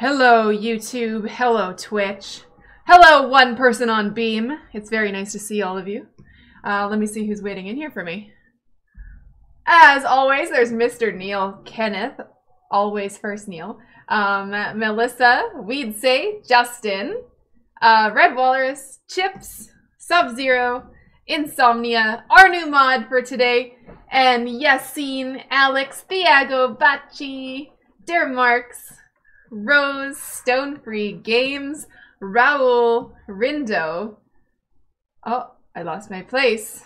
Hello, YouTube. Hello, Twitch. Hello, one person on Beam. It's very nice to see all of you. Uh, let me see who's waiting in here for me. As always, there's Mr. Neil Kenneth. Always first Neil. Um, Melissa, We'd say Justin, uh, Red Walrus, Chips, Sub-Zero, Insomnia, our new mod for today, and Yassine, Alex, Thiago, Bachi, Dear Marks, Rose, Stonefree, Games, Raul, Rindo. Oh, I lost my place.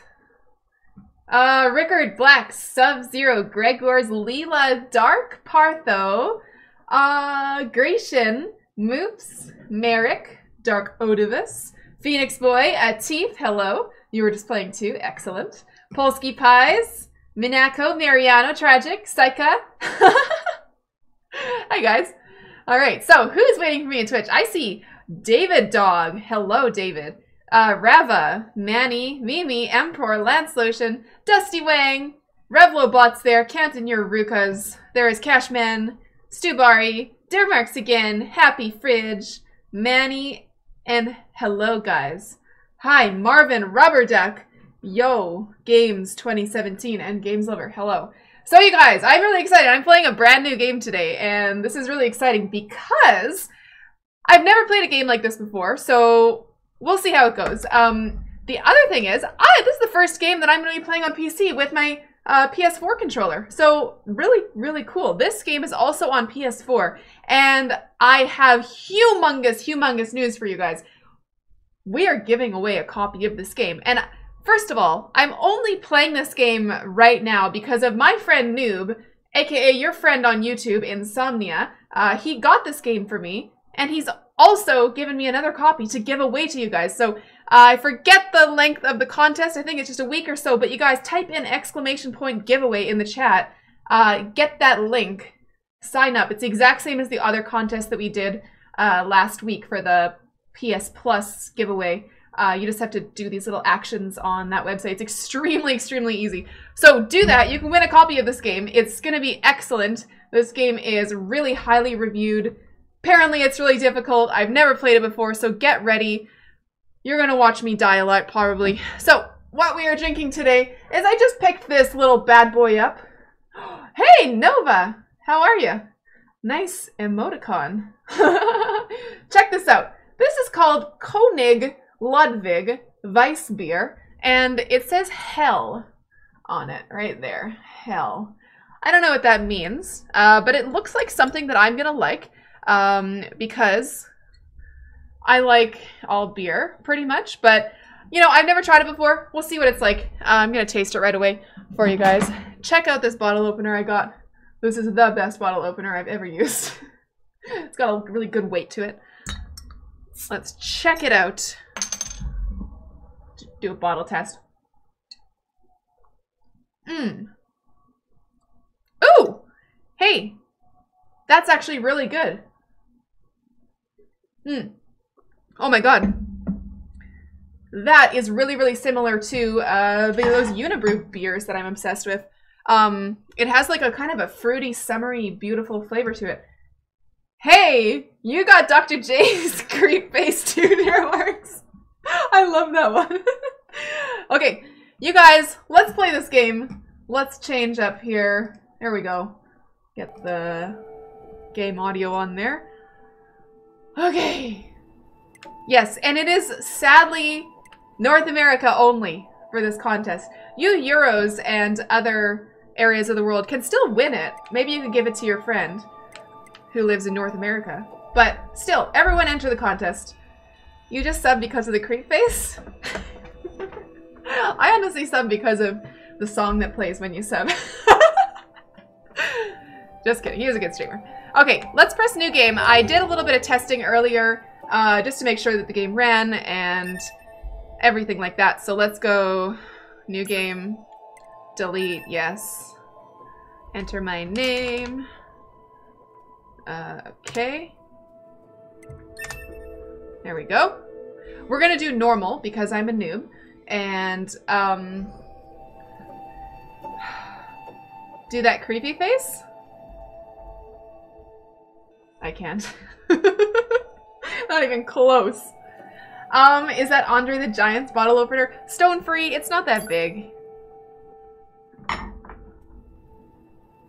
Uh, Rickard Black, Sub-Zero, Gregors, Leela, Dark, Partho, uh, Gratian, Moops, Merrick, Dark Odivus, Phoenix Boy, Atif, hello. You were just playing too, excellent. Polsky Pies, Minako, Mariano, Tragic, Saika. Hi guys. All right, so who's waiting for me in Twitch? I see David Dog. Hello, David. Uh, Rava, Manny, Mimi, Emperor, Lance Lotion, Dusty Wang, Revlobots there, Canton your Rukas. There is Cashman, Stubari, Dear Marks again, Happy Fridge, Manny, and hello guys. Hi, Marvin Rubber Duck, Yo, Games 2017, and Games Lover, hello. So you guys, I'm really excited. I'm playing a brand new game today, and this is really exciting because I've never played a game like this before, so we'll see how it goes. Um, the other thing is, I this is the first game that I'm going to be playing on PC with my uh, PS4 controller. So really, really cool. This game is also on PS4, and I have humongous, humongous news for you guys. We are giving away a copy of this game, and first of all, I'm only playing this game right now because of my friend Noob, aka your friend on YouTube, Insomnia. Uh, he got this game for me, and he's also given me another copy to give away to you guys. So uh, I forget the length of the contest. I think it's just a week or so. But you guys type in exclamation point giveaway in the chat. Uh, get that link. Sign up. It's the exact same as the other contest that we did uh, last week for the PS Plus giveaway. Uh, you just have to do these little actions on that website. It's extremely, extremely easy. So do that. You can win a copy of this game. It's going to be excellent. This game is really highly reviewed. Apparently it's really difficult. I've never played it before, so get ready. You're gonna watch me die a lot, probably. So, what we are drinking today is I just picked this little bad boy up. Hey, Nova! How are you? Nice emoticon. Check this out. This is called Konig Ludwig Weissbier, and it says hell on it right there. Hell. I don't know what that means, uh, but it looks like something that I'm gonna like um, because I like all beer pretty much, but you know, I've never tried it before. We'll see what it's like. Uh, I'm gonna taste it right away for you guys. Check out this bottle opener I got. This is the best bottle opener I've ever used. it's got a really good weight to it. Let's check it out. Do a bottle test. Mmm. Ooh! Hey! That's actually really good. Hmm. Oh my god. That is really, really similar to uh, those Unibroue beers that I'm obsessed with. Um, it has like a kind of a fruity, summery, beautiful flavor to it. Hey, you got Dr. J's creep face tuner works. I love that one. okay, you guys, let's play this game. Let's change up here. There we go. Get the game audio on there. Okay. Yes, and it is sadly North America only for this contest. You Euros and other areas of the world can still win it. Maybe you could give it to your friend who lives in North America. But still, everyone enter the contest. You just sub because of the creep face? I honestly sub because of the song that plays when you sub. just kidding, he is a good streamer. Okay, let's press new game. I did a little bit of testing earlier uh, just to make sure that the game ran and everything like that. So let's go new game, delete, yes. Enter my name. Uh, okay. There we go. We're gonna do normal because I'm a noob. And, um... Do that creepy face? I can't. not even close. Um, is that Andre the Giant's bottle opener? Stone free, it's not that big.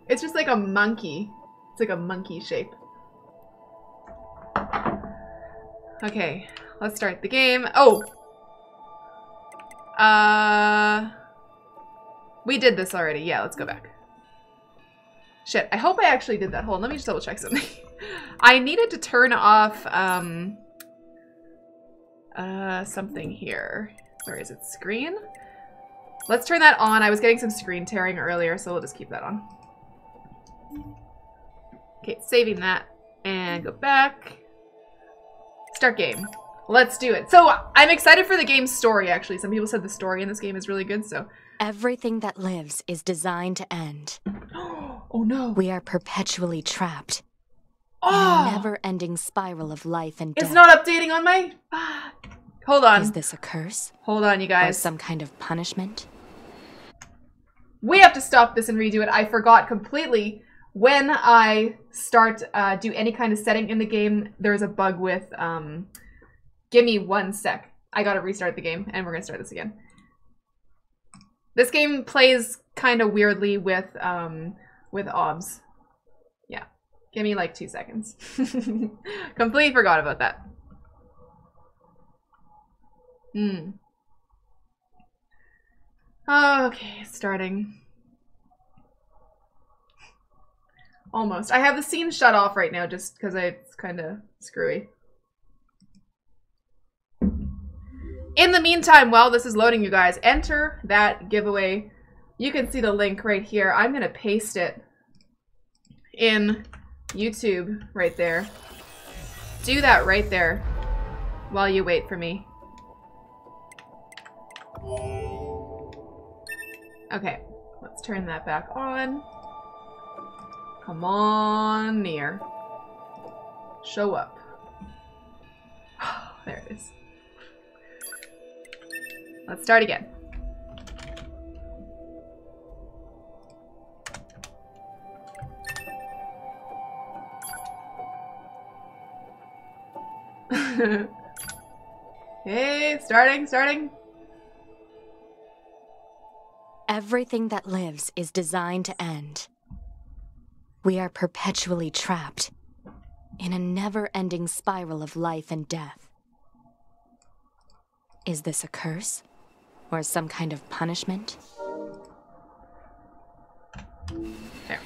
It's just like a monkey. It's like a monkey shape. Okay, let's start the game. Oh! Uh... We did this already. Yeah, let's go back. Shit, I hope I actually did that. Hold on, let me just double check something. I needed to turn off, um... Uh, something here. Where is it? Screen? Let's turn that on. I was getting some screen tearing earlier, so we'll just keep that on. Okay, saving that. And go back. Start game. Let's do it. So, I'm excited for the game's story, actually. Some people said the story in this game is really good, so... Everything that lives is designed to end. oh no. We are perpetually trapped oh, in a ah! never-ending spiral of life and death. It's not updating on my... Hold on. Is this a curse? Hold on, you guys. Or some kind of punishment? We have to stop this and redo it. I forgot completely. When I start uh, do any kind of setting in the game, there's a bug with... Um, give me one sec. I gotta restart the game, and we're gonna start this again. This game plays kind of weirdly with um, with OBS. Yeah. Give me like two seconds. Completely forgot about that. Hmm. Okay, starting. Almost. I have the scene shut off right now just because it's kind of screwy. In the meantime, while this is loading, you guys, enter that giveaway. You can see the link right here. I'm going to paste it in YouTube right there. Do that right there while you wait for me. Okay, let's turn that back on. Come on NieR. Show up. there it is. Let's start again. hey, starting, starting. Everything that lives is designed to end. We are perpetually trapped in a never-ending spiral of life and death. Is this a curse? Or some kind of punishment? There.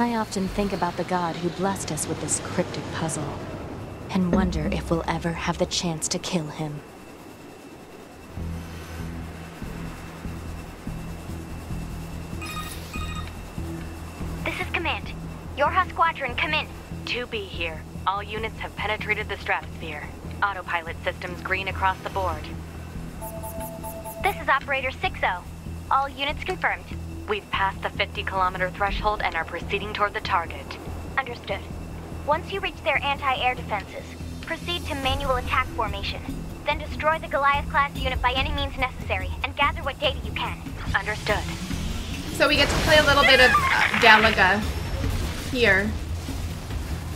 I often think about the god who blessed us with this cryptic puzzle, and wonder if we'll ever have the chance to kill him. Yorha Squadron, come in. 2B here. All units have penetrated the stratosphere. Autopilot systems green across the board. This is Operator 6-0. All units confirmed. We've passed the 50 kilometer threshold and are proceeding toward the target. Understood. Once you reach their anti-air defenses, proceed to manual attack formation. Then destroy the Goliath-class unit by any means necessary, and gather what data you can. Understood. So we get to play a little bit of Galaga here.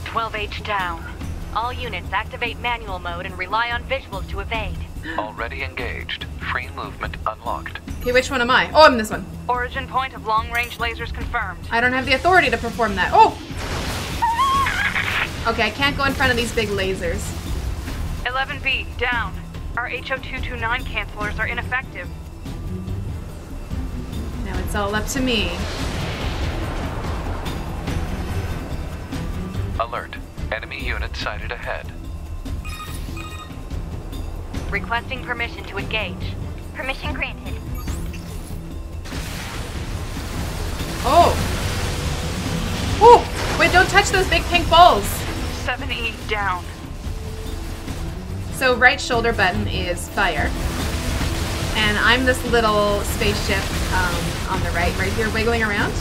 12H down. All units activate manual mode and rely on visuals to evade. Already engaged. Free movement unlocked. Okay, which one am I? Oh, I'm this one. Origin point of long-range lasers confirmed. I don't have the authority to perform that. Oh! Okay, I can't go in front of these big lasers. 11B, down. Our HO229 cancelers are ineffective. Now it's all up to me. Alert. Enemy unit sighted ahead. Requesting permission to engage. Permission granted. Oh! Oh! Wait, don't touch those big pink balls! 7E down. So right shoulder button is fire. And I'm this little spaceship um, on the right, right here, wiggling around.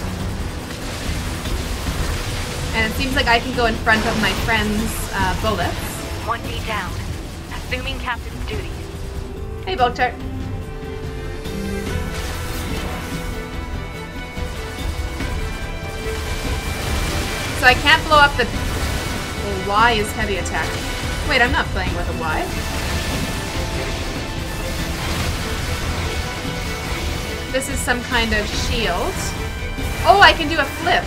And it seems like I can go in front of my friend's uh, bullets. 1D down. Assuming captain's duties. Hey, Volkchart. So I can't blow up the Y is heavy attack. Wait, I'm not playing with a Y. This is some kind of shield. Oh, I can do a flip.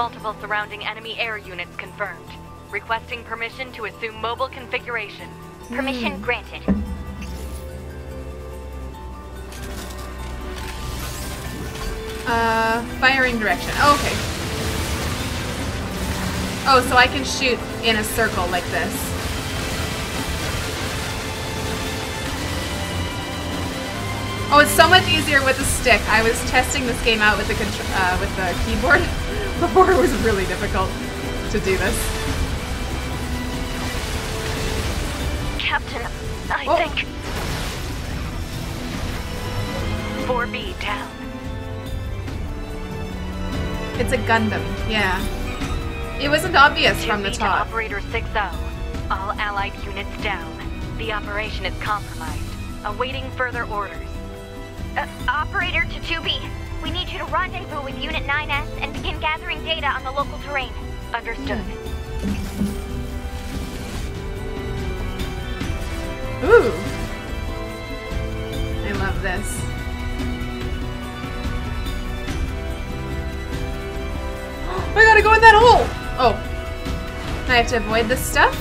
Multiple surrounding enemy air units confirmed. Requesting permission to assume mobile configuration. Permission granted. Uh, firing direction. Oh, okay. Oh, so I can shoot in a circle like this. Oh, it's so much easier with the stick. I was testing this game out with the uh, with the keyboard before. It was really difficult to do this. Captain, I Oh. think 4B down. It's a Gundam. Yeah. It wasn't obvious from the 2B to top. Operator 6-0. All allied units down. The operation is compromised. Awaiting further orders. Uh, operator to 2B. We need you to rendezvous with Unit 9S and begin gathering data on the local terrain. Understood. Ooh. I love this. I gotta go in that hole! Oh. I have to avoid this stuff?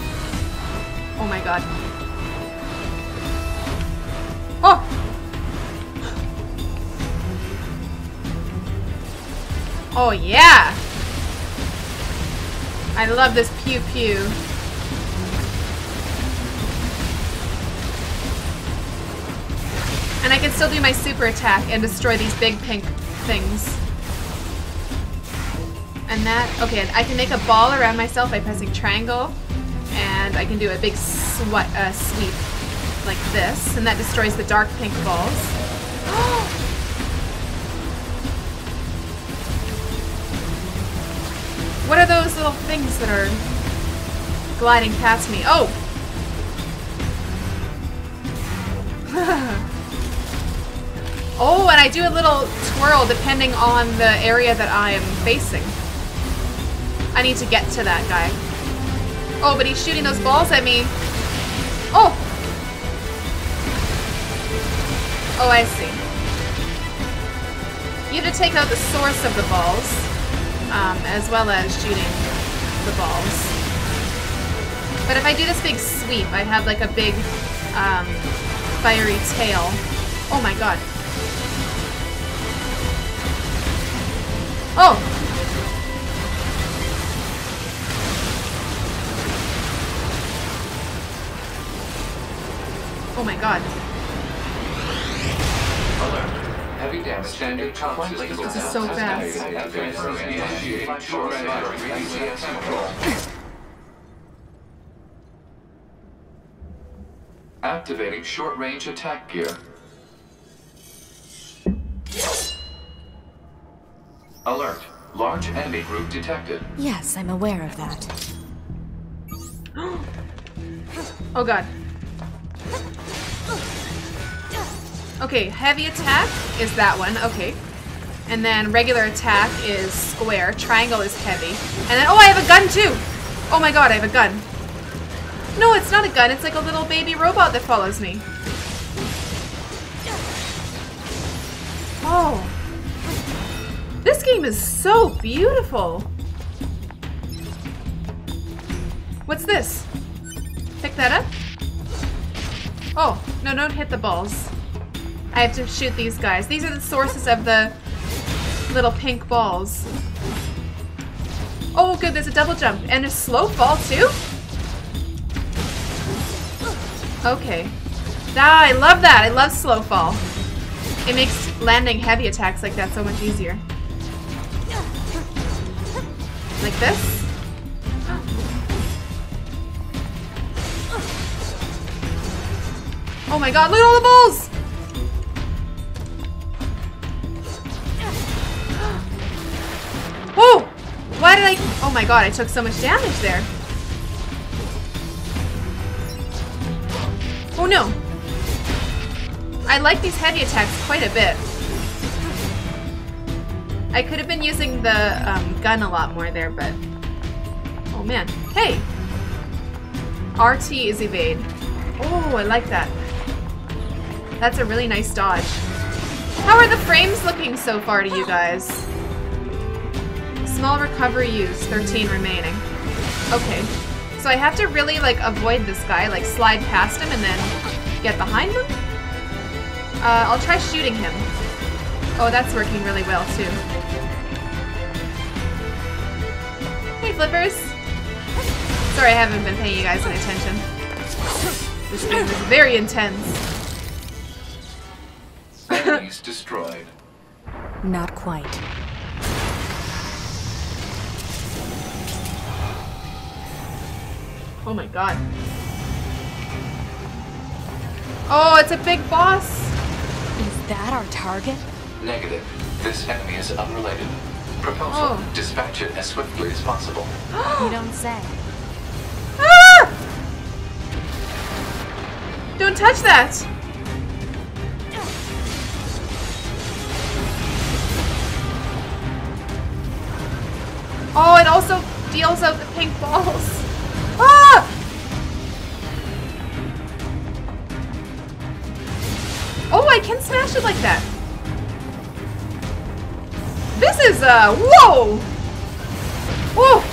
Oh my god. Oh! Oh yeah! I love this pew pew. And I can still do my super attack and destroy these big pink things. And that, okay, I can make a ball around myself by pressing triangle. And I can do a big sweat, uh, sweep like this. And that destroys the dark pink balls. what are those little things that are gliding past me? Oh! Oh, and I do a little twirl depending on the area that I am facing. I need to get to that guy. Oh, but he's shooting those balls at me. Oh! Oh, I see. You have to take out the source of the balls, um, as well as shooting the balls. But if I do this big sweep, I have like a big um, fiery tail. Oh my god. Oh! Oh my god. Heavy damage. Standard flight This is so fast. Activating short-range attack gear. Alert. Large enemy group detected. Yes, I'm aware of that. Oh god. Okay, heavy attack is that one. Okay. And then regular attack is square. Triangle is heavy. And then, oh, I have a gun too! Oh my god, I have a gun. No, it's not a gun. It's like a little baby robot that follows me. Oh. This game is so beautiful. What's this? Pick that up? Oh, no, don't hit the balls. I have to shoot these guys. These are the sources of the little pink balls. Oh, good, there's a double jump. And a slow fall, too? Okay. Ah, I love that. I love slow fall. It makes landing heavy attacks like that so much easier. Like this? Oh my god, look at all the balls! Oh! Why did I... Oh my god, I took so much damage there. Oh no. I like these heavy attacks quite a bit. I could have been using the um, gun a lot more there, but... Oh man. Hey! RT is evade. Oh, I like that. That's a really nice dodge. How are the frames looking so far to you guys? Small recovery use, 13 remaining. Okay. So I have to really, like, avoid this guy, like, slide past him and then get behind him? Uh, I'll try shooting him. Oh, that's working really well, too. Hey, Flippers! Sorry I haven't been paying you guys any attention. This game is very intense. Enemies destroyed. Not quite. Oh my god. Oh, it's a big boss! Is that our target? Negative. This enemy is unrelated. Proposal. Oh. Dispatch it as swiftly as possible. You don't say. Ah! Don't touch that! Oh, it also deals out the pink balls. Ah! Oh, I can smash it like that. This is, uh, whoa! Whoa!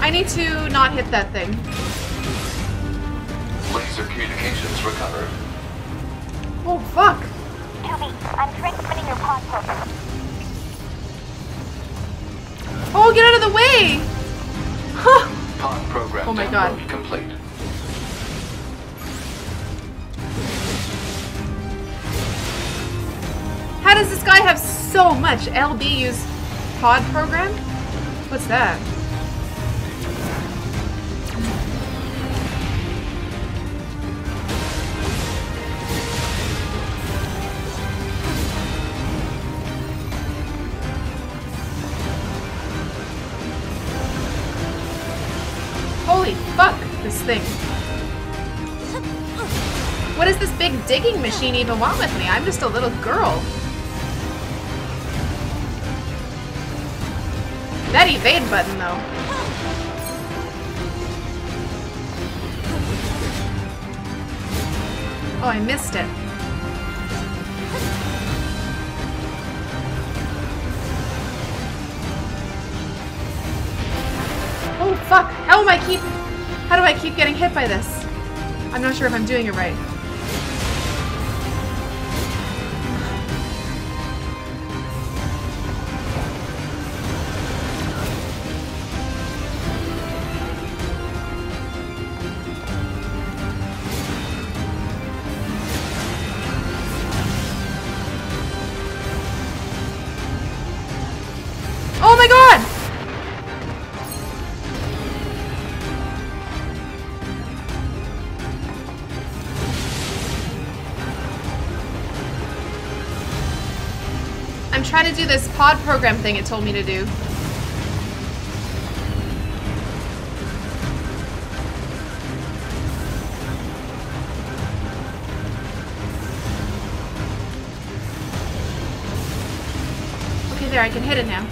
I need to not hit that thing. Laser communications recovered. Oh, fuck. 2B, I'm transmitting your pod program. Oh, get out of the way! Pod program Oh my God. complete. How does this guy have so much? LB use pod program? What's that? Digging machine even want with me? I'm just a little girl. That evade button, though. Oh, I missed it. Oh, fuck. How am I keep... How do I keep getting hit by this? I'm not sure if I'm doing it right. Trying to do this pod program thing it told me to do. Okay, there, I can hit it now.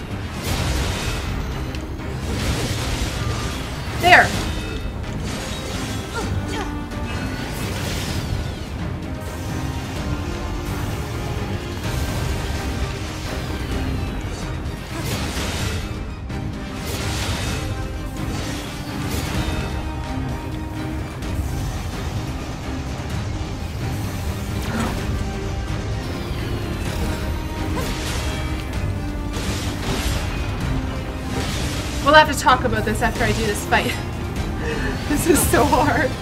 Talk about this after I do this fight. this is so hard.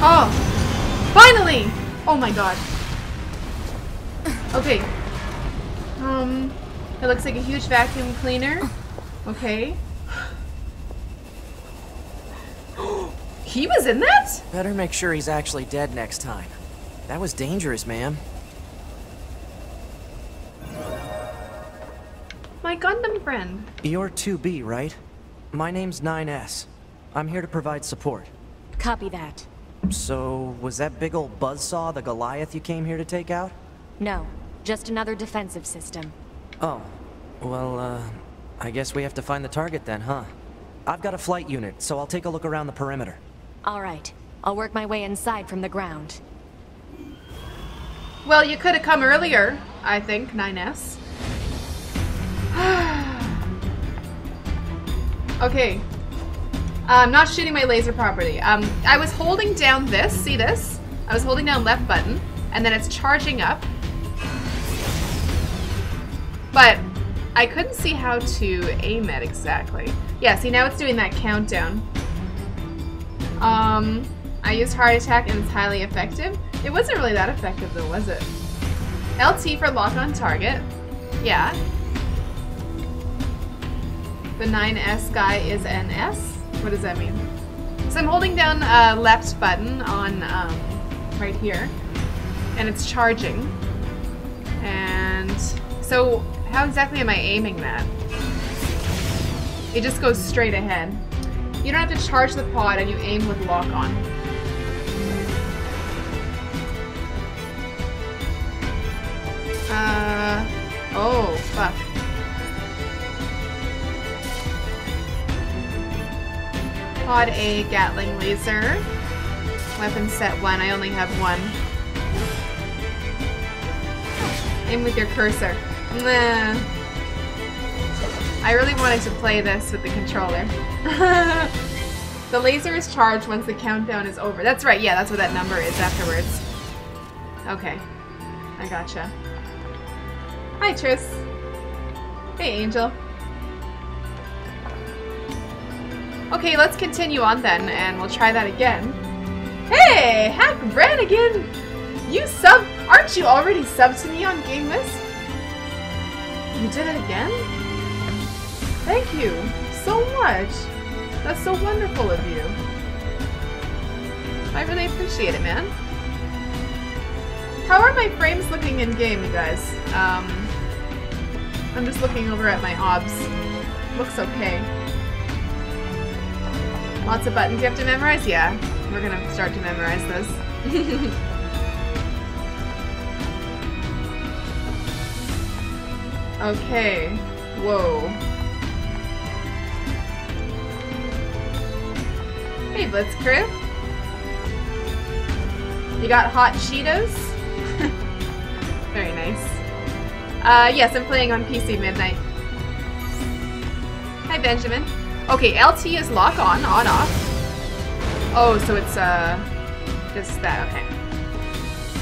Oh! Finally! Oh my god. Vacuum cleaner. Okay. He was in that? Better make sure he's actually dead next time. That was dangerous, ma'am. My Gundam friend. You're 2B, right? My name's 9S. I'm here to provide support. Copy that. So, was that big old buzzsaw the Goliath you came here to take out? No, just another defensive system. Oh. Well, uh, I guess we have to find the target then, huh? I've got a flight unit, so I'll take a look around the perimeter. All right. I'll work my way inside from the ground. Well, you could have come earlier, I think, 9S. okay. I'm not shooting my laser properly. Um, I was holding down this, see this? I was holding down left button, and then it's charging up. But I couldn't see how to aim it exactly. Yeah, see now it's doing that countdown. Um, I used heart attack and it's highly effective. It wasn't really that effective though, was it? LT for lock on target. Yeah. The 9S guy is NS? What does that mean? So I'm holding down uh, left button on um, right here, and it's charging. And so how exactly am I aiming that? It just goes straight ahead. You don't have to charge the pod and you aim with lock on. Uh, oh, fuck. Pod A Gatling laser. Weapon set one. I only have one. Aim with your cursor. I really wanted to play this with the controller. the laser is charged once the countdown is over. That's right, yeah, that's what that number is afterwards. Okay. I gotcha. Hi, Triss. Hey, Angel. Okay, let's continue on then, and we'll try that again. Hey, Hack Brannigan! You sub- aren't you already subbed to me on Game List? You did it again? Thank you so much. That's so wonderful of you. I really appreciate it, man. How are my frames looking in game, you guys? Um, I'm just looking over at my obs. Looks okay. Lots of buttons you have to memorize? Yeah, we're gonna start to memorize this. okay. Whoa. Hey, Blitz Crew. You got hot Cheetos? Very nice. Uh, yes, I'm playing on PC Midnight. Hi, Benjamin. Okay, LT is lock on, on off. Oh, so it's, uh, just that, okay.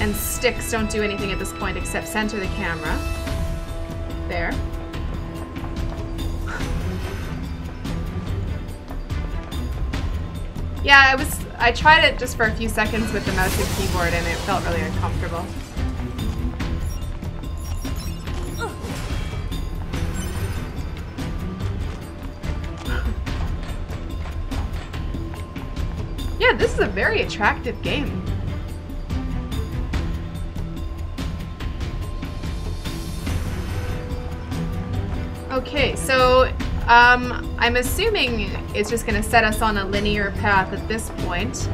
And sticks don't do anything at this point except center the camera. There. Yeah, I was, I tried it just for a few seconds with the mouse and keyboard and it felt really uncomfortable. Yeah, this is a very attractive game. Okay, so um, I'm assuming it's just going to set us on a linear path at this point.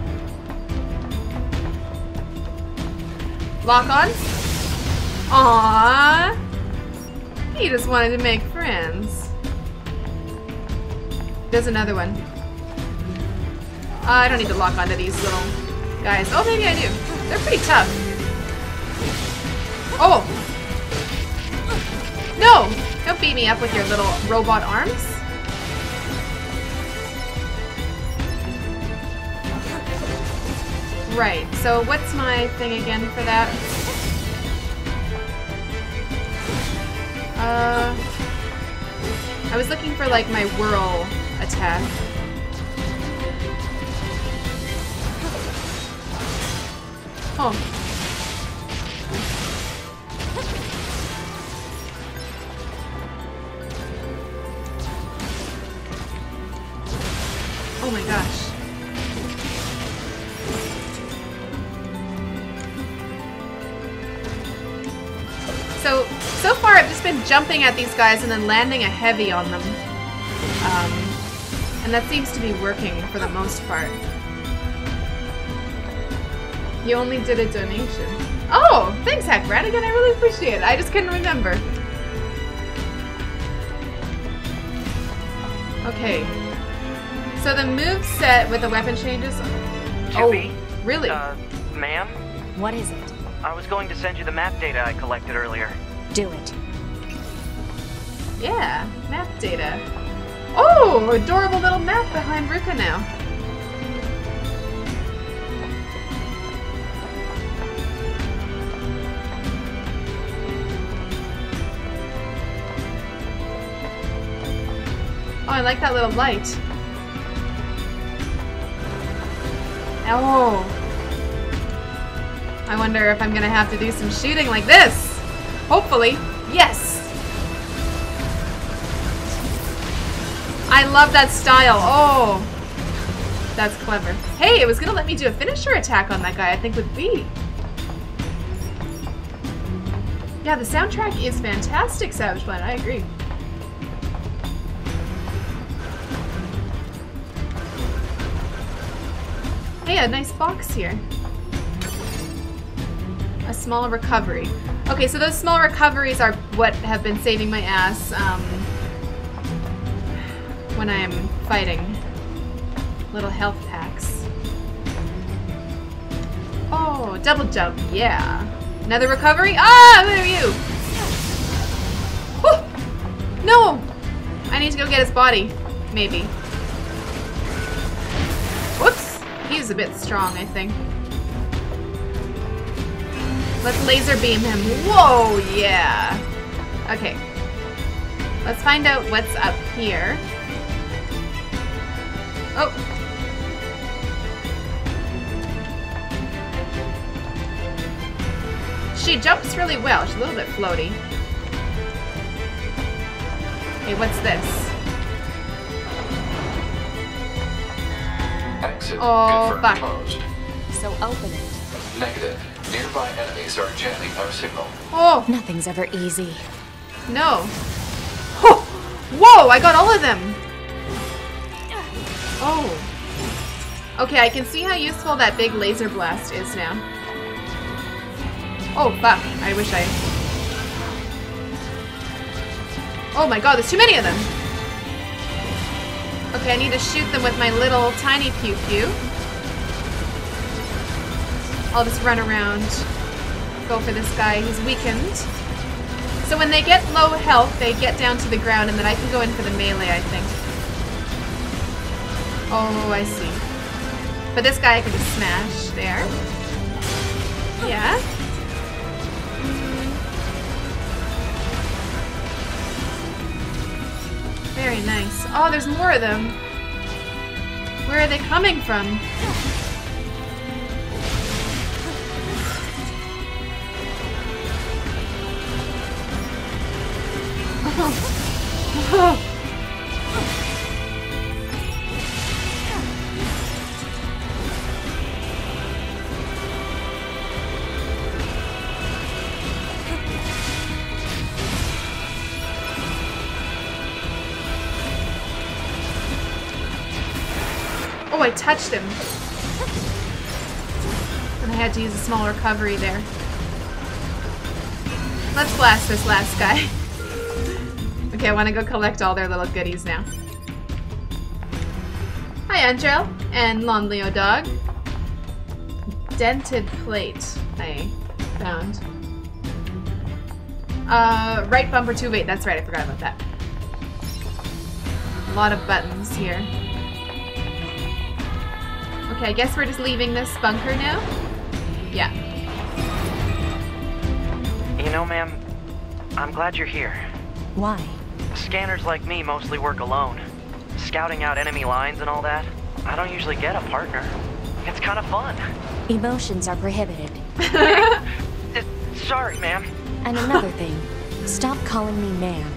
Lock on? Aww. He just wanted to make friends. There's another one. Uh, I don't need to lock onto these little guys. Oh, maybe I do. They're pretty tough. Oh! No! Don't beat me up with your little robot arms. Right, so what's my thing again for that? Uh, I was looking for like my whirl attack. Oh. Oh my gosh. So, so far I've just been jumping at these guys and then landing a heavy on them. Um, and that seems to be working for the most part. You only did a donation. Oh, thanks, Hack Again, I really appreciate it. I just couldn't remember. Okay. So the move set with the weapon changes. Juby? Oh, really? Uh, ma'am? What is it? I was going to send you the map data I collected earlier. Do it. Yeah, map data. Oh, adorable little map behind Ruka now. Oh, I like that little light. Oh. I wonder if I'm gonna have to do some shooting like this. Hopefully. Yes! I love that style. Oh. That's clever. Hey, it was gonna let me do a finisher attack on that guy, I think with B. Yeah, the soundtrack is fantastic, Savage Planet. I agree. Hey, a nice box here. A small recovery. Okay, so those small recoveries are what have been saving my ass um, when I'm fighting. Little health packs. Oh, double jump, yeah. Another recovery? Ah, where are you? Whew. No! I need to go get his body. Maybe. He's a bit strong, I think. Let's laser beam him. Whoa, yeah. Okay. Let's find out what's up here. Oh. She jumps really well. She's a little bit floaty. Hey, what's this? Exit Oh, confirmed fuck. closed. So open it. Negative. Nearby enemies are jamming our signal. Oh, Nothing's ever easy. no. Oh, whoa, I got all of them. Oh. Okay, I can see how useful that big laser blast is now. Oh, fuck. I wish I... Oh my god, there's too many of them. Okay, I need to shoot them with my little tiny pew-pew. I'll just run around, go for this guy. He's weakened. So when they get low health, they get down to the ground, and then I can go in for the melee, I think. Oh, I see. But this guy I can just smash there. Yeah. Very nice. Oh, there's more of them. Where are they coming from? Oh, touched him. And I had to use a small recovery there. Let's blast this last guy. okay, I want to go collect all their little goodies now. Hi, Angel and Lonleo Dog. Dented plate I found. Uh, right bumper two. Wait, that's right. I forgot about that. A lot of buttons here. Okay, I guess we're just leaving this bunker now. Yeah. You know, ma'am, I'm glad you're here. Why? Scanners like me mostly work alone. Scouting out enemy lines and all that. I don't usually get a partner. It's kind of fun. Emotions are prohibited. Sorry, ma'am. And another thing, stop calling me ma'am.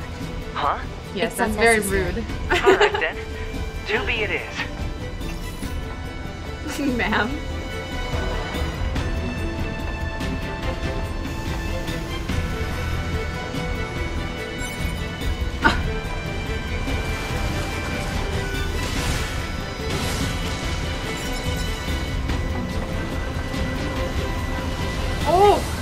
Huh? Yes, It's that's very rude. All right then. 2B it is ma'am. Oh!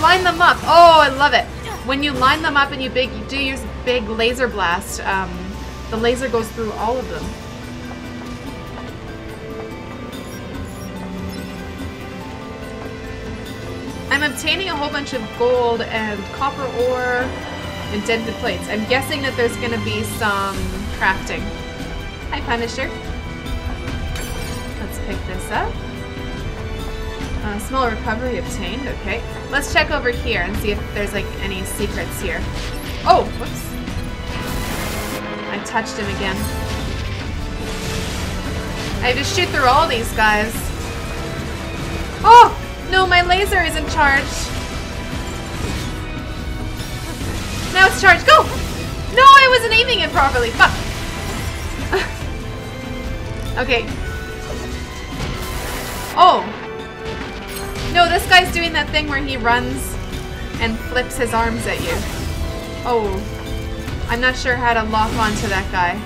line them up. Oh, I love it. When you line them up and you big you do your big laser blast, um, the laser goes through all of them. I'm obtaining a whole bunch of gold and copper ore and dented plates. I'm guessing that there's gonna be some crafting. Hi, Punisher. Let's pick this up. Uh, small recovery obtained, okay. Let's check over here and see if there's like any secrets here. Oh, whoops. I touched him again. I have to shoot through all these guys. Oh! No, my laser isn't charged. Now it's charged. Go! No, I wasn't aiming it properly. Fuck. okay. Oh. No, this guy's doing that thing where he runs and flips his arms at you. Oh. I'm not sure how to lock onto that guy.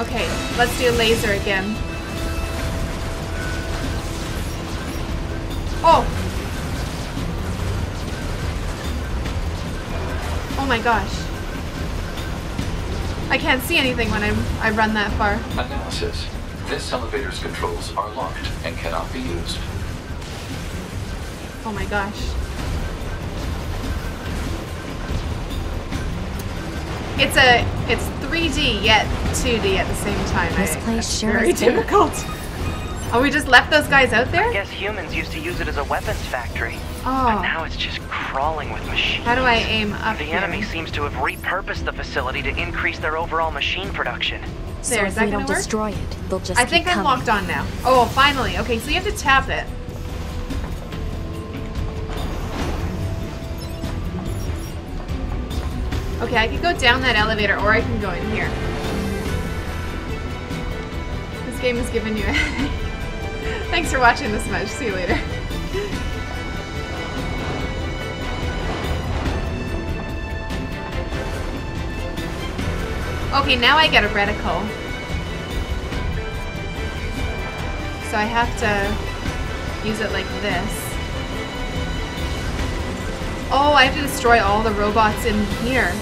Okay, let's do laser again. Oh! Oh my gosh. I can't see anything when I'm, I run that far. Analysis. This elevator's controls are locked and cannot be used. Oh my gosh. It's a it's 3D yet 2D at the same time. This I- place that's sure very is difficult. Oh, we just left those guys out there? I guess humans used to use it as a weapons factory. Oh. But Oh, now it's just crawling with machines. how do I aim up The here? enemy seems to have repurposed the facility to increase their overall machine production. So There, if is that we gonna don't work? destroy it, they'll just I keep think I'm coming. locked on now. Oh, finally. Okay, so you have to tap it. Okay, I can go down that elevator or I can go in here. This game has given you a Thanks for watching this much. See you later. Okay, now I get a reticle. So I have to use it like this. Oh, I have to destroy all the robots in here.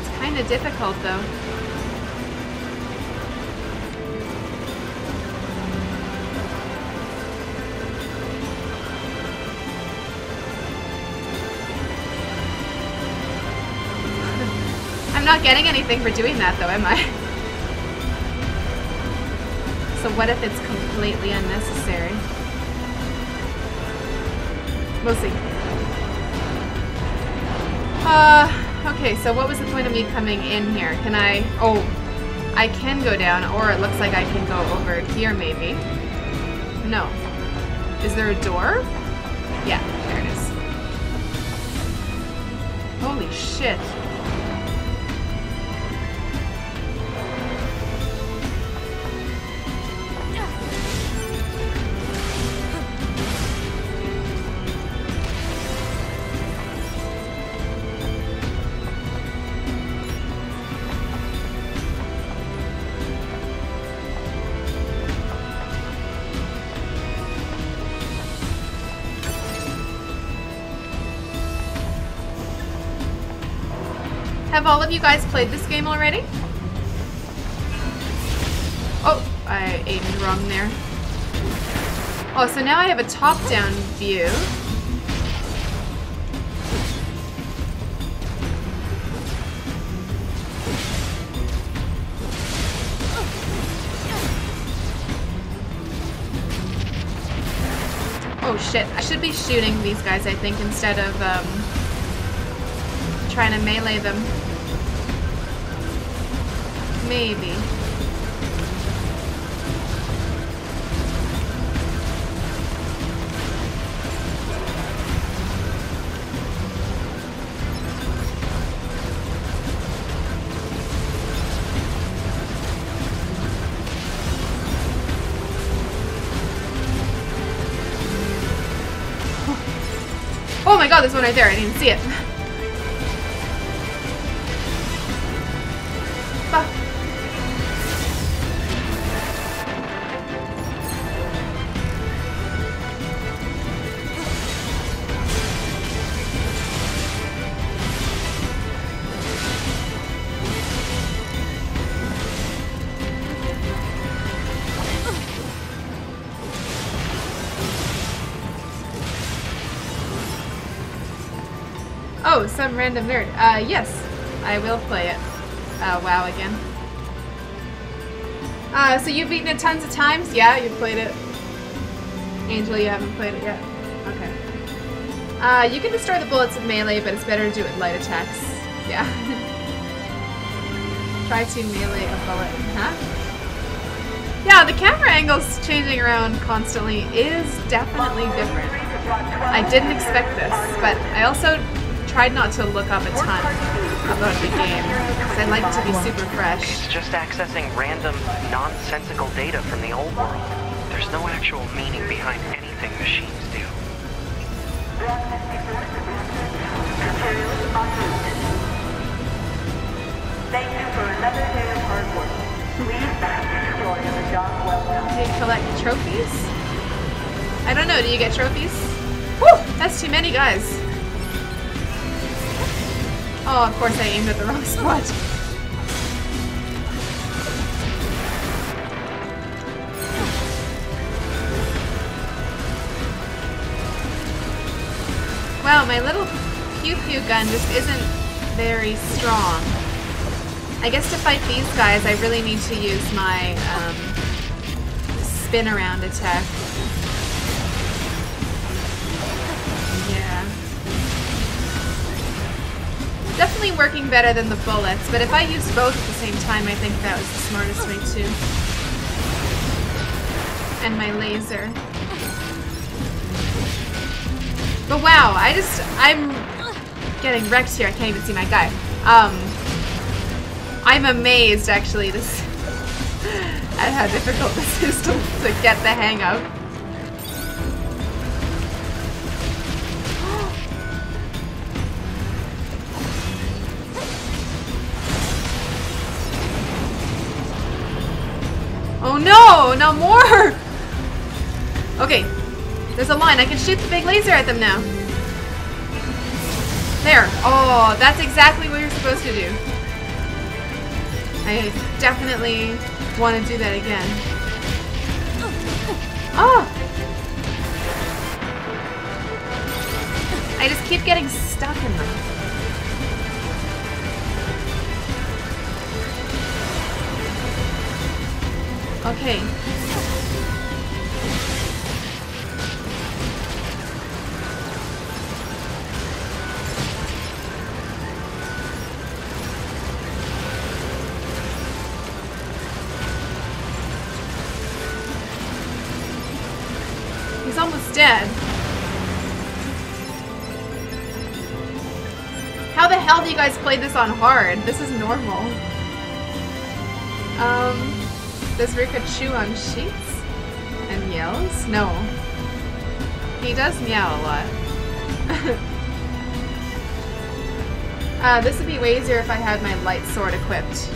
It's kind of difficult though. Not getting anything for doing that though, am I? So what if it's completely unnecessary? We'll see. Uh, okay, so what was the point of me coming in here? Can I, oh, I can go down, or it looks like I can go over here maybe. No. Is there a door? Yeah, there it is. Holy shit. All of you guys played this game already? Oh, I aimed wrong there. Oh, so now I have a top-down view. Oh shit, I should be shooting these guys, I think, instead of, um, trying to melee them. Maybe. Oh my god, there's one right there. I didn't see it. Oh, some random nerd. Uh, yes, I will play it. Uh, WoW again. Uh, so you've beaten it tons of times? Yeah, you've played it. Angel, you haven't played it yet? Okay. Uh, you can destroy the bullets with melee, but it's better to do it with light attacks. Yeah. Try to melee a bullet. Huh? Yeah, the camera angles changing around constantly is definitely different. I didn't expect this, but I also tried not to look up a ton about the game because I like it to be super fresh. It's just accessing random, nonsensical data from the old world. There's no actual meaning behind anything machines do. Thank you for another day of hard work. Please enjoy the job well done. Do you collect trophies? I don't know, do you get trophies? Whew, that's too many guys. Oh, of course I aimed at the wrong spot. Wow, my little pew pew gun just isn't very strong. I guess to fight these guys, I really need to use my um, spin around attack. Working better than the bullets, but if I used both at the same time, I think that was the smartest way too. And my laser. But wow, I just, I'm getting wrecked here. I can't even see my guy. Um, I'm amazed actually this at how difficult this is to, to get the hang of. No, more! Okay, there's a line. I can shoot the big laser at them now. There. Oh, that's exactly what you're supposed to do. I definitely want to do that again. Oh! I just keep getting stuck in them. Okay. Guys played this on hard? This is normal. Um, does Ruka chew on sheets? And yells? No. He does meow a lot. uh, this would be way easier if I had my light sword equipped.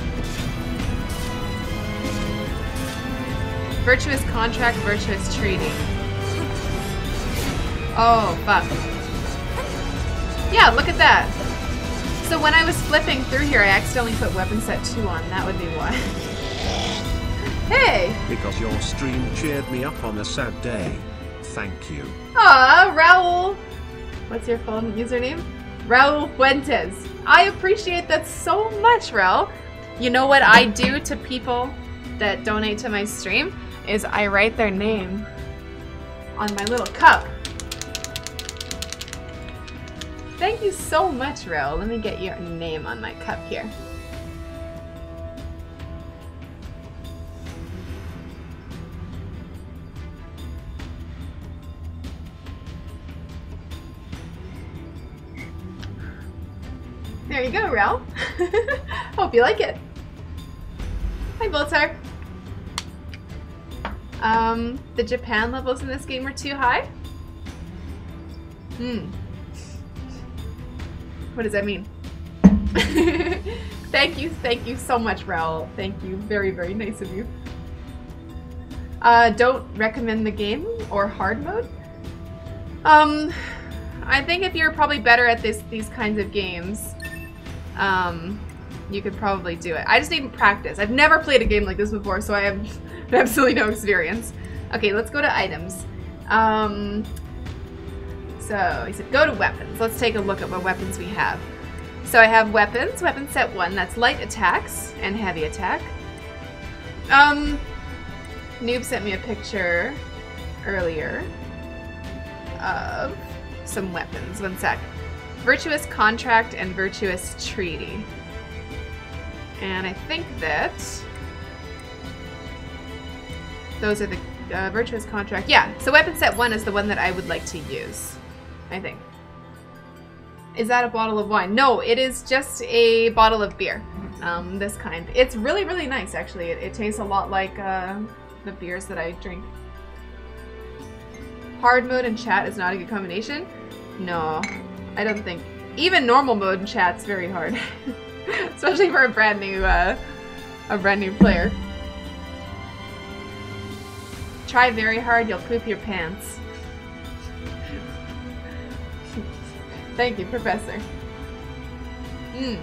Virtuous contract, virtuous treaty. Oh, fuck. Yeah, look at that. So when I was flipping through here, I accidentally put weapon set 2 on. That would be why. hey! Because your stream cheered me up on a sad day. Thank you. Aw, Raul! What's your full username? Raul Fuentes. I appreciate that so much, Raul. You know what I do to people that donate to my stream? Is I write their name on my little cup. Thank you so much, Raul. Let me get your name on my cup here. There you go, Raul. Hope you like it. Hi, Voltar. Um, the Japan levels in this game are too high? Hmm. What does that mean? thank you, thank you so much, Raul. Thank you. Very, very nice of you. Uh, don't recommend the game or hard mode? Um, I think if you're probably better at this these kinds of games, um, you could probably do it. I just need practice. I've never played a game like this before, so I have absolutely no experience. Okay, let's go to items. Um, so he said go to weapons. Let's take a look at what weapons we have. So I have weapons, weapon set one, that's light attacks and heavy attack. Um, Noob sent me a picture earlier of some weapons. One sec. Virtuous Contract and Virtuous Treaty. And I think that those are the uh, Virtuous Contract. Yeah, so weapon set one is the one that I would like to use. I think. Is that a bottle of wine? No, it is just a bottle of beer. Um, this kind. It's really, really nice, actually. It, it tastes a lot like uh, the beers that I drink. Hard mode and chat is not a good combination? No, I don't think. Even normal mode and chat's very hard. Especially for a brand new, uh, a brand new player. Try very hard, you'll poop your pants. Thank you, Professor. Hmm.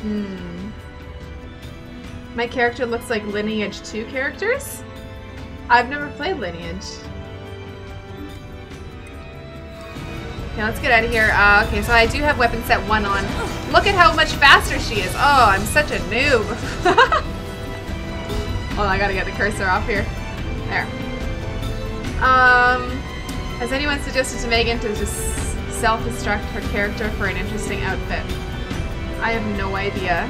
Hmm. My character looks like Lineage 2 characters? I've never played Lineage. Okay, let's get out of here. Uh, okay, so I do have weapon set 1 on. Look at how much faster she is. Oh, I'm such a noob. Hold on, I gotta get the cursor off here. There. Um, has anyone suggested to Meghan to just self-destruct her character for an interesting outfit? I have no idea.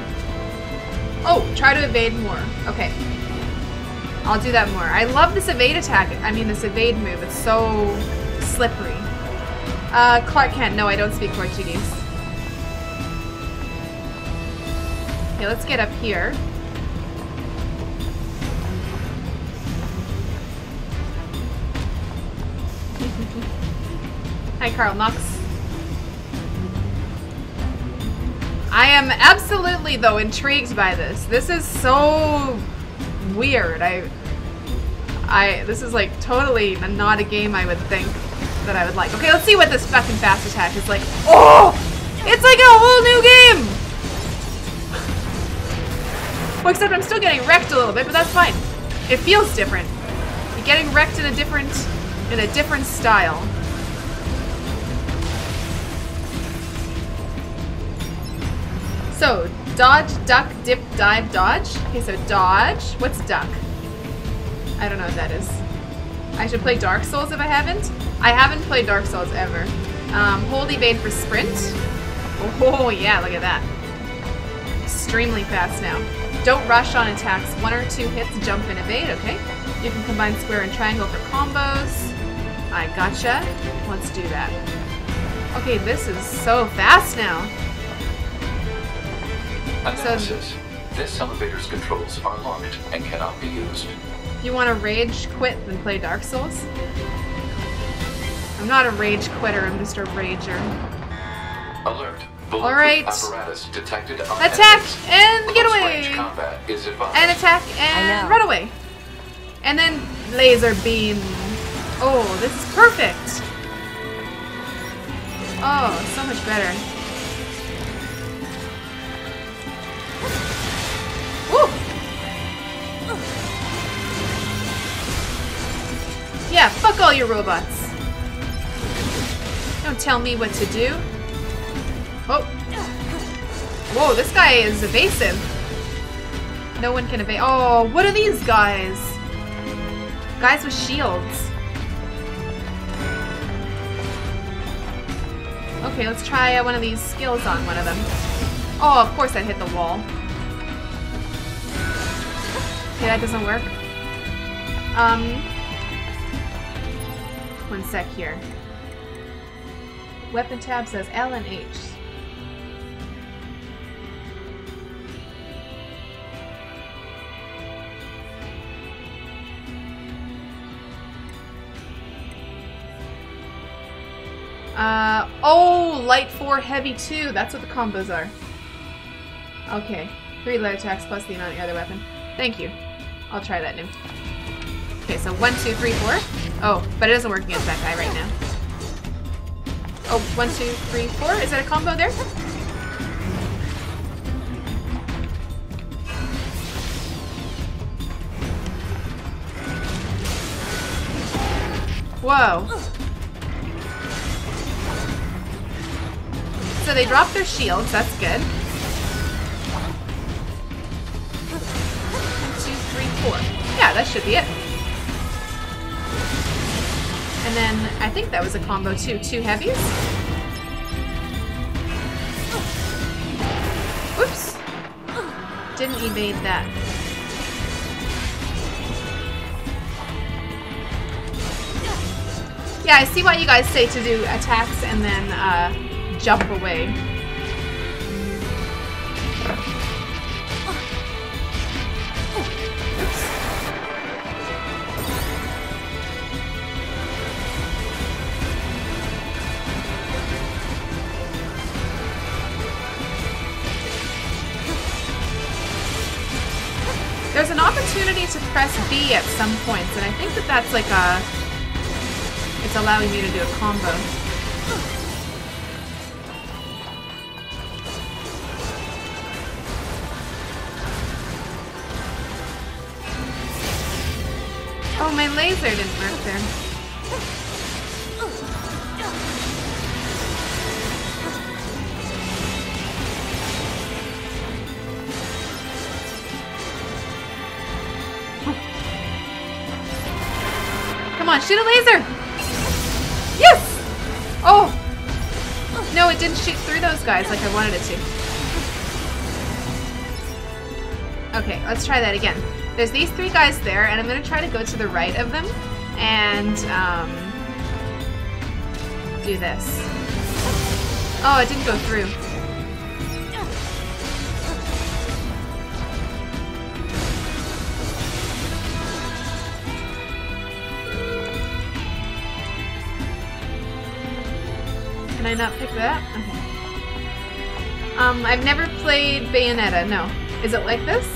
Oh, try to evade more. Okay. I'll do that more. I love this evade attack. I mean, this evade move. It's so slippery. Uh, Clark Kent. No, I don't speak Portuguese. Okay, let's get up here. Hi, Carl Knox. I am absolutely, though, intrigued by this. This is so weird. I, I, this is like totally not a game I would think that I would like. Okay, let's see what this fucking fast attack is like. Oh! It's like a whole new game! Well, except I'm still getting wrecked a little bit, but that's fine. It feels different. You're getting wrecked in a different, in a different style. So, dodge, duck, dip, dive, dodge. Okay, so dodge. What's duck? I don't know what that is. I should play Dark Souls if I haven't. I haven't played Dark Souls ever. Um, hold evade for sprint. Oh, yeah, look at that. Extremely fast now. Don't rush on attacks. One or two hits, jump and evade, okay? You can combine square and triangle for combos. I gotcha. Let's do that. Okay, this is so fast now. Analysis. This elevator's controls are locked and cannot be used. You want to rage quit and play Dark Souls? I'm not a rage quitter, I'm just a rager. Alert. All right. Apparatus detected on Attack enemies. and get away. is. And attack and run away. And then laser beam. Oh, this is perfect. Oh, so much better. Woo! Yeah, fuck all your robots. Don't tell me what to do. Oh. Whoa, this guy is evasive. No one can evade. Oh, what are these guys? Guys with shields. Okay, let's try uh, one of these skills on one of them. Oh, of course I hit the wall. Okay, that doesn't work. Um, one sec here. Weapon tab says L and H. Uh, oh, light 4, heavy 2. That's what the combos are. Okay. Three light attacks plus the amount of your other weapon. Thank you. I'll try that new. Okay, so one, two, three, four. Oh, but it doesn't work against that guy right now. Oh, one, two, three, four. Is that a combo there? Whoa. So they drop their shields, that's good. Four. Yeah, that should be it. And then I think that was a combo too. Two heavies. Oops. Didn't evade that. Yeah, I see why you guys say to do attacks and then uh, jump away. at some points, and I think that that's like a... It's allowing you to do a combo. Oh, my laser didn't work there. Shoot a laser! Yes! Oh! No, it didn't shoot through those guys like I wanted it to. Okay, let's try that again. There's these three guys there, and I'm gonna try to go to the right of them and um, do this. Oh, it didn't go through. Can that? Okay. Um, I've never played Bayonetta, no. Is it like this?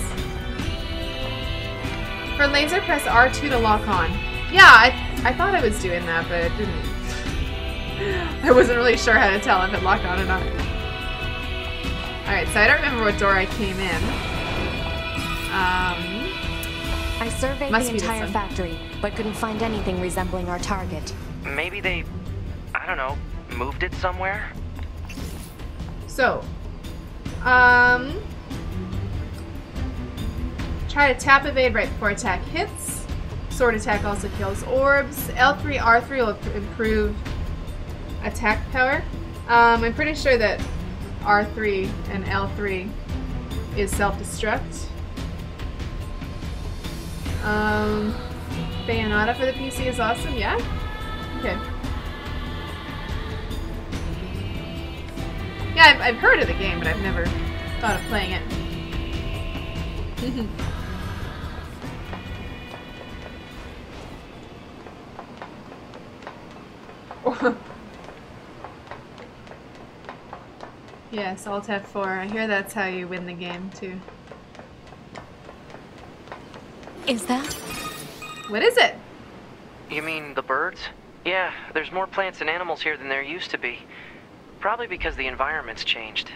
For laser, press R2 to lock on. Yeah, I, I thought I was doing that, but it didn't. I wasn't really sure how to tell if it locked on or not. Alright, so I don't remember what door I came in. Um, I surveyed Must the be entire factory, but couldn't find anything resembling our target. Maybe they, I don't know, moved it somewhere? So, um, try to tap evade right before attack hits. Sword attack also kills orbs. L3, R3 will improve attack power. Um, I'm pretty sure that R3 and L3 is self-destruct. Um, Bayonetta for the PC is awesome, yeah? Okay. I've, I've heard of the game, but I've never thought of playing it. yes, Alt F4. I hear that's how you win the game, too. Is that? What is it? You mean the birds? Yeah, there's more plants and animals here than there used to be. Probably because the environment's changed.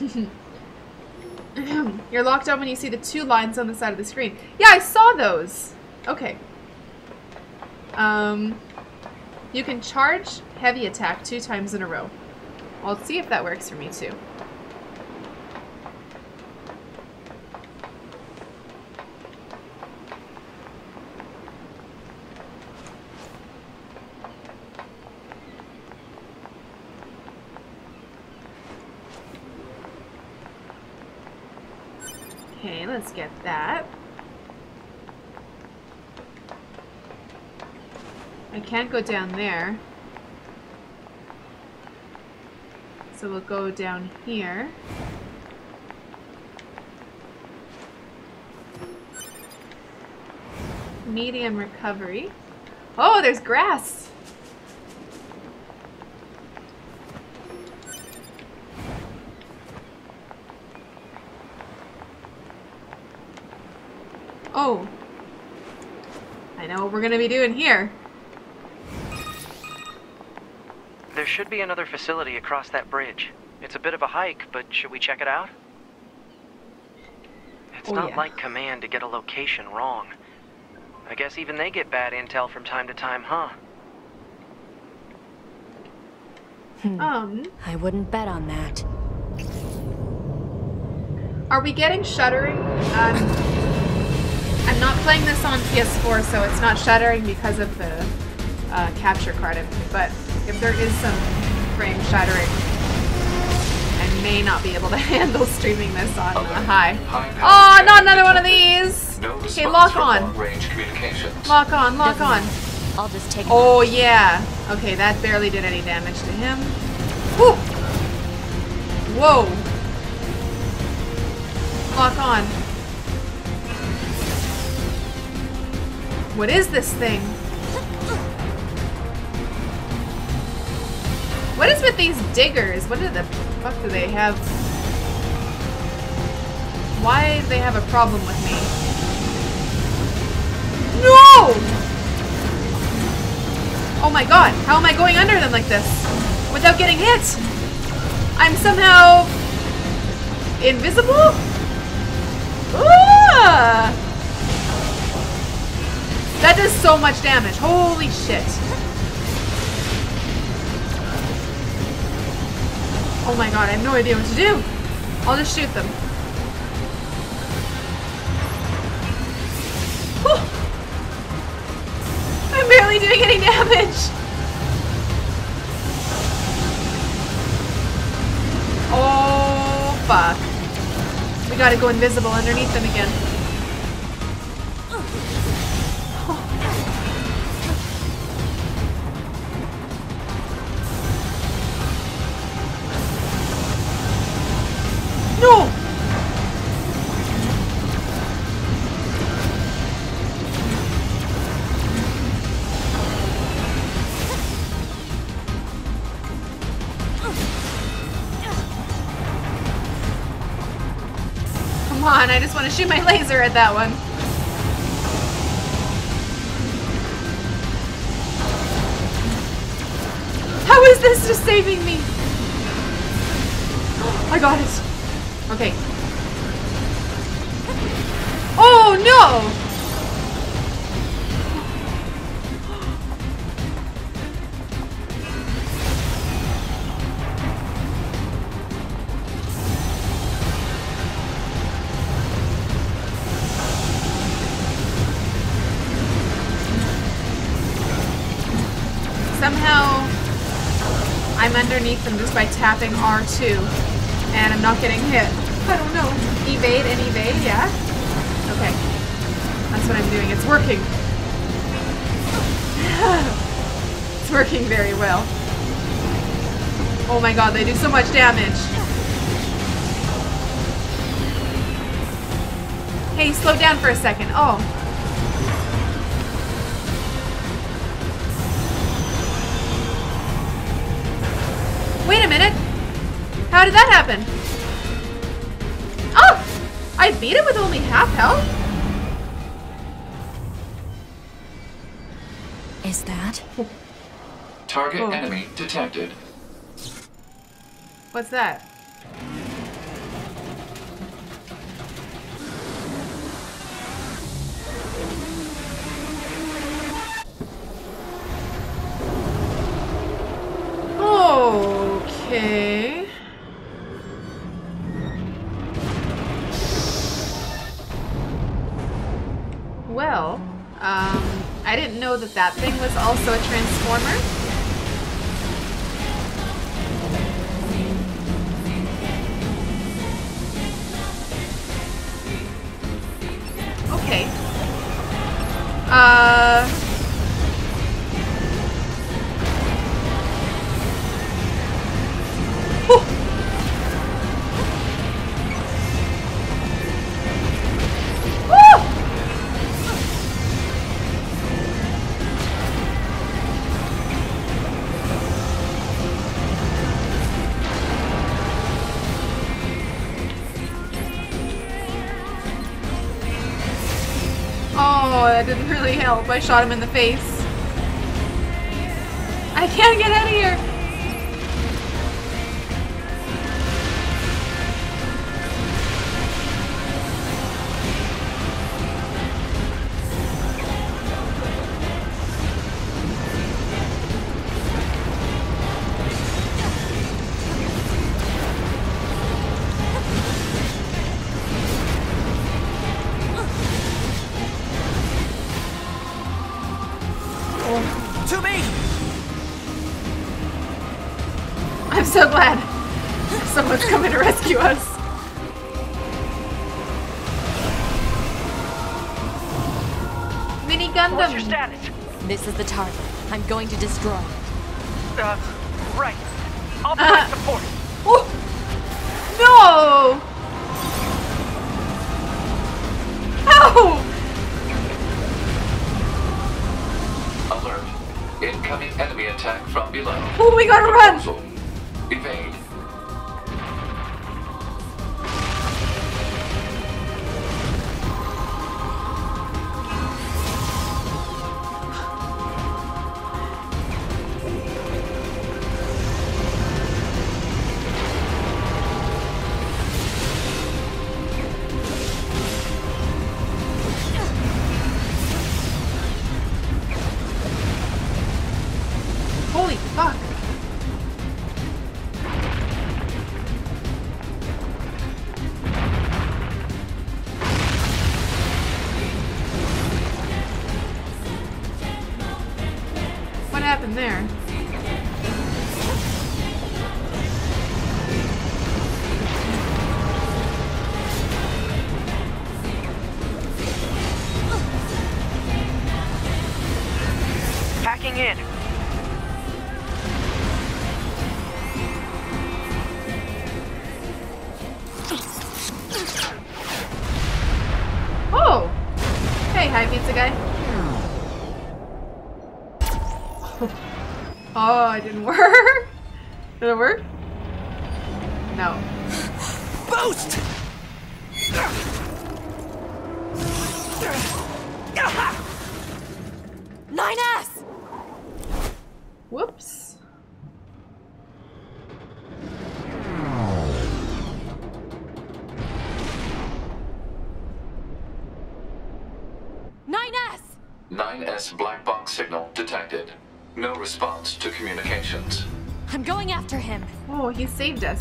You're locked on when you see the two lines on the side of the screen. Yeah, I saw those. Okay. Um, you can charge heavy attack two times in a row. I'll see if that works for me too. Okay, let's get that. I can't go down there. So we'll go down here. Medium recovery. Oh, there's grass. Oh. I know what we're gonna be doing here. There should be another facility across that bridge. It's a bit of a hike, but should we check it out? It's Oh, not yeah. like Command to get a location wrong. I guess even they get bad intel from time to time, huh? Um, I wouldn't bet on that. are we getting shuddering? Um, I'm not playing this on PS4, so it's not shuddering because of the uh, capture card input, but if there is some frame shattering, I may not be able to handle streaming this on uh, high. Oh, not another one of these! No Okay, lock on. long-range. Lock on, lock on. I'll just take. Oh yeah. Okay, that barely did any damage to him. Whew. Whoa. Lock on. What is this thing? What is with these diggers? What the fuck do they have? Why do they have a problem with me? No! Oh my god, how am I going under them like this? Without getting hit? I'm somehow... invisible? Ah! That does so much damage. Holy shit. Oh my god, I have no idea what to do. I'll just shoot them. Whew. I'm barely doing any damage. Oh, fuck. We gotta go invisible underneath them again. Shoot my laser at that one. How is this just saving me? I got it. Okay. Oh no! Somehow, I'm underneath them just by tapping R2, and I'm not getting hit. I don't know. Evade and evade, yeah? Okay. That's what I'm doing. It's working. it's working very well. Oh my god, they do so much damage. Hey, slow down for a second. Oh. Wait a minute. How did that happen? Oh! I beat it with only half health? Is that? Target Oh. enemy detected. What's that? That that thing was also a transformer. Okay. Uh. I shot him in the face. I can't get out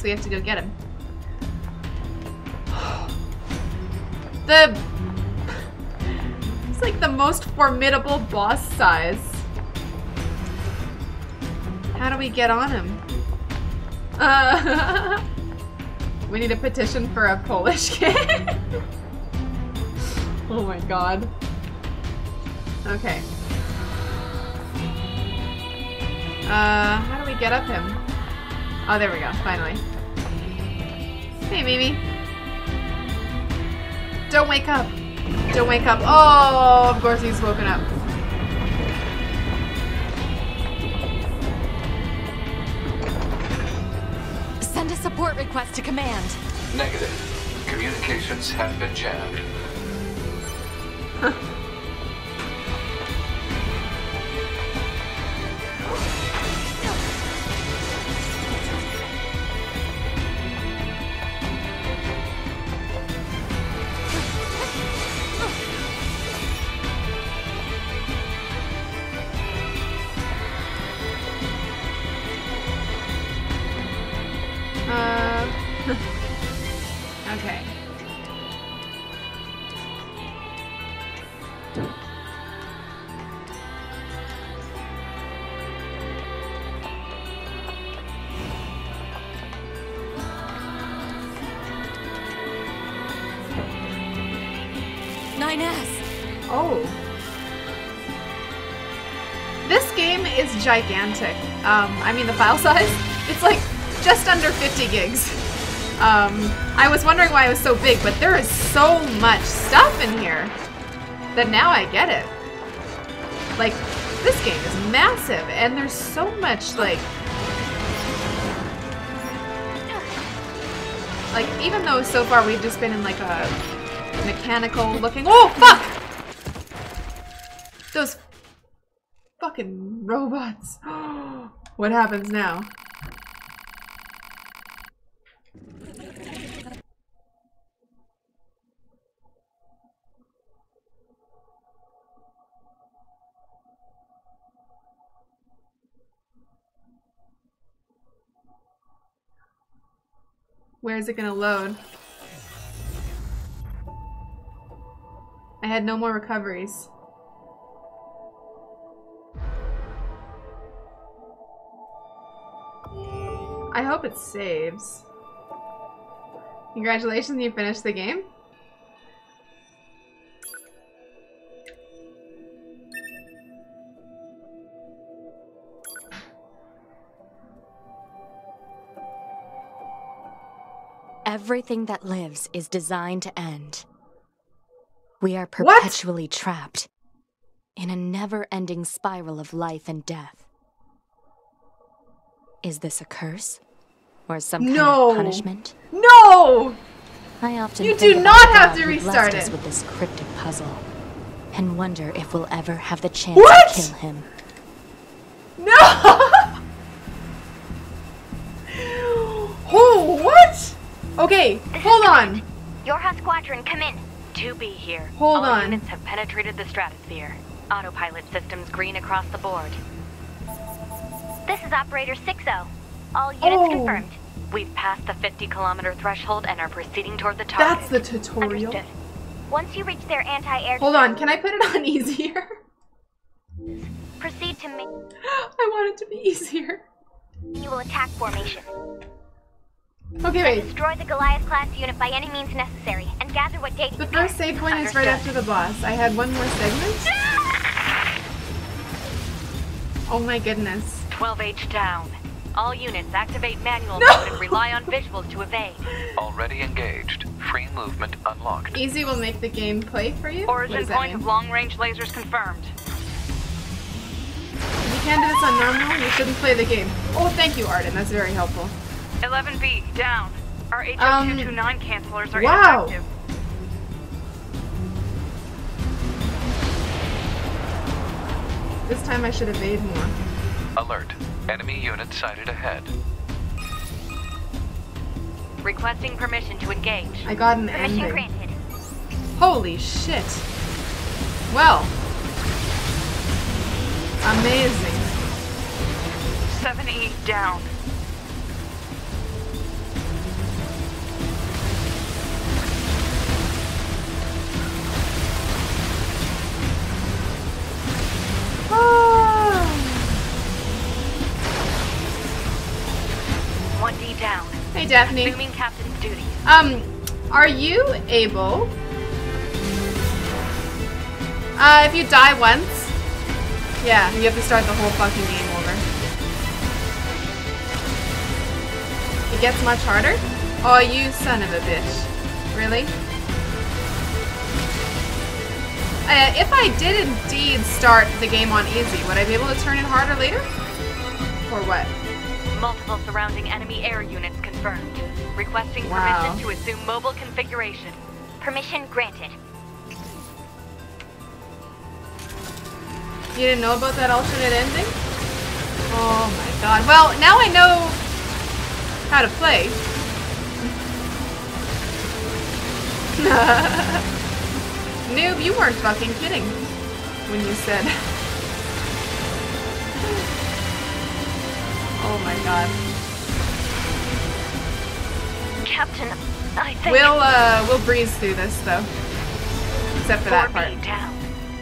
us. We have to go get him. The... It's like the most formidable boss size. How do we get on him? Uh, we need a petition for a Polish kid. oh my god. Okay. Uh, how do we get up him? Oh, there we go, finally. Hey, Mimi. Don't wake up. Don't wake up. Oh, of course he's woken up. Send a support request to command. Negative. Communications have been jammed. Um, I mean the file size, it's like just under 50 gigs. Um, I was wondering why it was so big, but there is so much stuff in here that now I get it. Like, this game is massive, and there's so much, like... Like, even though so far we've just been in, like, a mechanical looking- Oh, fuck! Those fucking robots. What happens now? Where is it gonna load? I had no more recoveries. I hope it saves. Congratulations, you finished the game? Everything that lives is designed to end. We are What? perpetually trapped in a never ending spiral of life and death. Is this a curse? Or some kind No. of punishment? No! I often You think do about not have God to blessed restart us it. with this cryptic puzzle, and wonder if we'll ever have the chance What? to kill him. No! oh, what? Okay, This hold Command. on. YoRHa Squadron, come in. To be here. Hold All on. units have penetrated the stratosphere. Autopilot systems green across the board. This is Operator 6-0. All units Oh. confirmed. We've passed the 50 kilometer threshold and are proceeding toward the target. That's the tutorial. Understood. Once you reach their anti-air Hold on, can I put it on easier? proceed to ma- I want it to be easier. You will attack formation. Okay, wait. destroy the Goliath class unit by any means necessary and gather what data The first save point is right after the boss. I had one more segment. Oh my goodness. 12H down. All units activate manual No! mode and rely on visuals to evade. Already engaged. Free movement unlocked. Easy will make the game play for you? Origin point of long range lasers confirmed. If you can't do this on normal, you shouldn't play the game. Oh, thank you, Arden. That's very helpful. 11B down. Our Um, HO229 cancelers are wow. ineffective. This time I should evade more. Alert. Enemy unit sighted ahead. Requesting permission to engage. I got an Permission ending. granted. Holy shit. Well. Amazing. 7E down. Ah. Hey, Daphne. Assuming captain's duties. Um, are you able? Uh, if you die once, yeah, you have to start the whole fucking game over. It gets much harder? Oh, you son of a bitch. Really? Uh, if I did indeed start the game on easy, would I be able to turn it harder later? Or what? Multiple surrounding enemy air units confirmed. Requesting Wow. permission to assume mobile configuration. Permission granted. You didn't know about that alternate ending? Oh my god. Well, now I know how to play. Noob, you weren't fucking kidding when you said. oh my god. Captain, I think... We'll uh we'll breeze through this though. Except for that part. Down.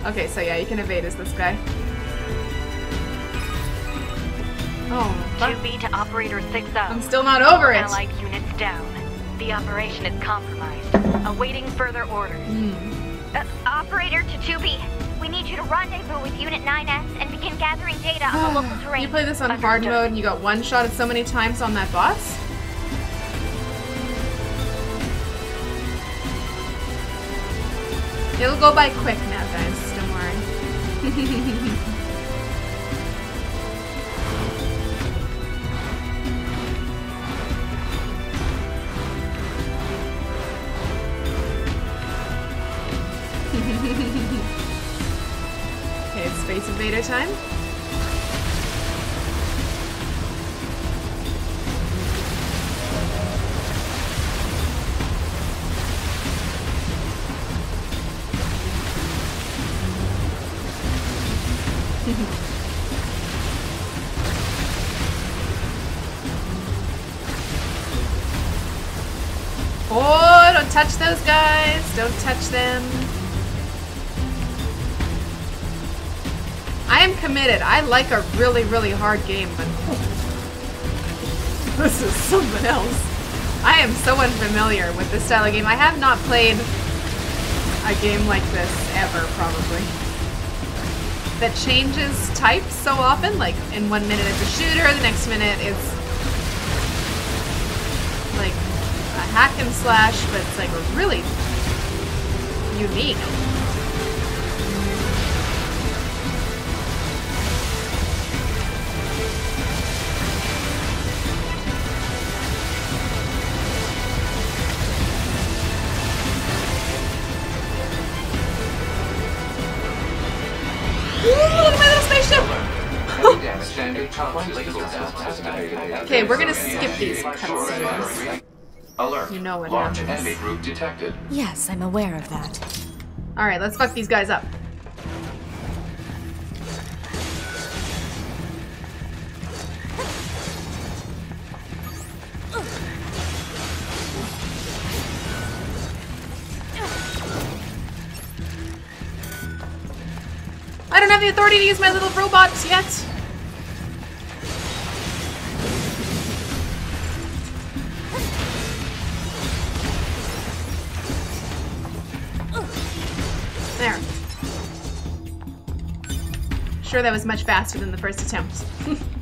Okay, so yeah, you can evade as this guy. Oh, fuck. 2B to operator 6 I'm still not over it. Allied units down. The operation is compromised. Awaiting further orders. Uh, operator to 2B. We need you to rendezvous with Unit 9S and begin gathering data on the local terrain. You play this on hard mode and you got one shot at so many times on that boss? It'll go by quick now, guys. Don't worry. okay, Space Invader time. Oh, don't touch those guys. Don't touch them. I am committed. I like a really, really hard game, but this is something else. I am so unfamiliar with this style of game. I have not played a game like this ever, probably. That changes types so often. Like, in one minute it's a shooter, the next minute it's like a hack and slash, but it's like really unique. Okay, we're gonna skip these cutscenes. Alert. You know what Large happens. enemy group detected. Yes, I'm aware of that. Alright, let's fuck these guys up. I don't have the authority to use my little robots yet. Sure, that was much faster than the first attempt.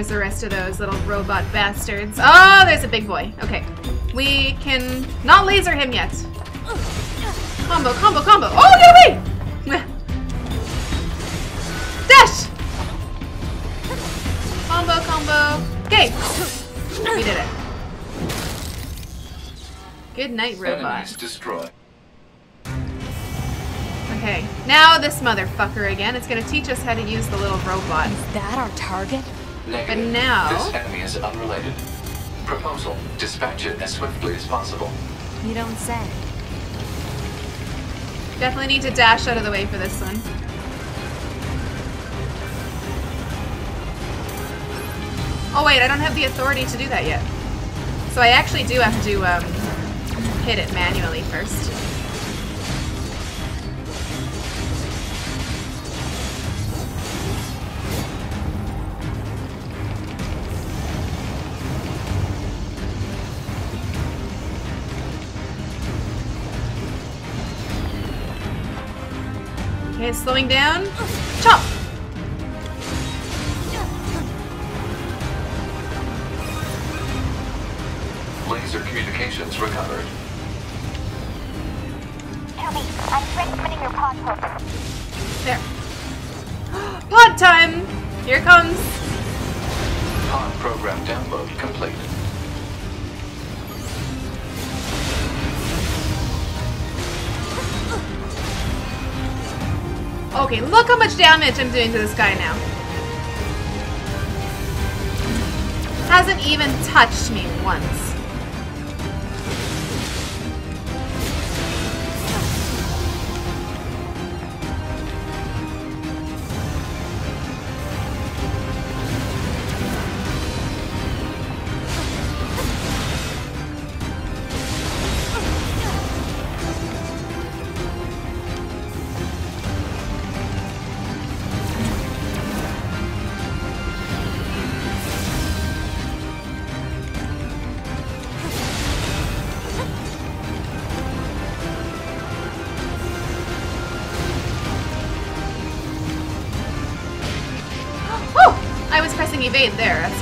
Where's the rest of those little robot bastards? Oh, there's a big boy. Okay. We can not laser him yet. Combo, combo, combo. Oh, get away! Dash! Combo, combo. Okay. We did it. Good night, robot. Enemies destroyed. Okay. Now this motherfucker again. It's gonna teach us how to use the little robot. Is that our target? Negative. now- This enemy is unrelated. Proposal. Dispatch it as swiftly as possible. You don't say. Definitely need to dash out of the way for this one. Oh wait, I don't have the authority to do that yet. So I actually do have to um, hit it manually first. Okay, slowing down. Chop! Laser communications recovered. Okay, look how much damage I'm doing to this guy now. Hasn't even touched me once. Evade there. That's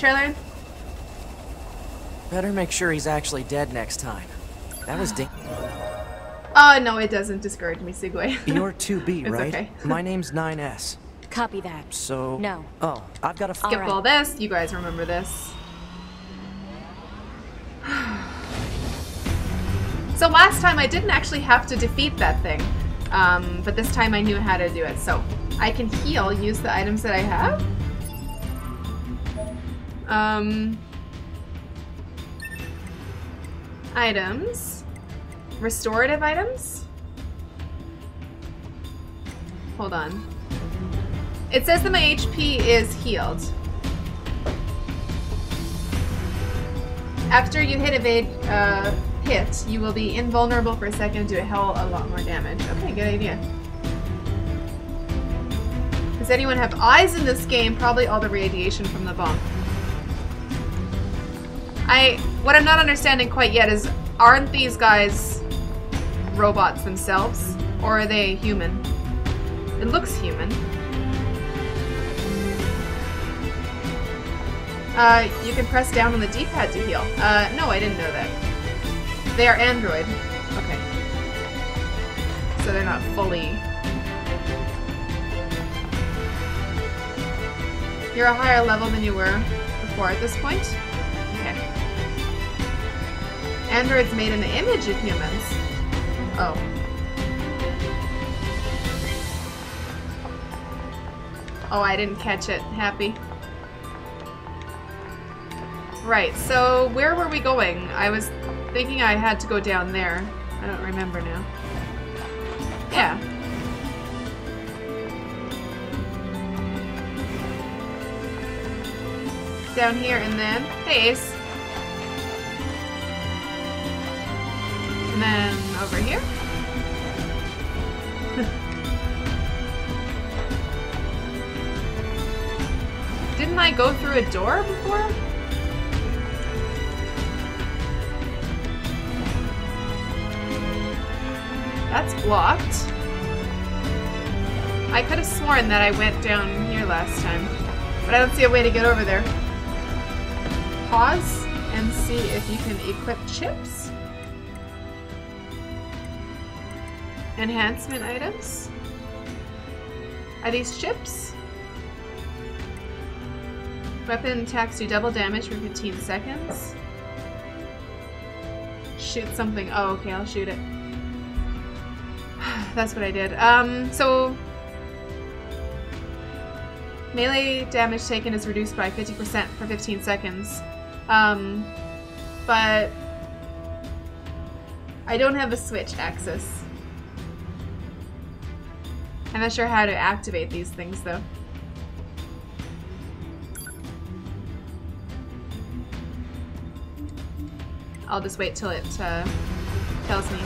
trailer. Better make sure he's actually dead next time. That was dang- Oh, no, it doesn't discourage me, Segway. You're 2B, right? okay. My name's 9S. Copy that. So... No. Oh, I've got to... Skip Alright. all this. You guys remember this. so last time I didn't actually have to defeat that thing. Um, but this time I knew how to do it. So I can heal, use the items that I have. Um, items. Restorative items? Hold on. It says that my HP is healed. After you hit evade uh, hit, you will be invulnerable for a second, do a hell a lot more damage. Okay, good idea. Does anyone have eyes in this game? Probably all the radiation from the bomb. I what I'm not understanding quite yet is aren't these guys robots themselves? Or are they human? It looks human. Uh, you can press down on the D-pad to heal. Uh, no, I didn't know that. They are Android. Okay. So they're not fully... You're a higher level than you were before at this point? Androids made in the image of humans. Oh. Oh, I didn't catch it. Happy. Right, so where were we going? I was thinking I had to go down there. I don't remember now. Yeah. Down here and then... Hey, Ace. Then over here. Didn't I go through a door before? That's blocked. I could have sworn that I went down here last time, but I don't see a way to get over there. Pause and see if you can equip chips. Enhancement items. Are these chips? Weapon attacks do double damage for 15 seconds. Shoot something. Oh, okay, I'll shoot it. That's what I did. Um, so... Melee damage taken is reduced by 50% for 15 seconds. Um, but... I don't have a switch access. I'm not sure how to activate these things, though. I'll just wait till it uh, tells me.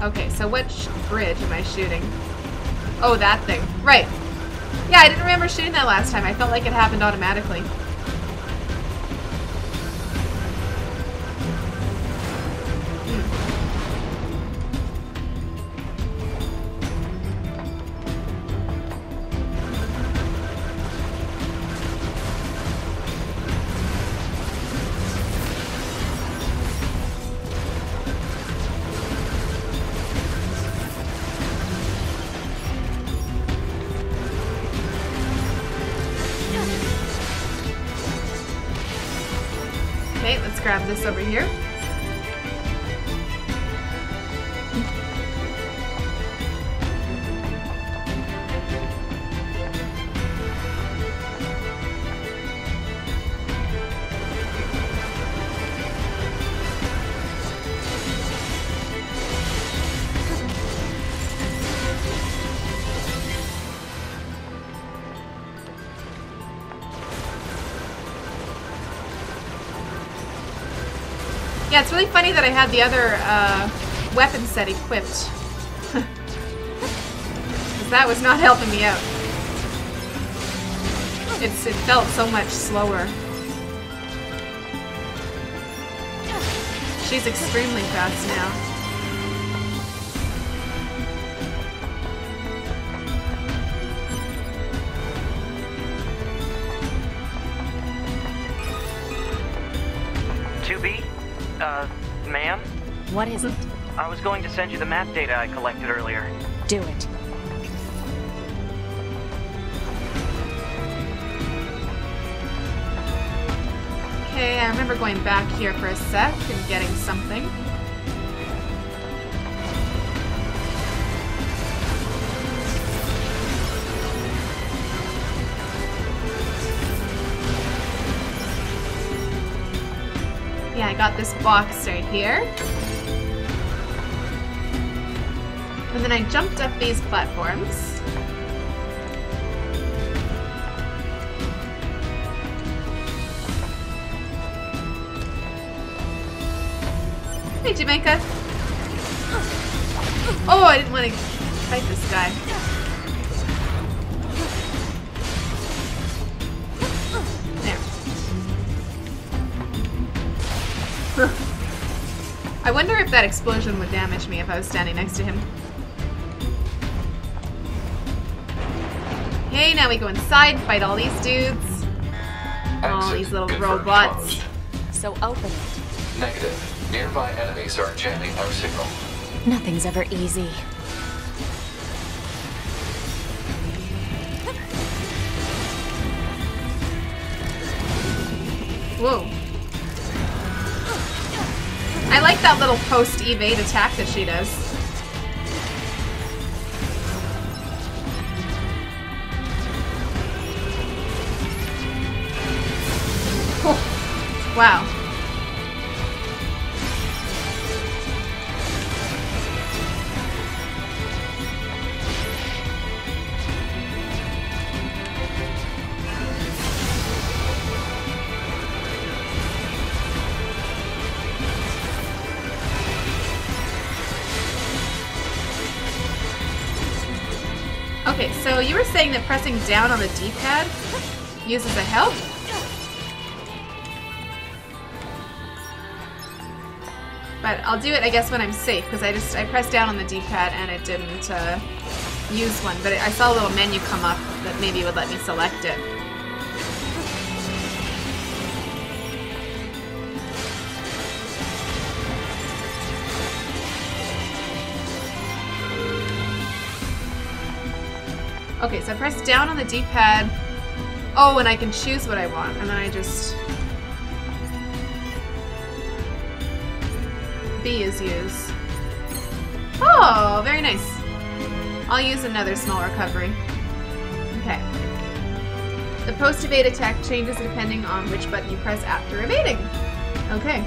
Okay, so which bridge am I shooting? Oh, that thing. Right. Yeah, I didn't remember shooting that last time. I felt like it happened automatically. Funny that I had the other uh, weapon set equipped. that was not helping me out. It's, it felt so much slower. She's extremely fast now. What is it? I was going to send you the map data I collected earlier. Do it. Okay, I remember going back here for a sec and getting something. Yeah, I got this box right here. And then I jumped up these platforms. Hey, Jamaica. Oh, I didn't want to fight this guy. There. I wonder if that explosion would damage me if I was standing next to him. Now we go inside, fight all these dudes. All these little confirmed robots. closed. So open it. Negative. Nearby enemies are jamming our signal. Nothing's ever easy. Whoa. I like that little post evade attack that she does. Wow. Okay, so you were saying that pressing down on the D-pad uses a help? But I'll do it, I guess, when I'm safe, because I just, I pressed down on the D-pad and it didn't uh, use one. But I saw a little menu come up that maybe would let me select it. Okay, so I press down on the D-pad. Oh, and I can choose what I want, and then I just... B is used. Oh, very nice. I'll use another small recovery. Okay. The post-evade attack changes depending on which button you press after evading. Okay.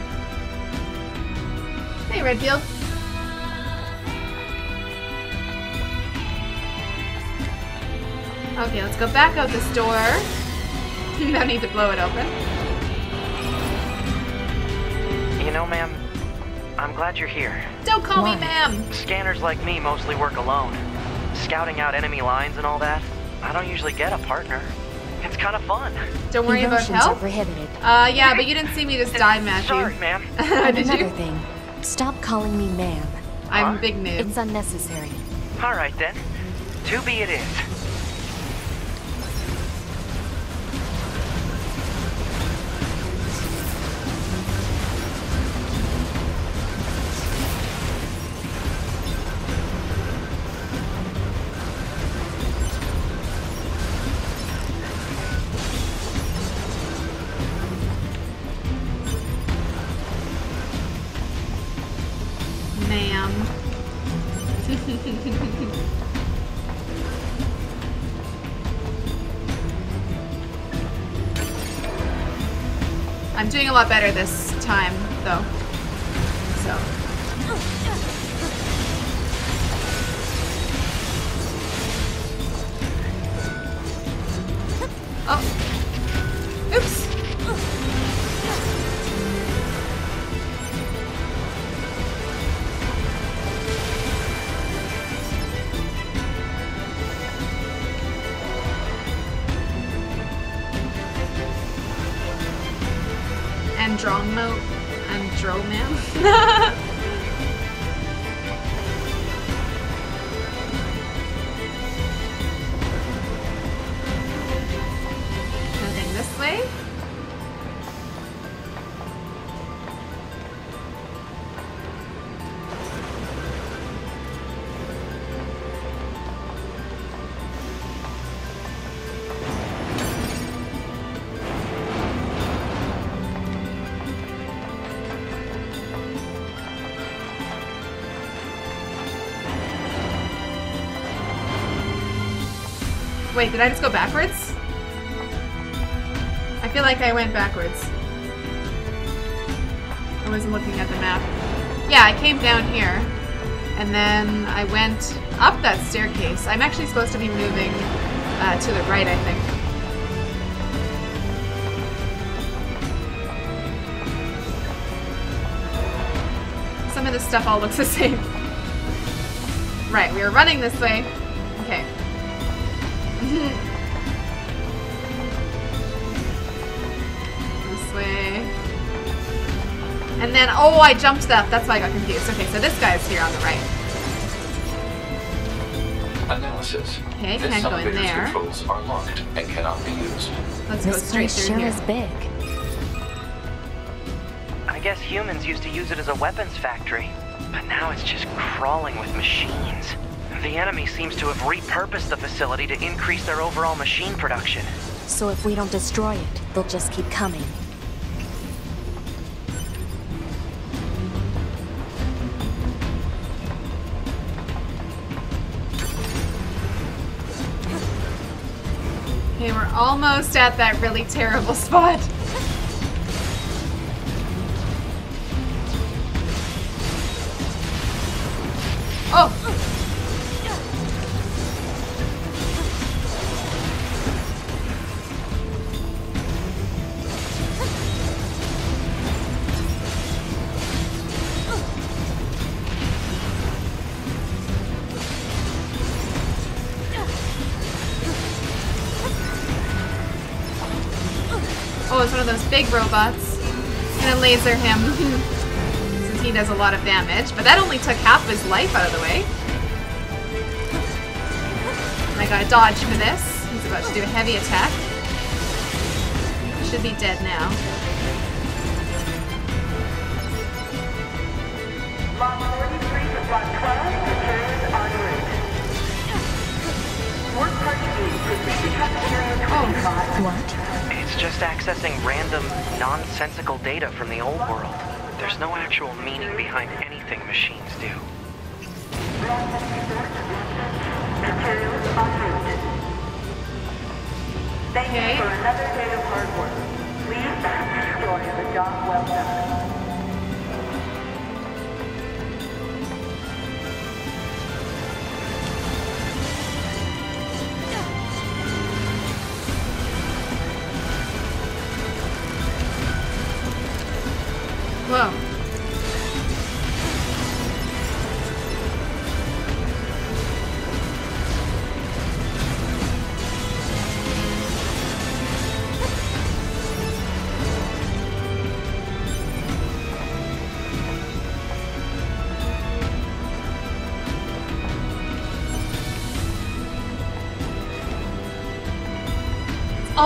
Hey, Redfield. Okay, let's go back out this door. no need to blow it open. Glad you're here. Don't call Why? me ma'am. Scanners like me mostly work alone. Scouting out enemy lines and all that, I don't usually get a partner. It's kind of fun. Don't worry about Emotions are help. prohibited. Uh, yeah, but you didn't see me just die, Matthew. Sorry, ma'am. Did another you? thing, stop calling me ma'am. I'm Huh? big noob. It's unnecessary. All right then. To be it is. I'm doing a lot better this time, though. Did I just go backwards? I feel like I went backwards. I wasn't looking at the map. Yeah, I came down here, and then I went up that staircase. I'm actually supposed to be moving uh, to the right, I think. Some of this stuff all looks the same. Right, we were running this way. Okay. this way. And then, oh, I jumped up. That's why I got confused. Okay, so this guy's here on the right. Analysis. Okay, this can't go in elevator's there. controls are locked and cannot be used. Let's go This straight place through sure here. is big. I guess humans used to use it as a weapons factory, but now it's just crawling with machines. The enemy seems to have repurposed the facility to increase their overall machine production. So if we don't destroy it, they'll just keep coming. Okay, we're almost at that really terrible spot. Robots. Gonna laser him. Since he does a lot of damage. But that only took half his life out of the way. And I gotta dodge for this. He's about to do a heavy attack. Should be dead now. Lot 43 to Block 12, materials en route. Work Part B, proceed to Cafeteria 25. What? Just accessing random, nonsensical data from the old world. There's no actual meaning behind anything machines do. Materials route. Thank you for another day of hard work. Please destroy the well done.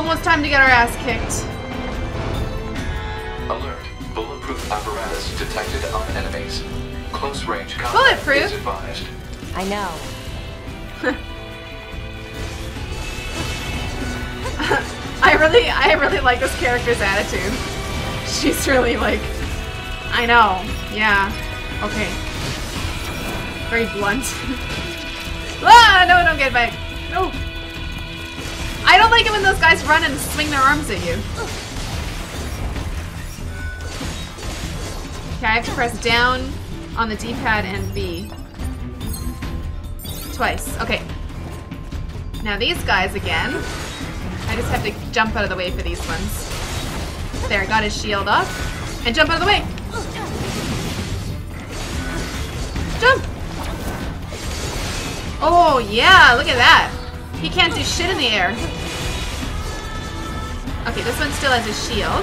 Almost time to get our ass kicked. Alert. Bulletproof apparatus detected on enemies. Close range combat Bulletproof? is advised. I know. I really, I really like this character's attitude. She's really like, I know, yeah, okay. Very blunt. ah, no, don't get back. When those guys run and swing their arms at you. Okay, I have to press down on the D-pad and B. Twice, okay. Now these guys again. I just have to jump out of the way for these ones. There, got his shield up. And jump out of the way! Jump! Oh, yeah, look at that. He can't do shit in the air. Okay, this one still has a shield.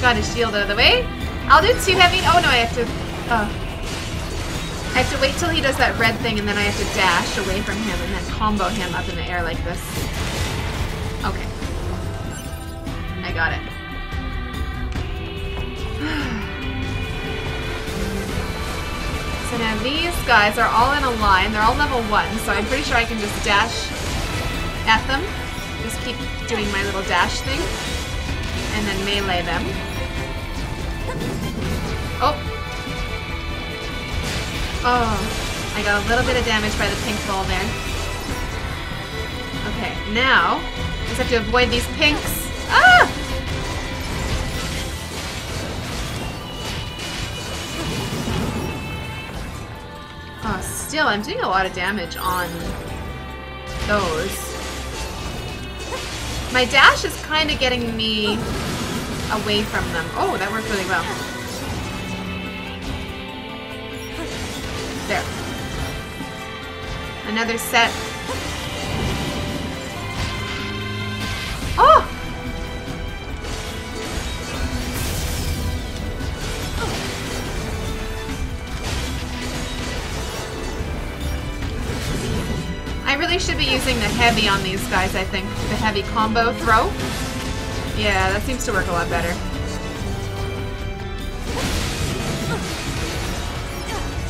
Got his shield out of the way. I'll do two heavy. Oh no, I have to. Oh. I have to wait till he does that red thing and then I have to dash away from him and then combo him up in the air like this. Okay. I got it. So now these guys are all in a line. They're all level 1, so I'm pretty sure I can just dash at them. Keep doing my little dash thing. And then melee them. Oh! Oh, I got a little bit of damage by the pink ball there. Okay, now, I just have to avoid these pinks. Ah! Oh, still, I'm doing a lot of damage on those. My dash is kind of getting me away from them. Oh, that worked really well. There. Another set. Heavy on these guys, I think. The heavy combo throw. Yeah, that seems to work a lot better.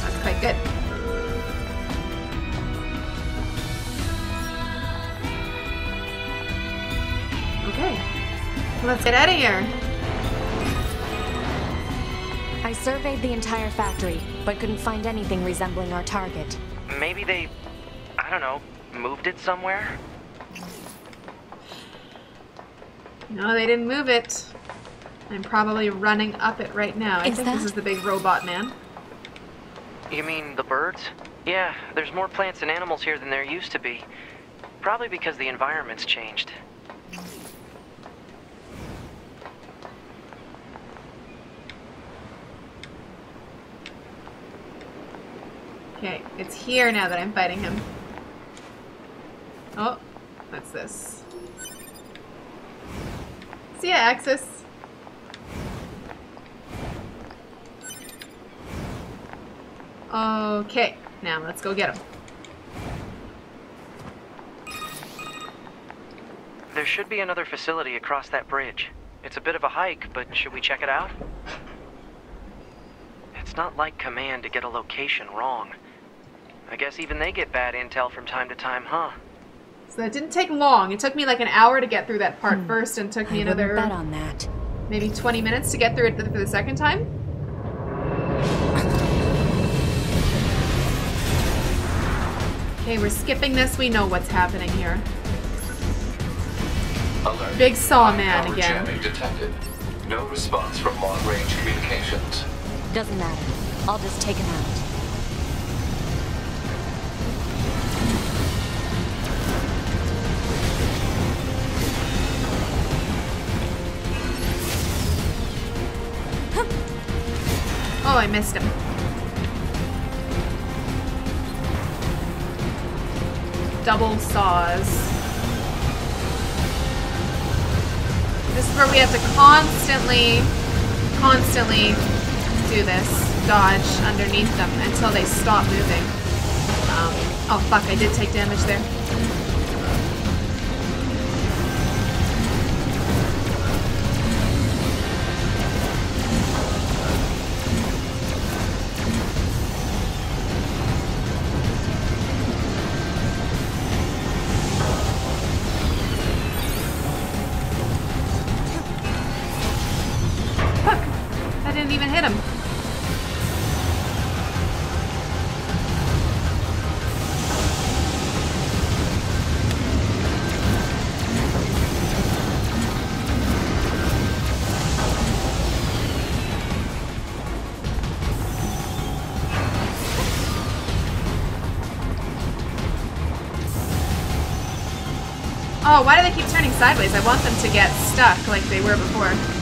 That's quite good. Okay. Let's get out of here. I surveyed the entire factory, but couldn't find anything resembling our target. Maybe they, I don't know, moved it somewhere? No, they didn't move it. I'm probably running up it right now. I Is think this is the big robot man. You mean the birds? Yeah, there's more plants and animals here than there used to be. Probably because the environment's changed. Okay, it's here now that I'm fighting him. Oh, that's this? See ya, Axis. Okay, now let's go get him. There should be another facility across that bridge. It's a bit of a hike, but should we check it out? It's not like Command to get a location wrong. I guess even they get bad intel from time to time, huh? So that didn't take long. It took me like an hour to get through that part first, and took me Hmm. I another bet on that. maybe 20 minutes to get through it for the second time. Okay, we're skipping this. We know what's happening here. Alert. Big saw man power again. Jamming detected. No response from long-range communications. Doesn't matter. I'll just take him out. Oh, I missed him. Double saws. This is where we have to constantly, constantly do this. Dodge underneath them until they stop moving. Um, oh fuck, I did take damage there. Sideways? I want them to get stuck like they were before.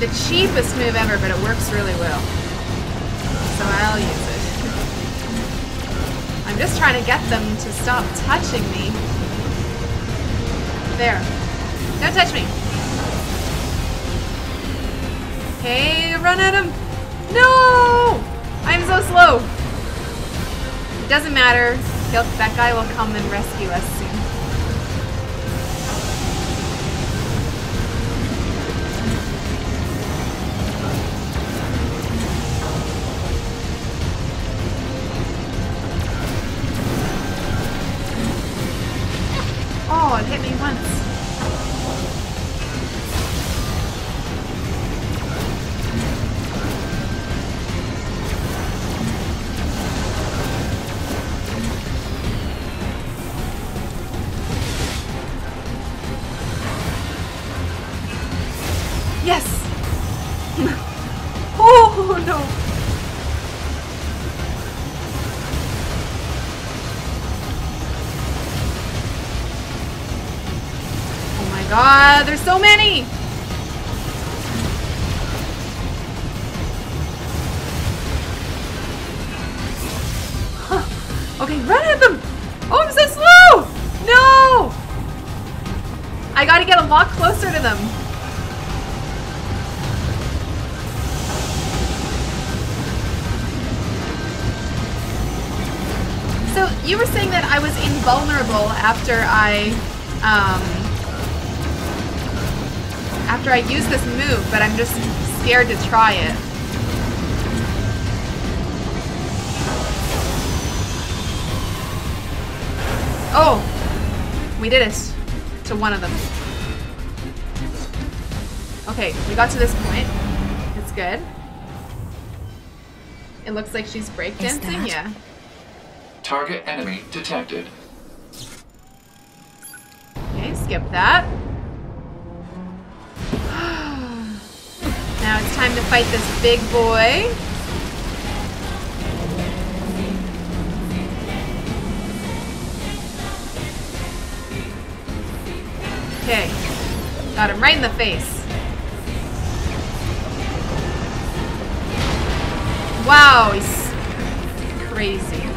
The cheapest move ever, but it works really well. So I'll use it. I'm just trying to get them to stop touching me. There. Don't touch me. Hey, run at him. No! I'm so slow. It doesn't matter. He'll, that guy will come and rescue us after I, um, after I use this move, but I'm just scared to try it. Oh, we did it to one of them. Okay, we got to this point. It's good. It looks like she's breakdancing. Yeah. Target enemy detected. Skip that. now it's time to fight this big boy. Okay. Got him right in the face. Wow, he's crazy.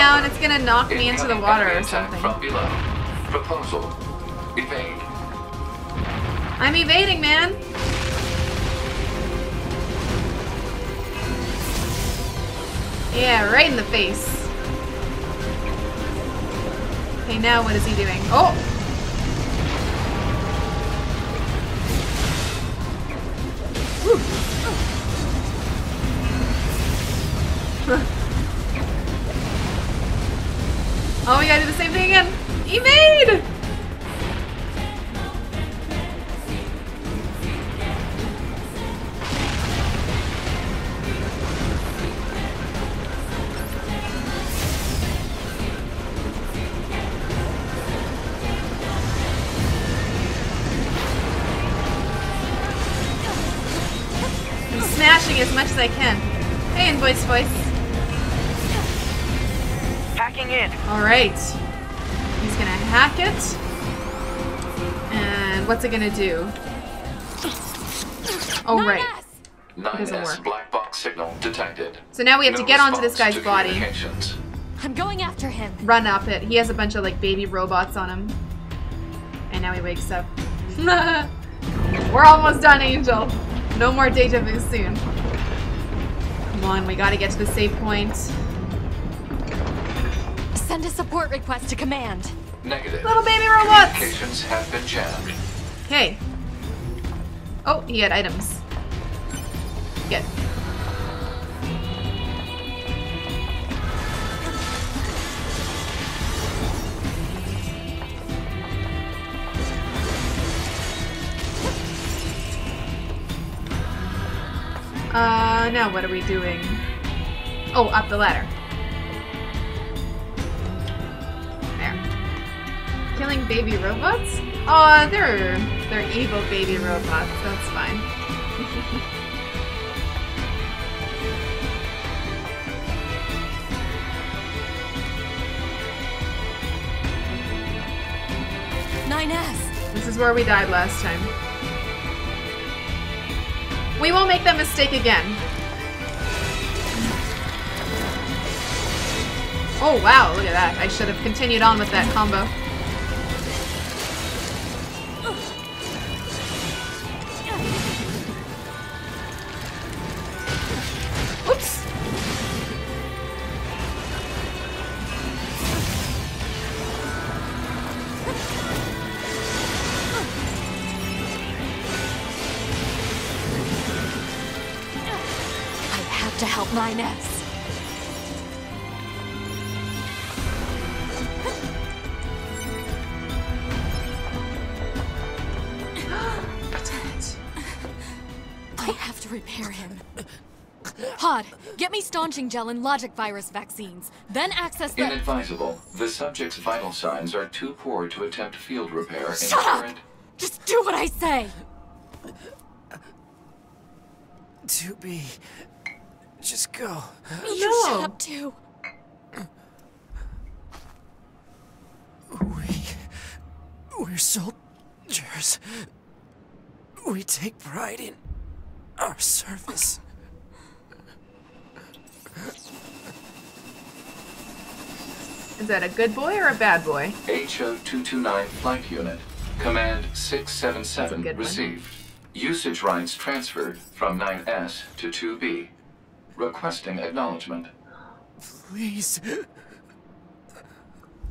Down. It's gonna knock me into the water or something. From below. Proposal. Evade. I'm evading, man. Yeah, right in the face. Okay, now what is he doing? Oh! Oh, gonna do? Oh, right. doesn't work. black box signal detected. So now we have to get onto this guy's body. I'm going after him. run up it. He has a bunch of like baby robots on him. And now he wakes up. We're almost done, Angel. No more deja vu soon. Come on, we gotta get to the save point. Send a support request to command. Negative. Little baby robots! Communications have been jammed. He had items. Good. Uh, now what are we doing? Oh, up the ladder. There. Killing baby robots? Oh, they're they're evil baby robots. That's fine. Nine S. This is where we died last time. We won't make that mistake again. Oh wow, look at that. I should have continued on with that combo. Get me staunching gel and logic virus vaccines. Then access the. Inadvisable. The subject's vital signs are too poor to attempt field repair in Shut up! current. Just do what I say. To be. Just go. You no. shut up too. We. We're soldiers. We take pride in our service. Is that a good boy or a bad boy? HO229 Flight Unit. Command 677 good one. received. Usage rights transferred from 9S to 2B. Requesting acknowledgement. Please.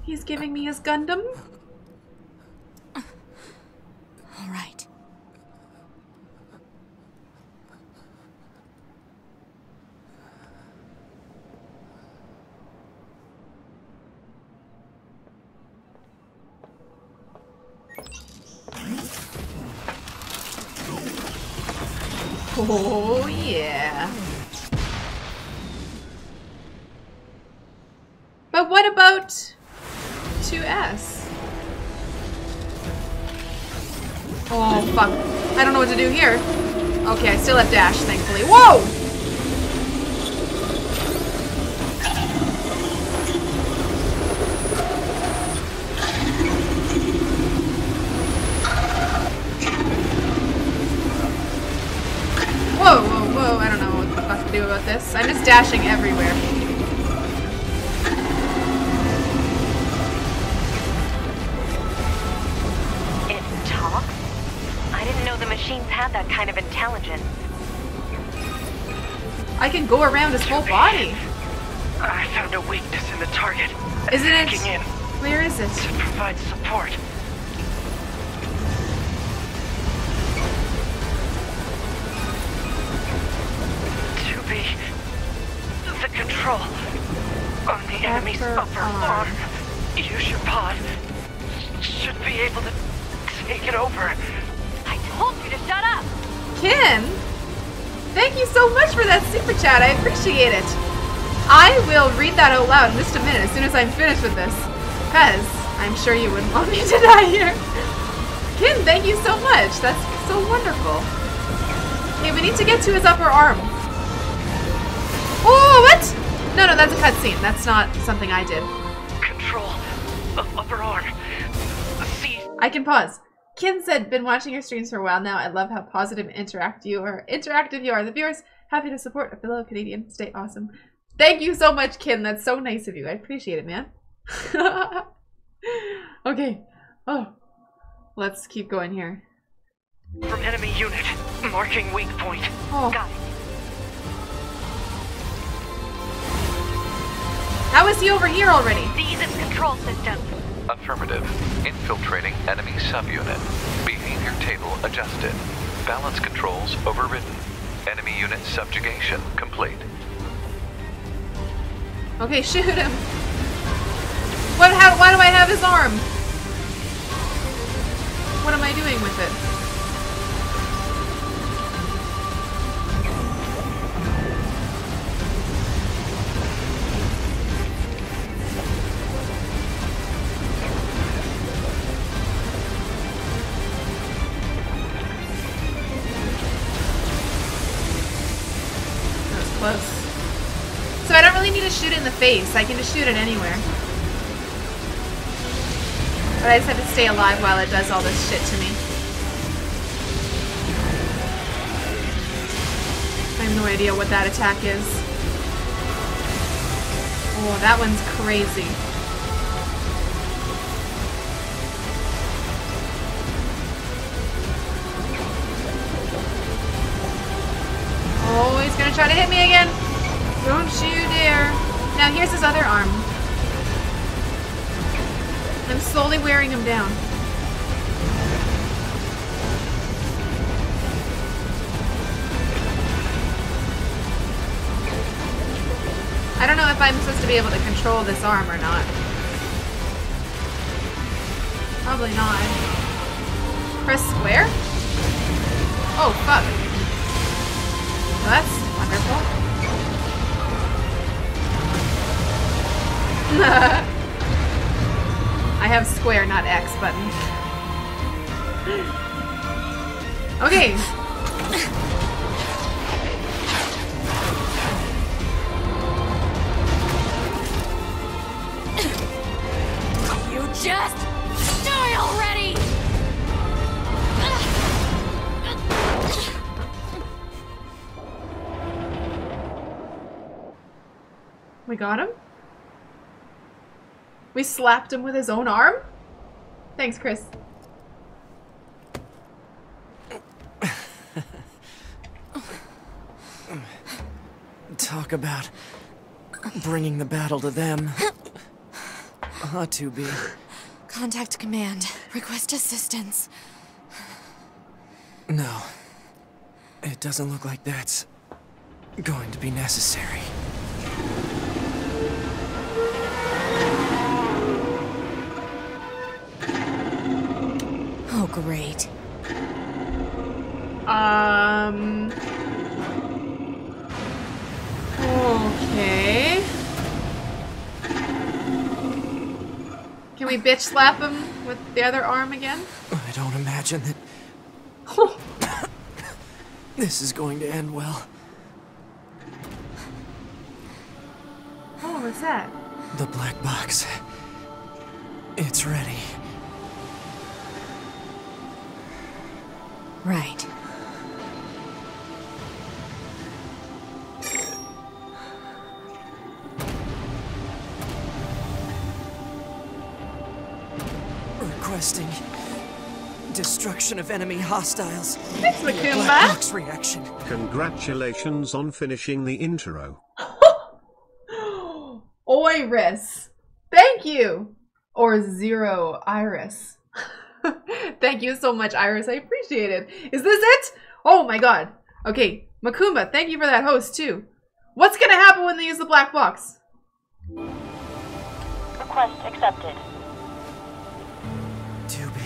He's giving me his Gundam? All right. Oh, yeah. But what about 2S? Oh, fuck. I don't know what to do here. Okay, I still have dash, thankfully. Whoa! Whoa, whoa, whoa. I don't know what the fuck to do about this. I'm just dashing everywhere. It talks? I didn't know the machines had that kind of intelligence. I can go around his whole body. I found a weakness in the target. Isn't it- Hacking in. Where is it? to provide support. To be the control on the enemy's Upper arm. arm. Use your pod. Should be able to take it over. I told you to shut up! Kin, thank you so much for that super chat. I appreciate it. I will read that out loud in just a minute as soon as I'm finished with this. Because I'm sure you wouldn't want me to die here. Kin, thank you so much. That's so wonderful. Okay, we need to get to his upper arm. Oh, what? No, no, that's a cutscene. That's not something I did. Control of upper arm. See, I can pause. Kin said, been watching your streams for a while now. I love how positive and interact you are. Interactive you are. The viewers happy to support a fellow Canadian. Stay awesome. Thank you so much, Kin. That's so nice of you. I appreciate it, man. okay. Oh, let's keep going here. from enemy unit. Marking weak point. Oh, Got it. How is he over here already? These is control systems. Affirmative. Infiltrating enemy subunit. Behavior table adjusted. Balance controls overridden. Enemy unit subjugation complete. Okay, shoot him. What? How? Why do I have his arm? What am I doing with it? Face. I can just shoot it anywhere. But I just have to stay alive while it does all this shit to me. I have no idea what that attack is. Oh, that one's crazy. Oh, he's gonna try to hit me again. Don't you dare. Now here's his other arm. I'm slowly wearing him down. I don't know if I'm supposed to be able to control this arm or not. Probably not. Press square? Oh, fuck. Well, that's wonderful. I have square, not X button. Okay. You just die already! We got him? We slapped him with his own arm? Thanks, Chris. Talk about bringing the battle to them. Ought to be. Contact command. Request assistance. No. It doesn't look like that's going to be necessary. Great. Um. Okay. Can we bitch slap him with the other arm again? I don't imagine that this is going to end well. Oh, what's that? The black box. It's ready. Right. Requesting destruction of enemy hostiles. Thanks, Black Makuma. box reaction. Congratulations on finishing the intro. Oiris. Thank you. or zero Iris. thank you so much, Iris. I appreciate it. Is this it? Oh my god. Okay, Makumba, thank you for that host too. What's gonna happen when they use the black box? Request accepted. 2B.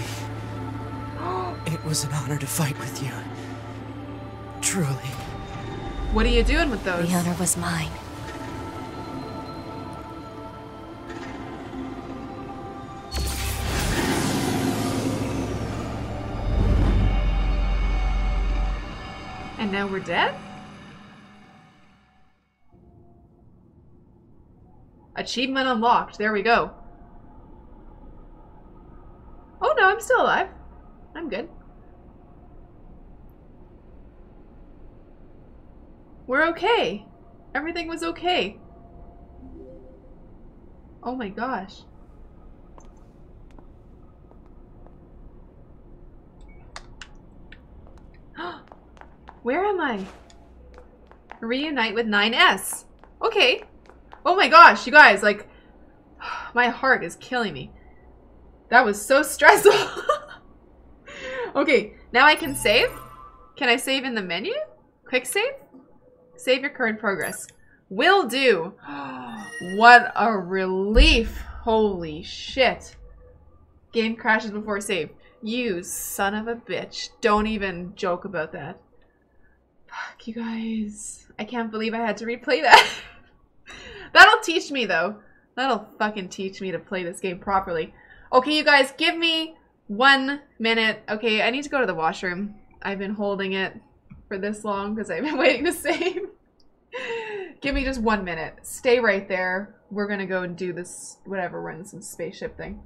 It was an honor to fight with you. Truly. What are you doing with those? The honor was mine. And now we're dead? Achievement unlocked. There we go. Oh no, I'm still alive. I'm good. We're okay. Everything was okay. Oh my gosh. Where am I? Reunite with 9S. Okay. Oh my gosh, you guys, like, my heart is killing me. That was so stressful. okay, now I can save. Can I save in the menu? Quick save? Save your current progress. Will do. what a relief. Holy shit. Game crashes before save. You son of a bitch. Don't even joke about that. Fuck, you guys. I can't believe I had to replay that. That'll teach me, though. That'll fucking teach me to play this game properly. Okay, you guys, give me one minute. Okay, I need to go to the washroom. I've been holding it for this long because I've been waiting to save. give me just one minute. Stay right there. We're gonna go and do this, whatever, run some spaceship thing.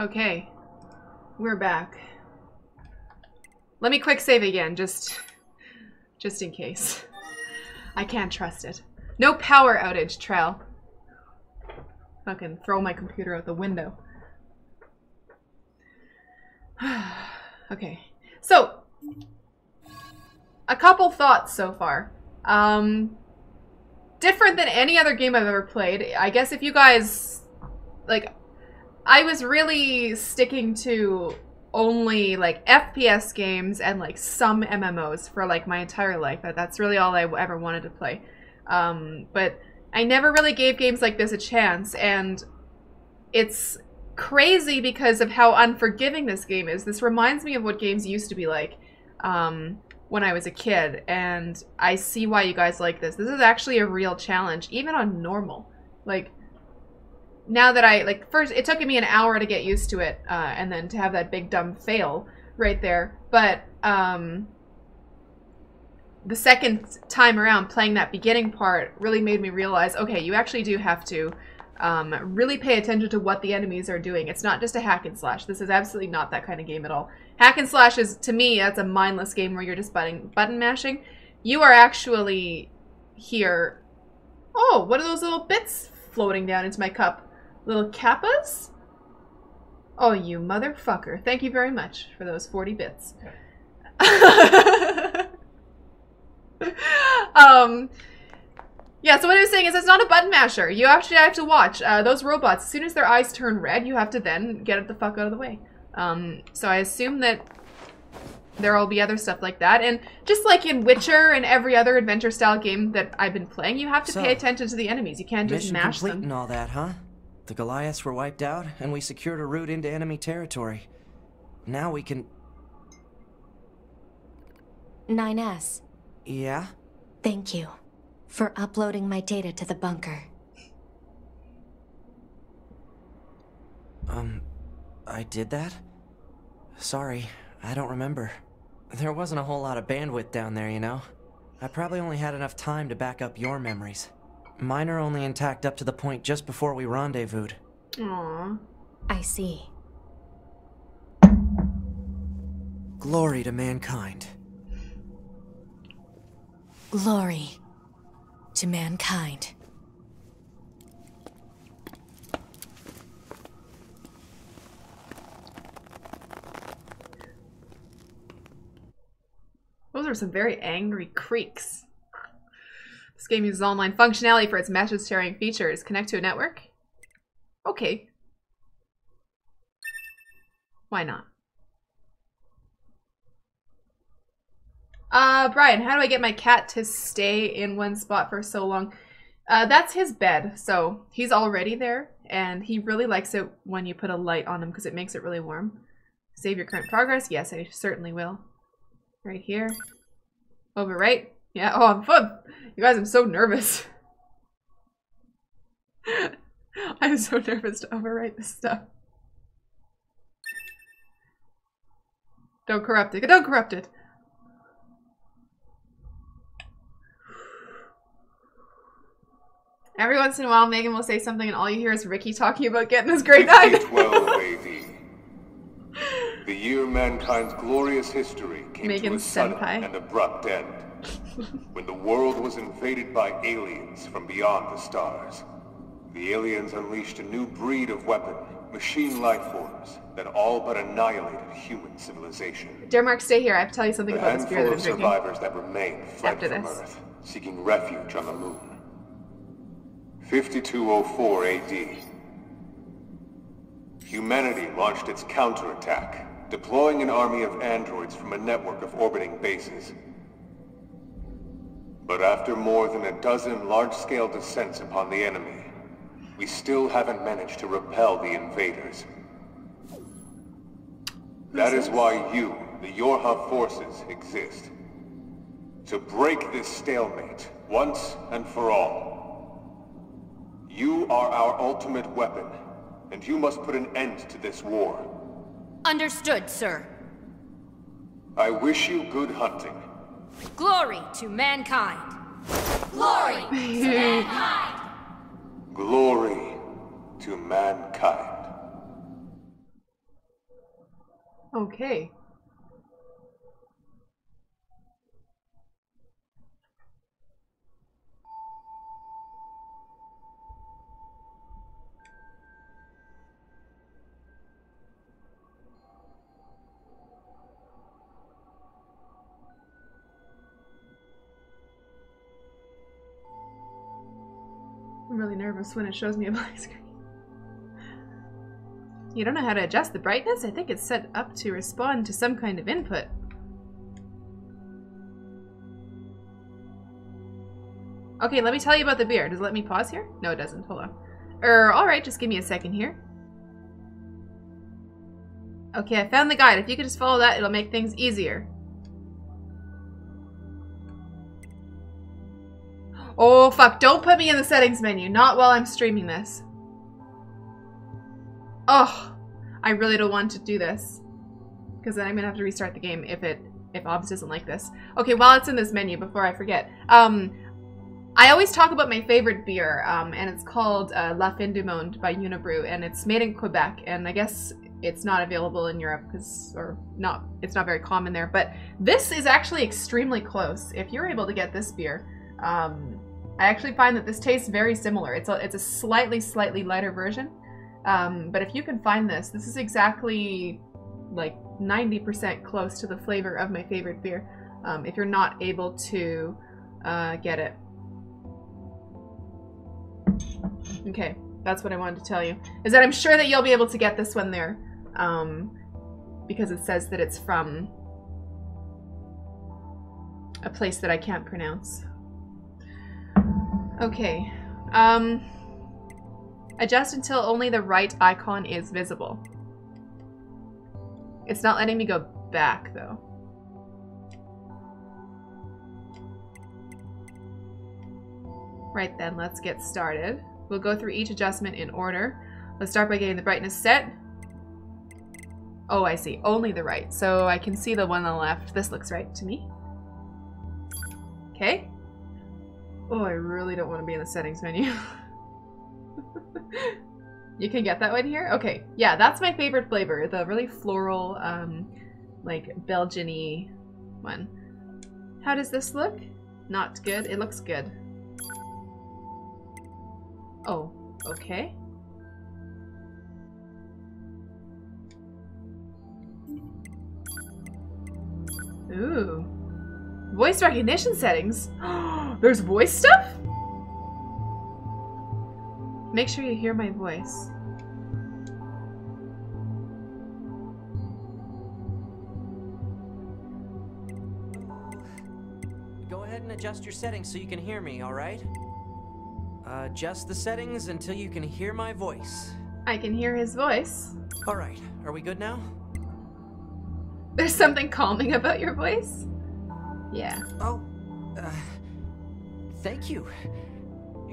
Okay. We're back. Let me quick save again, just just in case. I can't trust it. No power outage, Trell. Fucking throw my computer out the window. okay. So, a couple thoughts so far. Um, different than any other game I've ever played. I guess if you guys, like, I was really sticking to only like FPS games and like some MMOs for like my entire life. That that's really all I ever wanted to play. Um, but I never really gave games like this a chance, and it's crazy because of how unforgiving this game is. This reminds me of what games used to be like um, when I was a kid, and I see why you guys like this. This is actually a real challenge, even on normal. Like now that I like first it took me an hour to get used to it uh, and then to have that big dumb fail right there but um the second time around playing that beginning part really made me realize okay you actually do have to Um, really pay attention to what the enemies are doing. It's not just a hack and slash. This is absolutely not that kind of game at all. Hack and slash is, to me, that's a mindless game where you're just button, button mashing. You are actually here. Oh, what are those little bits floating down into my cup? Little kappas? Oh, you motherfucker. Thank you very much for those 40 bits. um, yeah, so what I was saying is it's not a button masher. You actually have to watch. Uh, those robots, as soon as their eyes turn red, you have to then get it the fuck out of the way. Um, so I assume that there will be other stuff like that. And just like in Witcher and every other adventure-style game that I've been playing, you have to So, pay attention to the enemies. You can't just mash them. and all that, huh? The Goliaths were wiped out, and we secured a route into enemy territory. Now we can... 9S, Yeah? thank you for uploading my data to the bunker. Um, I did that? Sorry, I don't remember. There wasn't a whole lot of bandwidth down there, you know? I probably only had enough time to back up your memories. Mine are only intact up to the point just before we rendezvoused. Aww. I see. Glory to mankind. Glory to mankind. Those are some very angry creaks. This game uses online functionality for its message sharing features. Connect to a network? Okay. Why not? Uh, Brian, how do I get my cat to stay in one spot for so long? Uh, that's his bed, so he's already there, and he really likes it when you put a light on him because it makes it really warm. Save your current progress? Yes, I certainly will. Right here. Over right. Yeah, oh, I'm fun. You guys, I'm so nervous. I'm so nervous to overwrite this stuff. Don't corrupt it. Don't corrupt it. Every once in a while, Meghan will say something, and all you hear is Ricky talking about getting his grade 9. 12 AD. The year mankind's glorious history came to a sudden senpai. and abrupt end. When the world was invaded by aliens from beyond the stars. The aliens unleashed a new breed of weapon, machine life forms, that all but annihilated human civilization. Dear Mark, stay here. I have to tell you something The about this beer that I'm drinking. survivors that remained fled After from this. Earth, seeking refuge on the moon. 5204 AD. Humanity launched its counterattack, deploying an army of androids from a network of orbiting bases. But after more than a dozen large-scale descents upon the enemy, we still haven't managed to repel the invaders. That is why you, the YoRHa forces, exist. To break this stalemate, once and for all. You are our ultimate weapon, and you must put an end to this war. Understood, sir. I wish you good hunting. Glory to mankind. Glory to mankind. Glory to mankind. Okay. I'm really nervous when it shows me a black screen. You don't know how to adjust the brightness? I think it's set up to respond to some kind of input. Okay, let me tell you about the beer. Does it let me pause here? No, it doesn't. Hold on. Er, alright, just give me a second here. Okay, I found the guide. If you could just follow that, it'll make things easier. Oh, fuck. Don't put me in the settings menu. Not while I'm streaming this. Oh, I really don't want to do this. Because then I'm going to have to restart the game if it if OBS doesn't like this. Okay, while it's in this menu, before I forget. Um, I always talk about my favorite beer, um, and it's called uh, La Fin du Monde by Unibroue, and it's made in Quebec, and I guess it's not available in Europe because, or not, it's not very common there. But this is actually extremely close. If you're able to get this beer, um, I actually find that this tastes very similar. It's a, it's a slightly, slightly lighter version. Um, but if you can find this, this is exactly like 90% close to the flavor of my favorite beer. Um, if you're not able to uh, get it. Okay, that's what I wanted to tell you. Is that I'm sure that you'll be able to get this one there. Um, because it says that it's from a place that I can't pronounce. Okay. Um, adjust until only the right icon is visible. It's not letting me go back, though. Right then, let's get started. We'll go through each adjustment in order. Let's start by getting the brightness set. Oh, I see. Only the right. So I can see the one on the left. This looks right to me. Okay. Oh, I really don't want to be in the settings menu. you can get that one here? Okay. Yeah, that's my favorite flavor. The really floral, um, like Belgian-y one. How does this look? Not good. It looks good. Oh, okay. Ooh. Voice recognition settings. There's voice stuff? Make sure you hear my voice. Go ahead and adjust your settings so you can hear me, alright? Uh, adjust the settings until you can hear my voice. I can hear his voice. Alright, are we good now? There's something calming about your voice? Yeah. Oh, uh, thank you.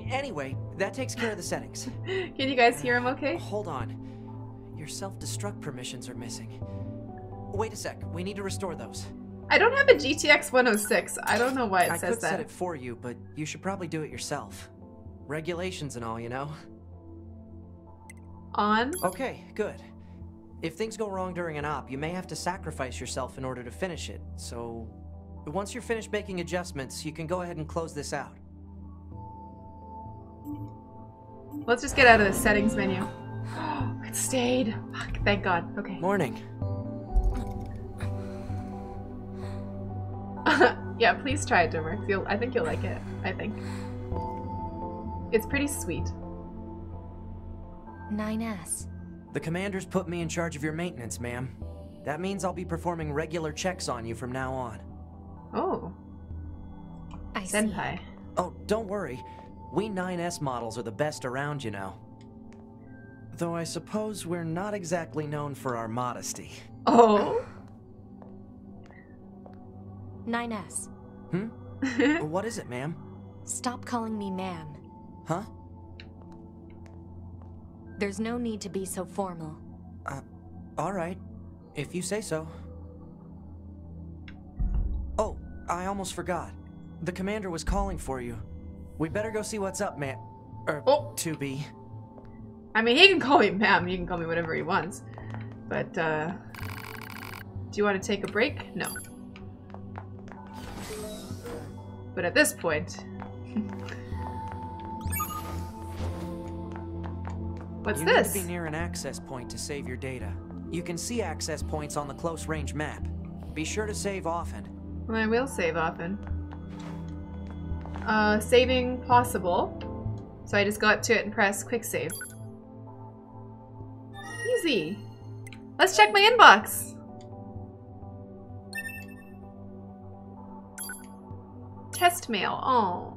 Anyway, that takes care of the settings. Can you guys hear him okay? Hold on. Your self-destruct permissions are missing. Wait a sec, we need to restore those. I don't have a GTX 106. I don't know why it I says could that. set it for you, but you should probably do it yourself. Regulations and all, you know? On? Okay, good. If things go wrong during an op, you may have to sacrifice yourself in order to finish it, so... Once you're finished making adjustments, you can go ahead and close this out. Let's just get out of the settings menu. it stayed. Fuck, thank God. Okay. Morning. yeah, please try it, Domerx. You'll, I think you'll like it. I think. It's pretty sweet. 9S. The commander's put me in charge of your maintenance, ma'am. That means I'll be performing regular checks on you from now on. Oh. I Senpai. Oh, don't worry. We 9S models are the best around, you know. Though I suppose we're not exactly known for our modesty. Oh. 9S. Hmm? what is it, ma'am? Stop calling me ma'am. Huh? There's no need to be so formal. Uh, alright. If you say so. I almost forgot. The commander was calling for you. We better go see what's up, man. Er, oh. 2B. I mean, he can call me ma'am. He can call me whatever he wants. But, uh... Do you want to take a break? No. But at this point... What's you this? need to be near an access point to save your data. You can see access points on the close range map. Be sure to save often. Well, I will save often. Uh, saving possible. So I just go up to it and press quick save. Easy. Let's check my inbox. Test mail. Oh.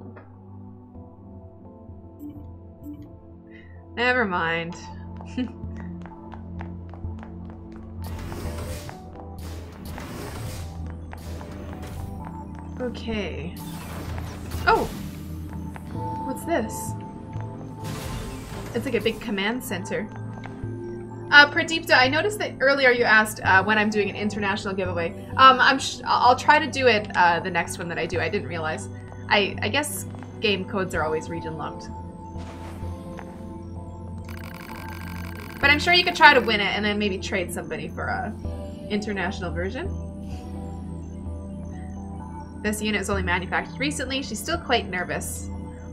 Never mind. okay. Oh! What's this? It's like a big command center. Uh, Pradeepta, I noticed that earlier you asked uh, when I'm doing an international giveaway. Um, I'm I'll try to do it uh, the next one that I do. I didn't realize. I, I guess game codes are always region locked. But I'm sure you could try to win it and then maybe trade somebody for a international version. This unit was only manufactured recently. She's still quite nervous.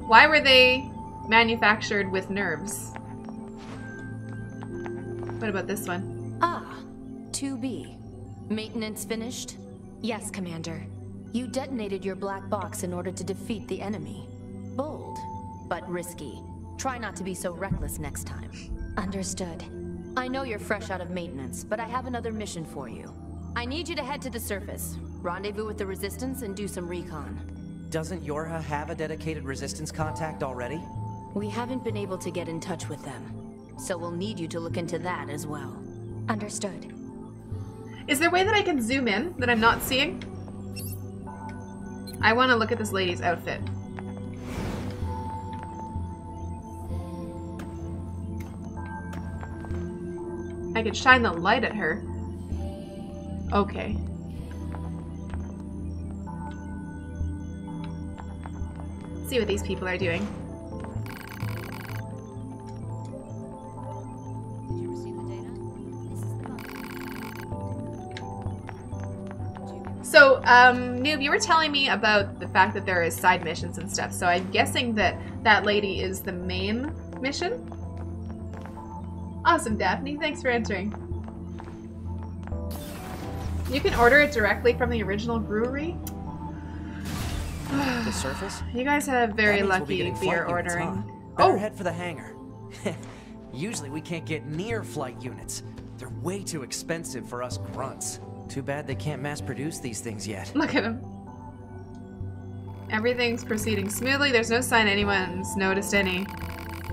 Why were they manufactured with nerves? What about this one? Ah, 2B. Maintenance finished? Yes, Commander. You detonated your black box in order to defeat the enemy. Bold, but risky. Try not to be so reckless next time. Understood. I know you're fresh out of maintenance, but I have another mission for you. I need you to head to the surface, rendezvous with the Resistance, and do some recon. Doesn't YoRHa have a dedicated Resistance contact already? We haven't been able to get in touch with them, so we'll need you to look into that as well. Understood. Is there a way that I can zoom in that I'm not seeing? I want to look at this lady's outfit. I could shine the light at her. Okay. See what these people are doing. So, um, Noob, you were telling me about the fact that there is side missions and stuff. So I'm guessing that that lady is the main mission? Awesome, Daphne. Thanks for answering. You can order it directly from the original brewery? The surface? You guys have very means we'll be lucky beer ordering. huh? Oh! Better head for the hangar. Usually we can't get near flight units. They're way too expensive for us grunts. Too bad they can't mass produce these things yet. Look at him. Everything's proceeding smoothly. There's no sign anyone's noticed any.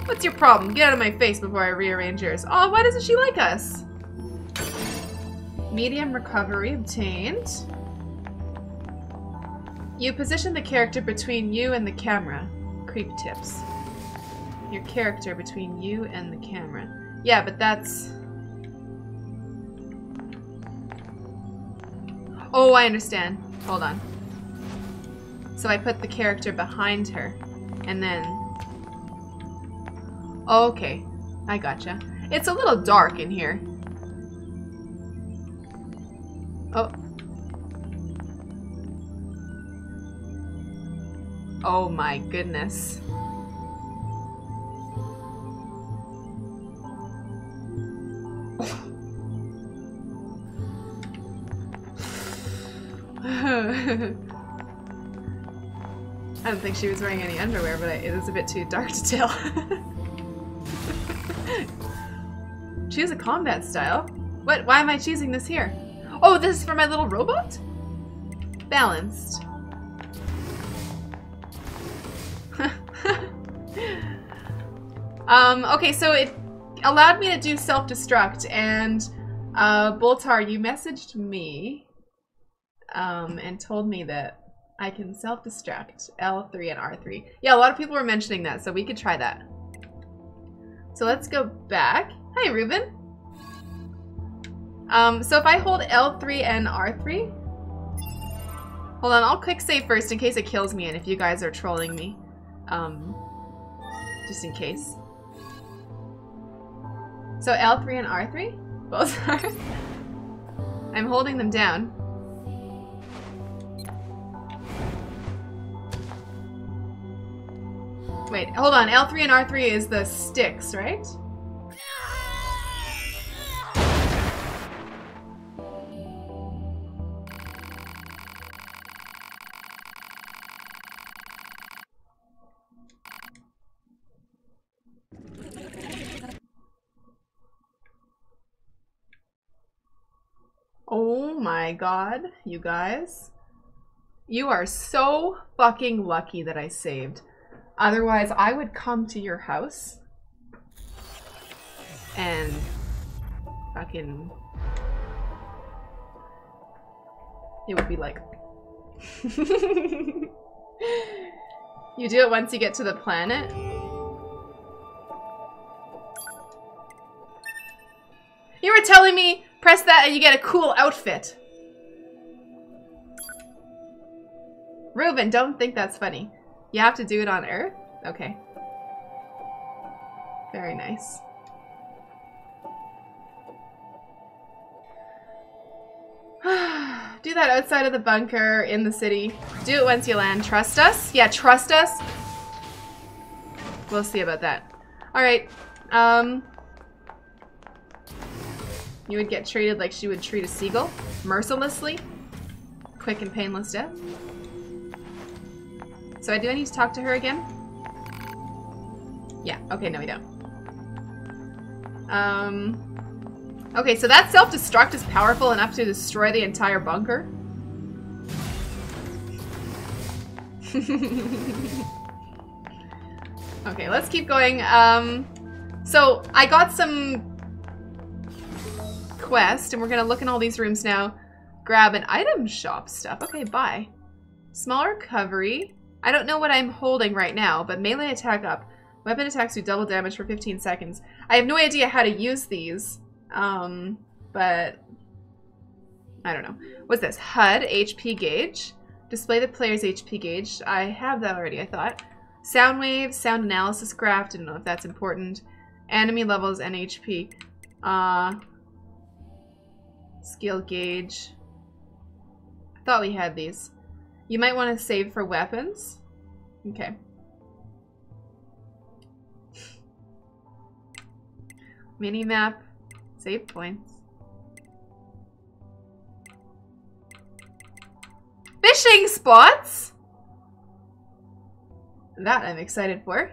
What's your problem? Get out of my face before I rearrange yours. Oh, why doesn't she like us? Medium recovery obtained. You position the character between you and the camera. Creep tips. Your character between you and the camera. Yeah, but that's... Oh, I understand. Hold on. So I put the character behind her, and then... Oh, okay. I gotcha. It's a little dark in here. Oh. Oh my goodness. I don't think she was wearing any underwear, but it a bit too dark to tell. Choose a combat style? What? Why am I choosing this here? Oh, this is for my little robot? Balanced. um, okay, so it allowed me to do self-destruct, and uh, Boltar, you messaged me um, and told me that I can self-destruct L3 and R3. Yeah, a lot of people were mentioning that, so we could try that. So let's go back. Hi, Ruben. Um, so if I hold L3 and R3, hold on, I'll quick save first in case it kills me and if you guys are trolling me, um, just in case. So L3 and R3, both are. I'm holding them down. Wait, hold on. L3 and R3 is the sticks, right? God, you guys. You are so fucking lucky that I saved. Otherwise, I would come to your house and fucking. It would be like. you do it once you get to the planet. You were telling me press that and you get a cool outfit. Reuben, don't think that's funny. You have to do it on Earth? Okay. Very nice. do that outside of the bunker, in the city. Do it once you land. Trust us? Yeah, trust us. We'll see about that. Alright. Um... You would get treated like she would treat a seagull. Mercilessly. Quick and painless death. So I do I need to talk to her again? Yeah, okay, no we don't. Um... Okay, so that self-destruct is powerful enough to destroy the entire bunker. okay, let's keep going. Um, so I got some quest, and we're gonna look in all these rooms now. Grab an item shop stuff. Okay, bye. Small recovery. I don't know what I'm holding right now, but melee attack up. Weapon attacks do double damage for 15 seconds. I have no idea how to use these. Um, but I don't know. What's this? HUD, HP gauge. Display the player's HP gauge. I have that already, I thought. Sound waves, sound analysis graph. Didn't know if that's important. Enemy levels and HP. Uh, skill gauge. I thought we had these. You might want to save for weapons. Okay. Mini map. Save points. Fishing spots! That I'm excited for.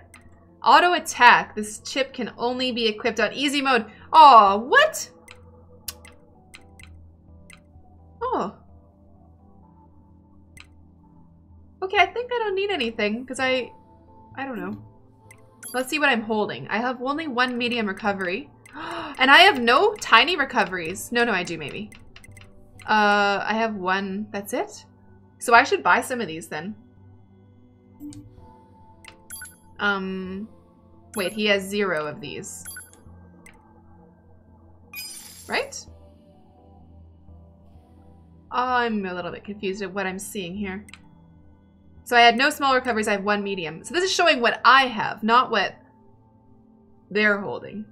Auto attack. This chip can only be equipped on easy mode. Oh, what? Oh. Okay, I think I don't need anything because I... I don't know. Let's see what I'm holding. I have only one medium recovery. And I have no tiny recoveries. No, no, I do maybe. Uh, I have one. That's it? So I should buy some of these then. Um, wait, he has zero of these. Right? I'm a little bit confused at what I'm seeing here. So I had no small recoveries, I have one medium. So this is showing what I have, not what they're holding.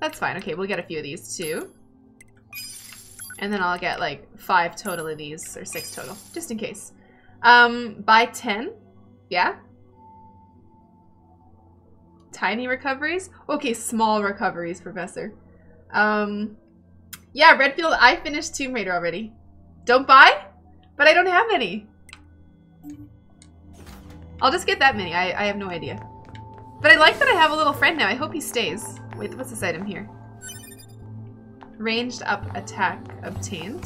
That's fine. Okay, we'll get a few of these too. And then I'll get like five total of these, or six total, just in case. Um, buy 10. Yeah? Tiny recoveries? Okay, small recoveries, Professor. Um, yeah, Redfield, I finished Tomb Raider already. Don't buy? But I don't have any. I'll just get that many. I, I have no idea. But I like that I have a little friend now. I hope he stays. Wait, what's this item here? Ranged up attack obtained.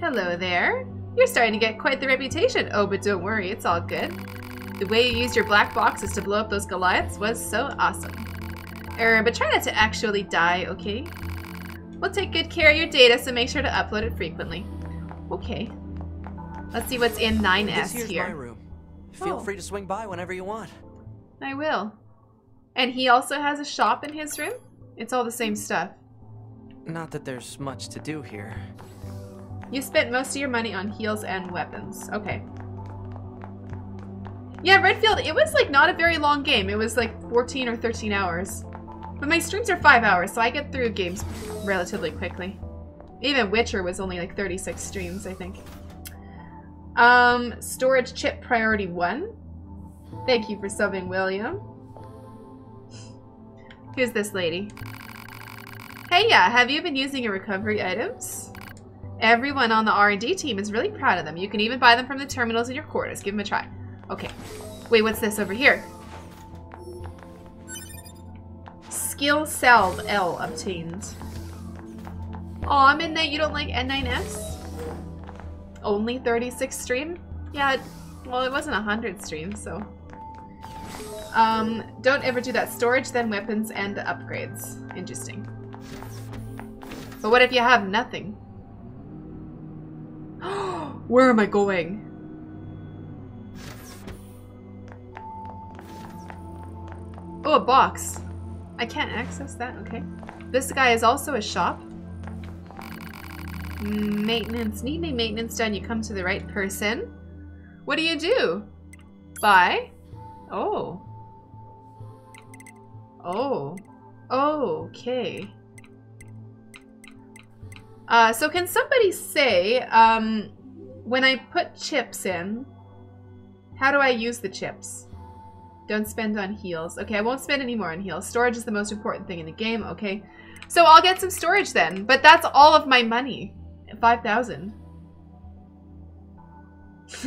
Hello there. You're starting to get quite the reputation. Oh, but don't worry, it's all good. The way you used your black boxes to blow up those Goliaths was so awesome. Er, but try not to actually die, okay? We'll take good care of your data, so make sure to upload it frequently. Okay. Let's see what's in 9S this here's here. Feel Oh. free to swing by whenever you want. I will. And he also has a shop in his room? It's all the same stuff. Not that there's much to do here. You spent most of your money on heals and weapons. Okay. Yeah, Redfield, it was like not a very long game. It was like 14 or 13 hours. But my streams are 5 hours, so I get through games relatively quickly. Even Witcher was only like 36 streams, I think. Um, storage chip priority 1. Thank you for subbing, William. Who's this lady? Hey, yeah, have you been using your recovery items? Everyone on the R&D team is really proud of them. You can even buy them from the terminals in your quarters. Give them a try. Okay. Wait, what's this over here? Skill Salve L obtained. Aw, Midnight, you don't like N9S? Only 36 stream? Yeah, well, it wasn't 100 streams, so... Um, don't ever do that. Storage, then weapons, and the upgrades. Interesting. But what if you have nothing? Where am I going? Oh, a box. I can't access that, okay. This guy is also a shop. Maintenance. Need any maintenance done, you come to the right person. What do you do? Buy. Oh. Oh. Okay. Uh, so can somebody say, um, when I put chips in, how do I use the chips? Don't spend on heals. Okay, I won't spend any more on heals. Storage is the most important thing in the game. Okay. So I'll get some storage then. But that's all of my money. 5,000.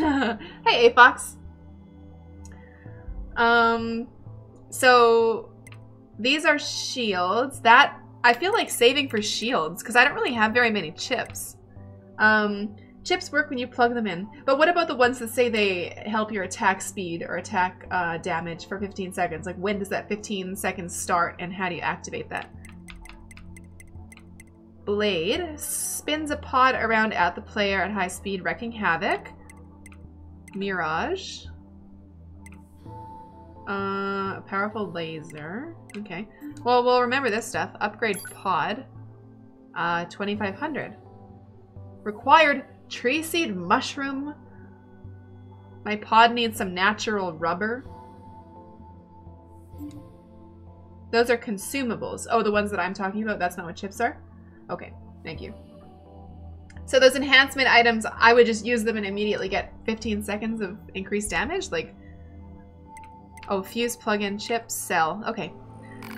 hey, Afox. Um, so these are shields. That, I feel like saving for shields because I don't really have very many chips. Um, chips work when you plug them in. But what about the ones that say they help your attack speed or attack uh, damage for 15 seconds? Like when does that 15 seconds start and how do you activate that? Blade spins a pod around at the player at high speed, wrecking havoc. Mirage. Uh, a powerful laser. Okay. Well, we'll remember this stuff. Upgrade pod. Uh, 2500. Required tree seed mushroom. My pod needs some natural rubber. Those are consumables. Oh, the ones that I'm talking about? That's not what chips are? Okay, thank you. So those enhancement items, I would just use them and immediately get 15 seconds of increased damage? Like, oh, fuse plug-in chip, sell. Okay,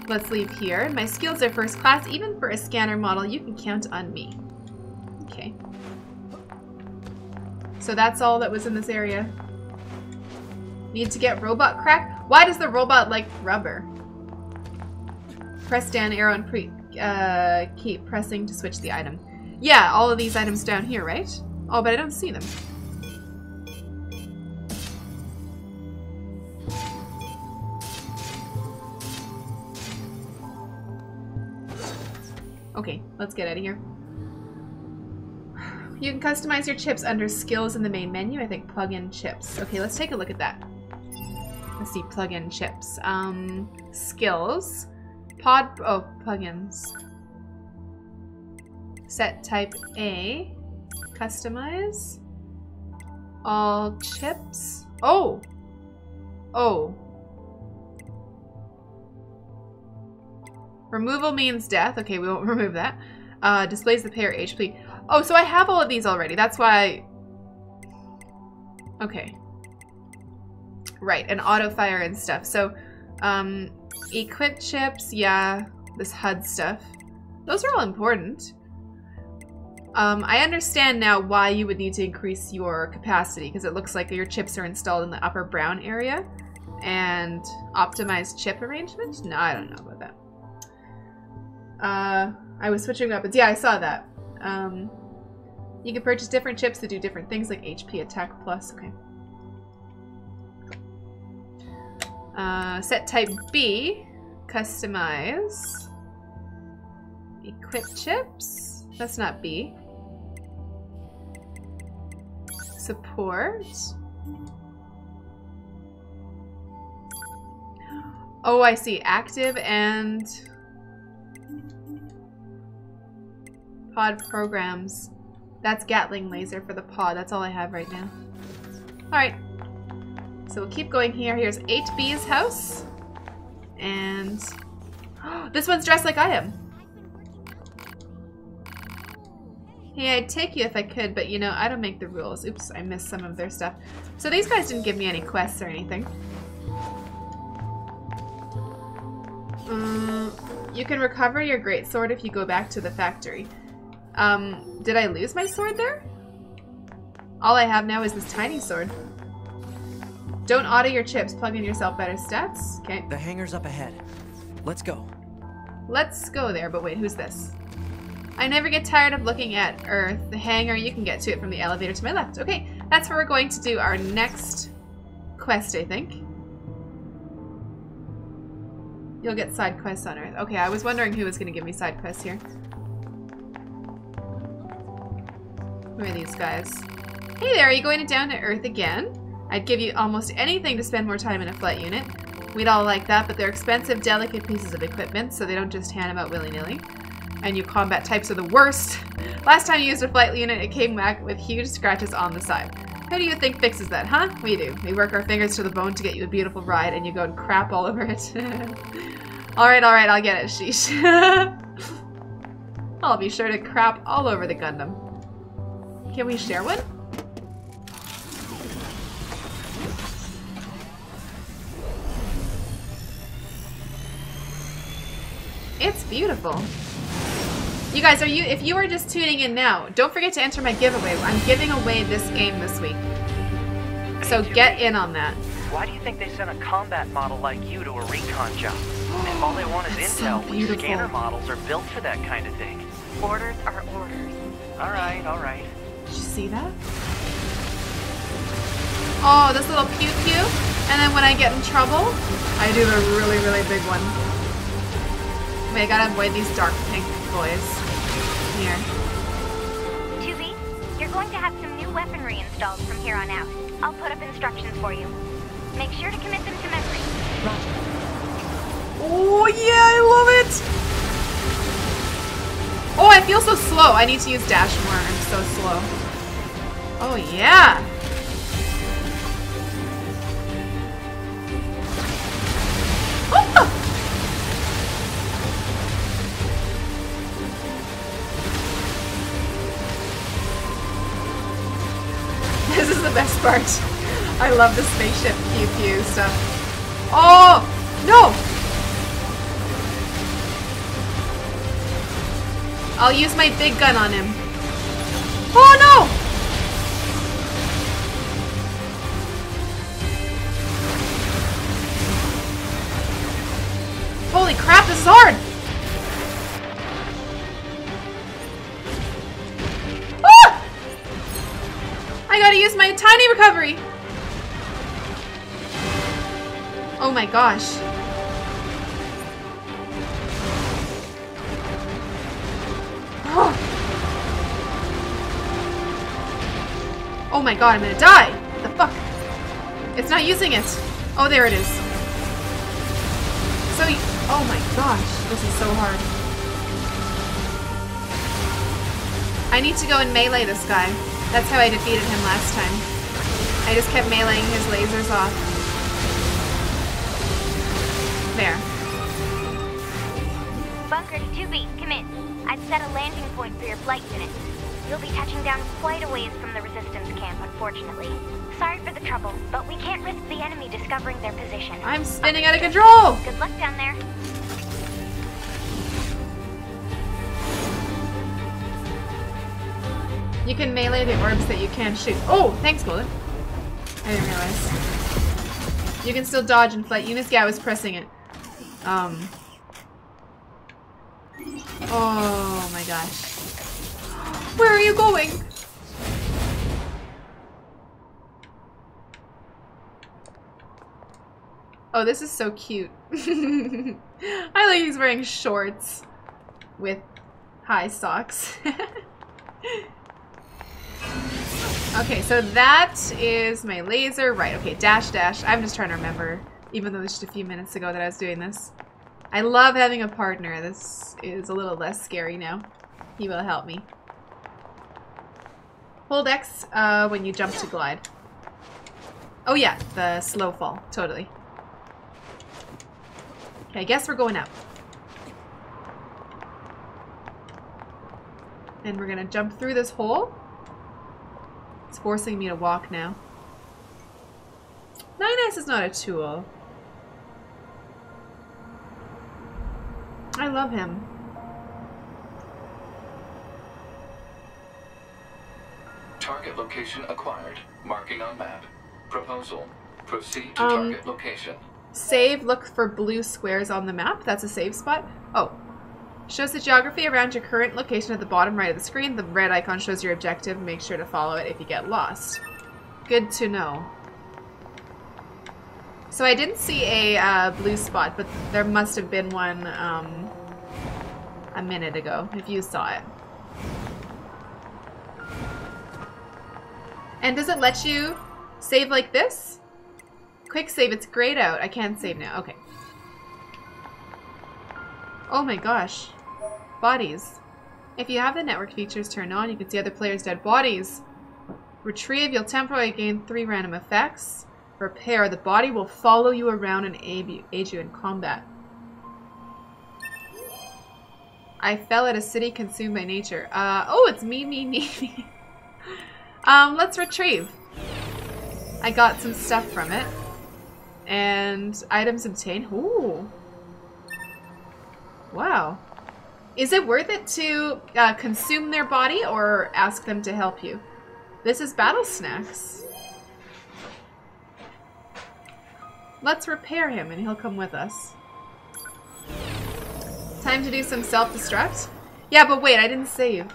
let's leave here. My skills are first class. Even for a scanner model, you can count on me. Okay. So that's all that was in this area. Need to get robot crack? Why does the robot like rubber? Press down arrow and pre uh, keep pressing to switch the item. Yeah, all of these items down here, right? Oh, but I don't see them. Okay, let's get out of here. You can customize your chips under skills in the main menu. I think plug-in chips. Okay, let's take a look at that. Let's see, plug-in chips. Um, skills. Pod, oh, plugins. Set type A. Customize. All chips. Oh! Oh. Removal means death. Okay, we won't remove that. Uh, displays the pair HP. Oh, so I have all of these already. That's why... Okay. Right, and auto fire and stuff. So, um, equip chips, yeah. This HUD stuff. Those are all important. Um, I understand now why you would need to increase your capacity because it looks like your chips are installed in the upper brown area. And optimized chip arrangement? No, I don't know about that. Uh, I was switching weapons. Yeah, I saw that. Um, you can purchase different chips to do different things like HP attack plus. Okay. Uh, set type B. Customize. Equip chips. That's not B. Support. Oh, I see. Active and pod programs. That's Gatling laser for the pod. That's all I have right now. Alright. So we'll keep going here. Here's 8B's house. And this one's dressed like I am. Hey, I'd take you if I could, but you know, I don't make the rules. Oops, I missed some of their stuff. So these guys didn't give me any quests or anything. Um, you can recover your great sword if you go back to the factory. Um, did I lose my sword there? All I have now is this tiny sword. Don't auto your chips. Plug in yourself better stats. Okay. The hangar's up ahead. Let's go. Let's go there, but wait, who's this? I never get tired of looking at Earth. The hangar, you can get to it from the elevator to my left. Okay, that's where we're going to do our next quest, I think. You'll get side quests on Earth. Okay, I was wondering who was going to give me side quests here. Who are these guys? Hey there, are you going down to Earth again? I'd give you almost anything to spend more time in a flight unit. We'd all like that, but they're expensive, delicate pieces of equipment, so they don't just hand them out willy-nilly. And you combat types are the worst. Last time you used a flight unit, it came back with huge scratches on the side. Who do you think fixes that, huh? We do. We work our fingers to the bone to get you a beautiful ride, and you go and crap all over it. alright, alright, I'll get it, sheesh. I'll be sure to crap all over the Gundam. Can we share one? It's beautiful. You guys, are you if you are just tuning in now, don't forget to enter my giveaway. I'm giving away this game this week. So get in on that. Why do you think they sent a combat model like you to a recon job? If all they want is That's intel, we beautiful. scanner models are built for that kind of thing. Orders are orders. Alright, alright. Did you see that? Oh, this little pew pew. And then when I get in trouble, I do a really, really big one. Wait, I gotta avoid these dark pink boys. Here. 2B, you're going to have some new weaponry installed from here on out. I'll put up instructions for you. Make sure to commit them to memory. Roger. Oh yeah, I love it! Oh, I feel so slow. I need to use dash more. I'm so slow. Oh yeah! I love the spaceship pew pew stuff. Oh! No! I'll use my big gun on him. Oh no! Holy crap, this is hard! I gotta use my tiny recovery! Oh my gosh. Oh my god, I'm gonna die! The fuck? It's not using it! Oh, there it is. So, oh my gosh, this is so hard. I need to go and melee this guy. That's how I defeated him last time. I just kept meleeing his lasers off. There. Bunker to 2B, come in. I've set a landing point for your flight unit. You'll be touching down quite a ways from the resistance camp, unfortunately. Sorry for the trouble, but we can't risk the enemy discovering their position. I'm spinning out of control! Good luck down there. You can melee the orbs that you can't shoot. Oh, thanks, Golden. I didn't realize. You can still dodge and flight units. Yeah, I was pressing it. Um. Oh my gosh. Where are you going? Oh, this is so cute. I like he's wearing shorts with high socks. okay, so that is my laser. Right, okay, dash dash. I'm just trying to remember, even though it was just a few minutes ago that I was doing this. I love having a partner. This is a little less scary now. He will help me. Hold X uh, when you jump to glide. Oh yeah, the slow fall. Totally. Okay, I guess we're going up. And we're gonna jump through this hole. It's forcing me to walk now. 9S is not a tool. I love him. Target location acquired. Marking on map. Proposal. Proceed to Um, target location. Save, look for blue squares on the map. That's a save spot. Oh. Shows the geography around your current location at the bottom right of the screen. The red icon shows your objective. Make sure to follow it if you get lost. Good to know. So I didn't see a uh, blue spot, but there must have been one um, a minute ago, if you saw it. And does it let you save like this? Quick save, it's grayed out. I can't save now. Okay. Oh my gosh. Bodies. If you have the network features turned on, you can see other players' dead bodies. Retrieve, you'll temporarily gain three random effects. Repair, the body will follow you around and aid you, in combat. I fell at a city consumed by nature. Uh, oh, it's me, me, me, me. um, let's retrieve. I got some stuff from it. And items obtained. Ooh. Wow. Is it worth it to uh, consume their body or ask them to help you? This is battle snacks. Let's repair him and he'll come with us. Time to do some self-destruct? Yeah, but wait, I didn't save.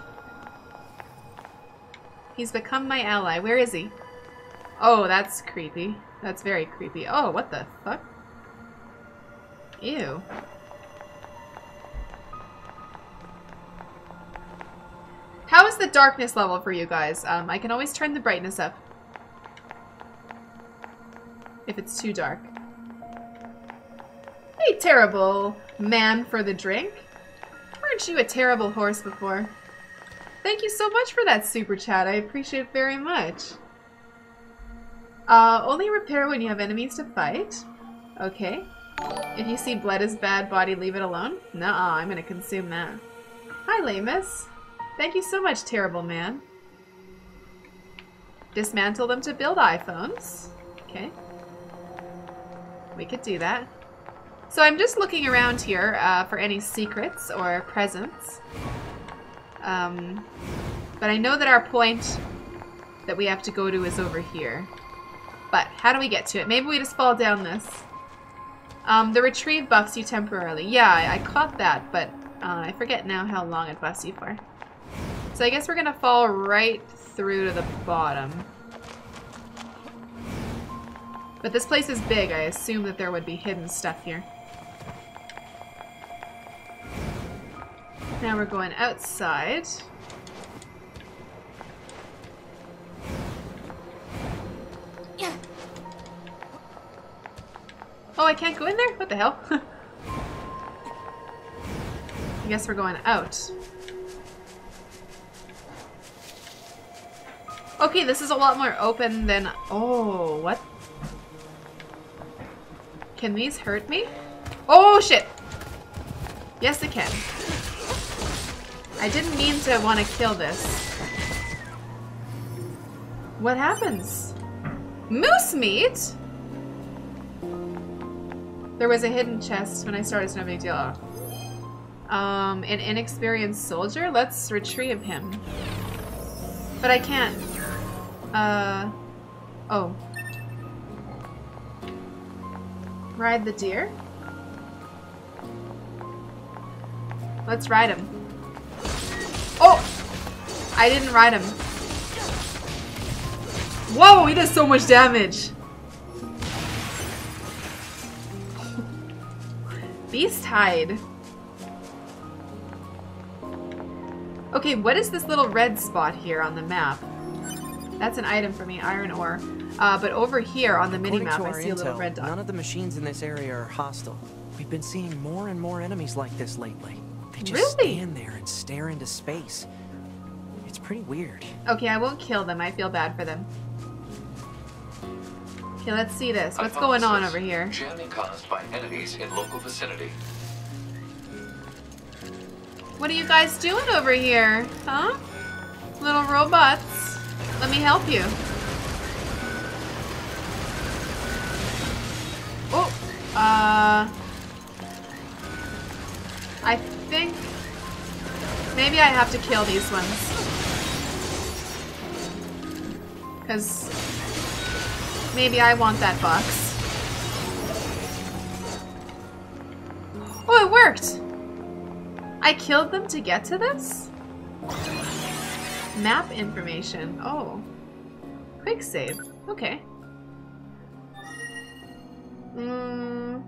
He's become my ally. Where is he? Oh, that's creepy. That's very creepy. Oh, what the fuck? Ew. How is the darkness level for you guys? Um, I can always turn the brightness up. If it's too dark. Hey, terrible man for the drink. Weren't you a terrible horse before? Thank you so much for that super chat. I appreciate it very much. Uh, only repair when you have enemies to fight. Okay. If you see blood is bad body, leave it alone. Nuh-uh, I'm gonna consume that. Hi, Lamus. Thank you so much, terrible man. Dismantle them to build iPhones. Okay. We could do that. So I'm just looking around here uh, for any secrets or presents. Um, but I know that our point that we have to go to is over here. But how do we get to it? Maybe we just fall down this. Um, the retrieve buffs you temporarily. Yeah, I, I caught that, but uh, I forget now how long it buffs you for. So I guess we're gonna fall right through to the bottom. But this place is big. I assume that there would be hidden stuff here. Now we're going outside. Oh, I can't go in there? What the hell? I guess we're going out. Okay, this is a lot more open than... Oh, what? Can these hurt me? Oh, shit! Yes, they can. I didn't mean to want to kill this. What happens? Moose meat? There was a hidden chest when I started, it's no big deal. Um, an inexperienced soldier? Let's retrieve him. But I can't. Uh, oh. Ride the deer? Let's ride him. Oh! I didn't ride him. Whoa, he does so much damage. Beast hide. Okay, what is this little red spot here on the map? That's an item for me, iron ore. Uh, but over here on the mini-map, I see a little red dot. None of the machines in this area are hostile. We've been seeing more and more enemies like this lately. They just Really? stand there and stare into space. It's pretty weird. Okay, I won't kill them. I feel bad for them. Okay, let's see this. What's going on over here? Jamming caused by enemies in local vicinity. What are you guys doing over here? Huh? Little robots. Let me help you. Oh, uh... I think... Maybe I have to kill these ones. Because... Maybe I want that box. Oh, it worked! I killed them to get to this? Map information. Oh. Quick save. Okay. Mm,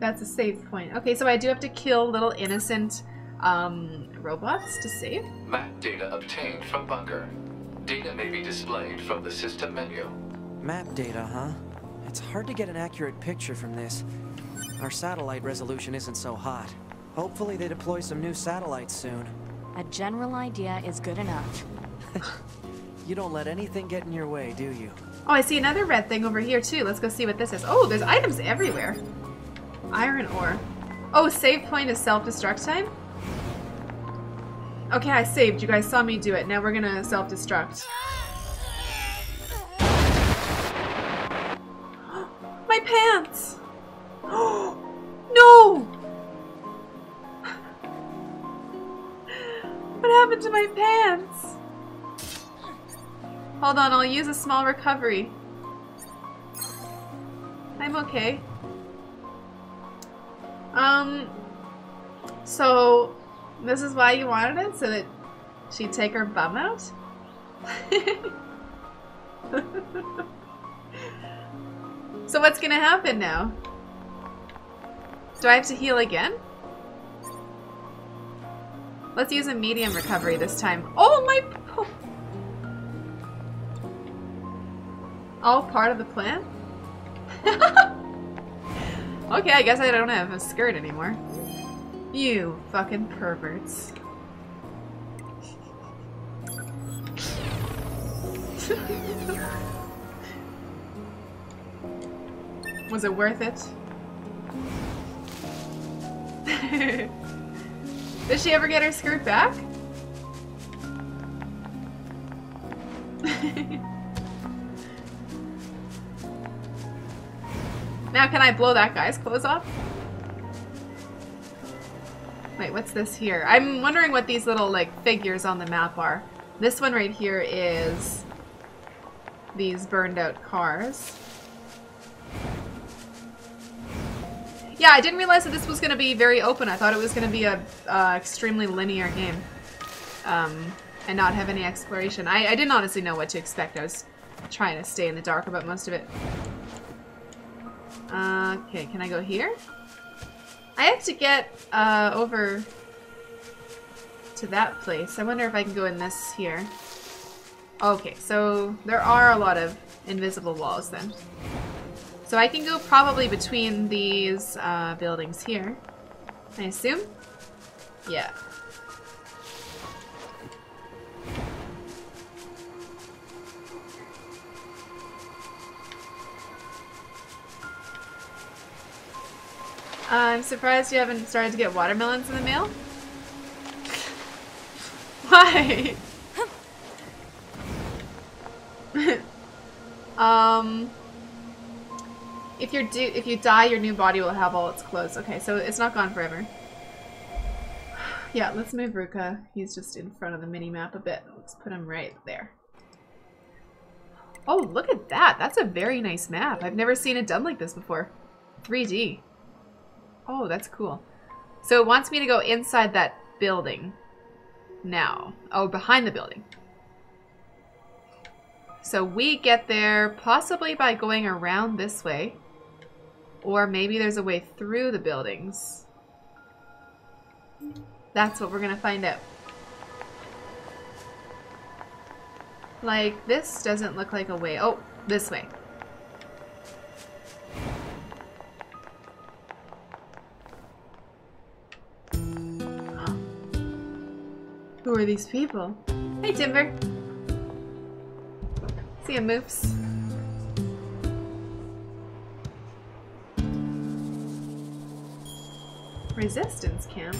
that's a save point. Okay, so I do have to kill little innocent um, robots to save? Map data obtained from bunker. Data may be displayed from the system menu. Map data, huh? It's hard to get an accurate picture from this. Our satellite resolution isn't so hot. Hopefully they deploy some new satellites soon. A general idea is good enough. You don't let anything get in your way, do you? Oh, I see another red thing over here too. Let's go see what this is. Oh, there's items everywhere. Iron ore. Oh, save point is self-destruct time? Okay, I saved. You guys saw me do it. Now we're gonna self-destruct. My pants! no! What happened to my pants? Hold on, I'll use a small recovery. I'm okay. Um, so this is why you wanted it? So that she'd take her bum out? so what's gonna happen now? Do I have to heal again? Let's use a medium recovery this time. Oh my... Oh. All part of the plan? okay, I guess I don't have a skirt anymore. You fucking perverts. Was it worth it? Did she ever get her skirt back? now can I blow that guy's clothes off? Wait, what's this here? I'm wondering what these little like figures on the map are. This one right here is these burned out cars. Yeah, I didn't realize that this was going to be very open. I thought it was going to be a uh, extremely linear game. Um, and not have any exploration. I, I didn't honestly know what to expect. I was trying to stay in the dark about most of it. Okay, can I go here? I have to get uh, over to that place. I wonder if I can go in this here. Okay, so there are a lot of invisible walls then. So I can go probably between these uh, buildings here. I assume? Yeah. Uh, I'm surprised you haven't started to get watermelons in the mail. Why? um... If you do, if you die, your new body will have all its clothes. Okay, so it's not gone forever. yeah, let's move Ruka. He's just in front of the mini map a bit. Let's put him right there. Oh, look at that. That's a very nice map. I've never seen it done like this before. 3D. Oh, that's cool. So it wants me to go inside that building now. Oh, behind the building. So we get there possibly by going around this way. Or maybe there's a way through the buildings. That's what we're to find out. Like, this doesn't look like a way. Oh, this way. Who are these people? Hey, Timber. See ya, Moofs. Resistance camp?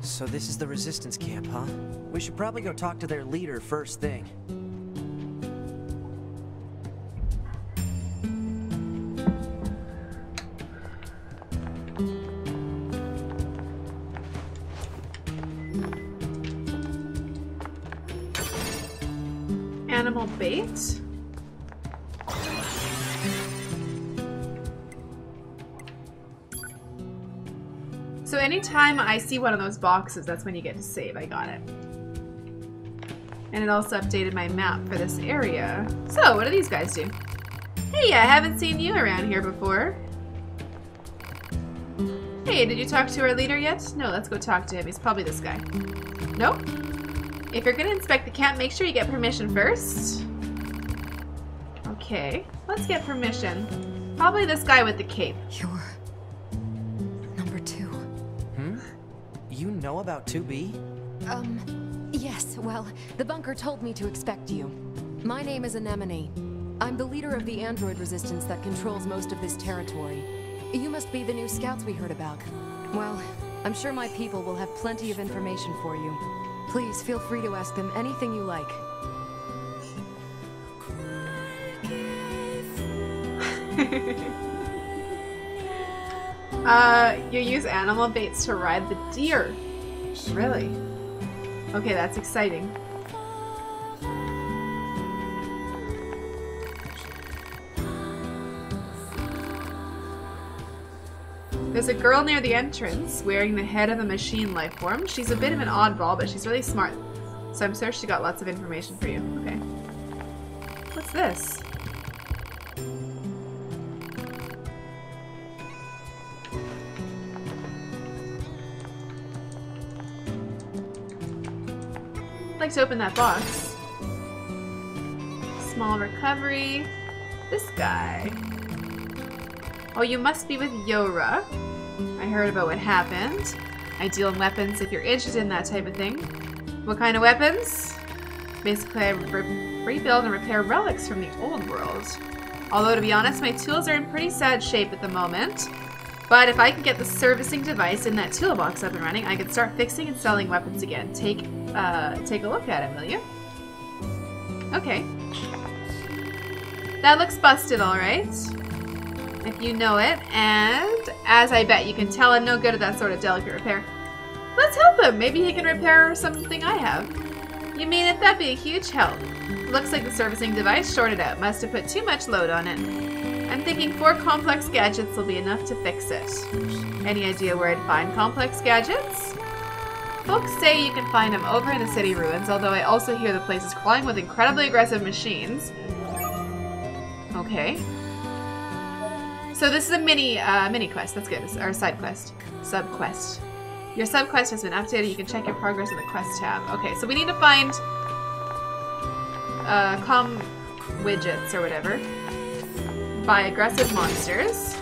So this is the resistance camp, huh? We should probably go talk to their leader first thing. Animal bait? Anytime I see one of those boxes, that's when you get to save. I got it. And it also updated my map for this area. So, what do these guys do? Hey, I haven't seen you around here before. Hey, did you talk to our leader yet? No, let's go talk to him. He's probably this guy. Nope. If you're gonna inspect the camp, make sure you get permission first. Okay, let's get permission. Probably this guy with the cape. You're know about 2B? Um, yes, well, the bunker told me to expect you. My name is Anemone. I'm the leader of the android resistance that controls most of this territory. You must be the new scouts we heard about. Well, I'm sure my people will have plenty of information for you. Please feel free to ask them anything you like. uh, you use animal baits to ride the deer. Really? Okay, that's exciting. There's a girl near the entrance wearing the head of a machine life form. She's a bit of an oddball, but she's really smart. So I'm sure she got lots of information for you. Okay. What's this? Like to open that box. Small recovery. This guy. Oh, you must be with Yora. I heard about what happened. I deal in weapons if you're interested in that type of thing. What kind of weapons? Basically, I re rebuild and repair relics from the old world. Although, to be honest, my tools are in pretty sad shape at the moment. But if I can get the servicing device in that toolbox up and running, I can start fixing and selling weapons again. Take, uh, take a look at it, will you? Okay. That looks busted, alright if you know it, and as I bet you can tell, I'm no good at that sort of delicate repair. Let's help him. Maybe he can repair something I have. You mean if that'd be a huge help? Looks like the servicing device shorted out. Must have put too much load on it. I'm thinking four complex gadgets will be enough to fix it. Any idea where I'd find complex gadgets? Folks say you can find them over in the city ruins, although I also hear the place is crawling with incredibly aggressive machines. Okay. So this is a mini uh, mini quest. That's good. Or side quest. Sub quest. Your sub quest has been updated. You can check your progress in the quest tab. Okay, so we need to find uh, com widgets or whatever by aggressive monsters.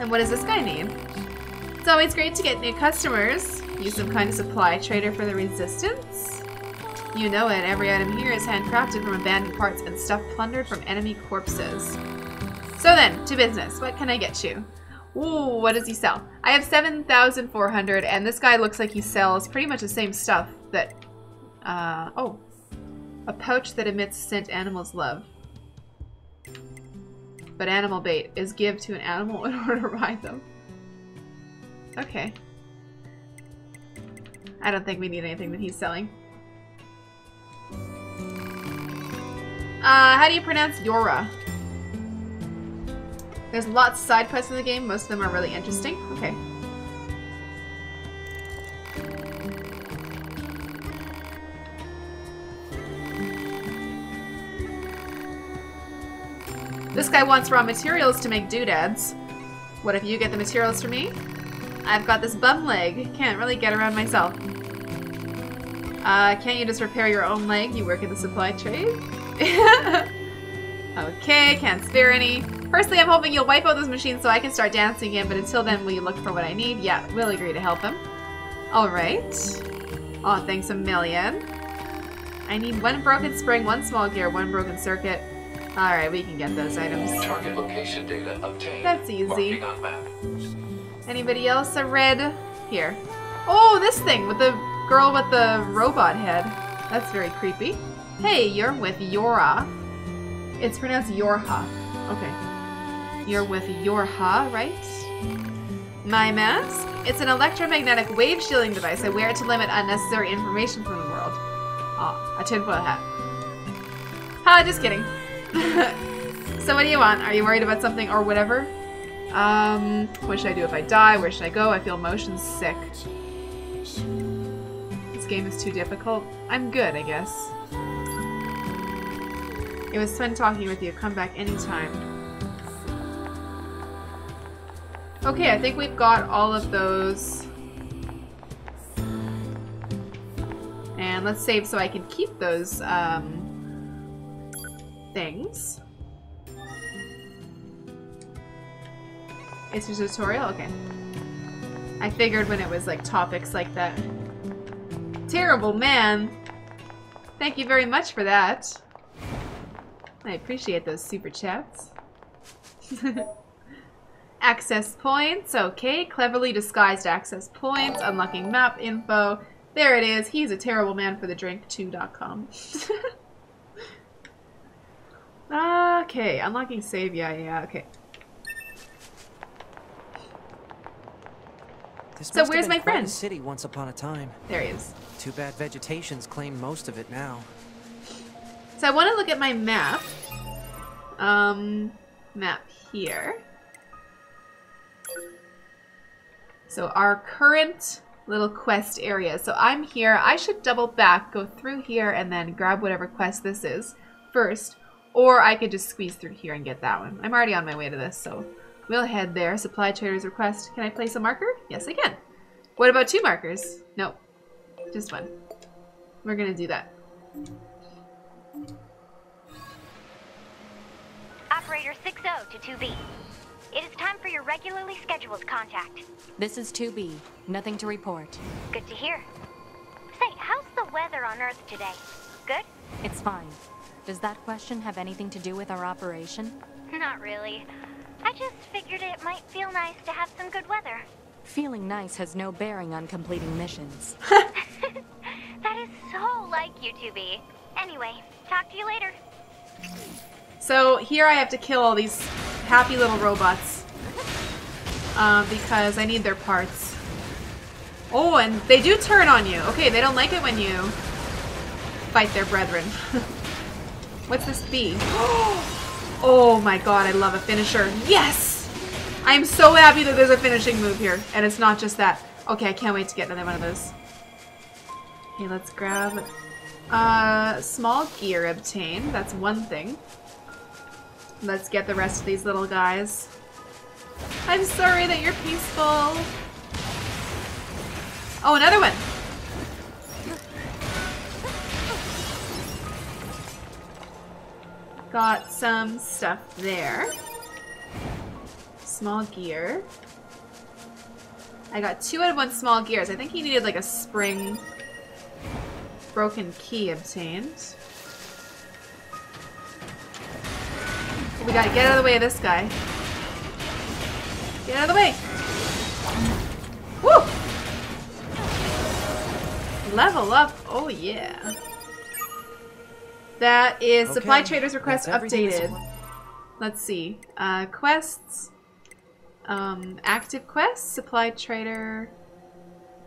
And what does this guy need? It's always great to get new customers. Use some kind of supply trader for the resistance. You know it. Every item here is handcrafted from abandoned parts and stuff plundered from enemy corpses. So then, to business. What can I get you? Ooh, what does he sell? I have 7,400 and this guy looks like he sells pretty much the same stuff that... Uh, oh. A pouch that emits scent animals love. But animal bait is give to an animal in order to ride them. Okay. I don't think we need anything that he's selling. Uh, how do you pronounce Yora? There's lots of side quests in the game. Most of them are really interesting. Okay. This guy wants raw materials to make doodads. What if you get the materials for me? I've got this bum leg. Can't really get around myself. Uh, can't you just repair your own leg? You work in the supply trade? okay, can't spare any. Personally, I'm hoping you'll wipe out those machines so I can start dancing again, but until then, will you look for what I need? Yeah, we'll agree to help him. Alright. Oh, thanks a million. I need one broken spring, one small gear, one broken circuit. Alright, we can get those items. Target location data obtained. That's easy. Anybody else a red? Here. Oh, this thing with the girl with the robot head. That's very creepy. Hey, you're with Yora. It's pronounced YoRHa. Okay. You're with YoRHa, right? My mask? It's an electromagnetic wave shielding device. I wear it to limit unnecessary information from the world. Oh, a tinfoil hat. Ha, just kidding. so what do you want? Are you worried about something or whatever? Um, what should I do if I die? Where should I go? I feel motion sick. This game is too difficult. I'm good, I guess. It was fun talking with you. Come back anytime. Okay, I think we've got all of those. And let's save so I can keep those um, things. It's a tutorial? Okay. I figured when it was like topics like that. Terrible man. Thank you very much for that. I appreciate those super chats. access points, okay. Cleverly disguised access points, unlocking map info. There it is. He's a terrible man for the drink2.com. okay, unlocking save. Yeah, yeah, okay. This So where's my friend? city once upon a time. There he is. Too bad vegetation's claimed most of it now. So I want to look at my map. Um, map here. So our current little quest area. So I'm here. I should double back, go through here, and then grab whatever quest this is first. Or I could just squeeze through here and get that one. I'm already on my way to this, so we'll head there. Supply trader's request. Can I place a marker? Yes, I can. What about two markers? Nope. Just one. We're gonna do that. Operator 6O to 2B. It is time for your regularly scheduled contact. This is 2B. Nothing to report. Good to hear. Say, how's the weather on Earth today? Good? It's fine. Does that question have anything to do with our operation? Not really. I just figured it might feel nice to have some good weather. Feeling nice has no bearing on completing missions. That is so like you, 2B. Anyway, talk to you later. So here I have to kill all these happy little robots. Um, because I need their parts. Oh, and they do turn on you. Okay, they don't like it when you fight their brethren. What's this be? Oh my god, I love a finisher. Yes! I'm so happy that there's a finishing move here. And it's not just that. Okay, I can't wait to get another one of those. Okay, let's grab... Uh, small gear obtained. That's one thing. Let's get the rest of these little guys. I'm sorry that you're peaceful. Oh, another one. Got some stuff there. Small gear. I got two out of one small gears. I think he needed like a spring broken key obtained. We gotta get out of the way of this guy. Get out of the way! Woo! Level up, oh yeah. That is supply trader's request that's updated. Let's see. Uh, quests. Um, active quests, supply trader.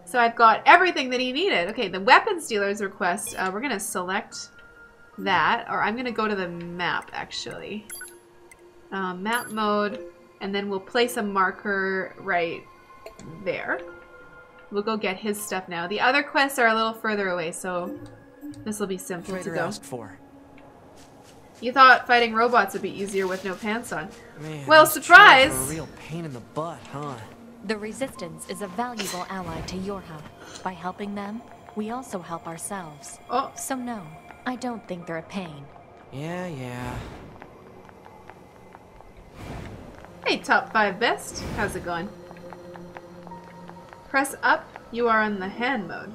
So I've got everything that he needed. Okay, the weapons dealer's request. Uh, we're gonna select that, or I'm gonna go to the map actually. Um, map mode, and then we'll place a marker right there. We'll go get his stuff now. The other quests are a little further away, so this will be simple Trader to go. asked for. You thought fighting robots would be easier with no pants on. Man, well, surprise! a real pain in the butt, huh? The Resistance is a valuable ally to your hub. By helping them, we also help ourselves. Oh. So no, I don't think they're a pain. Yeah, yeah. Hey, top five best. How's it going? Press up. You are in the hand mode.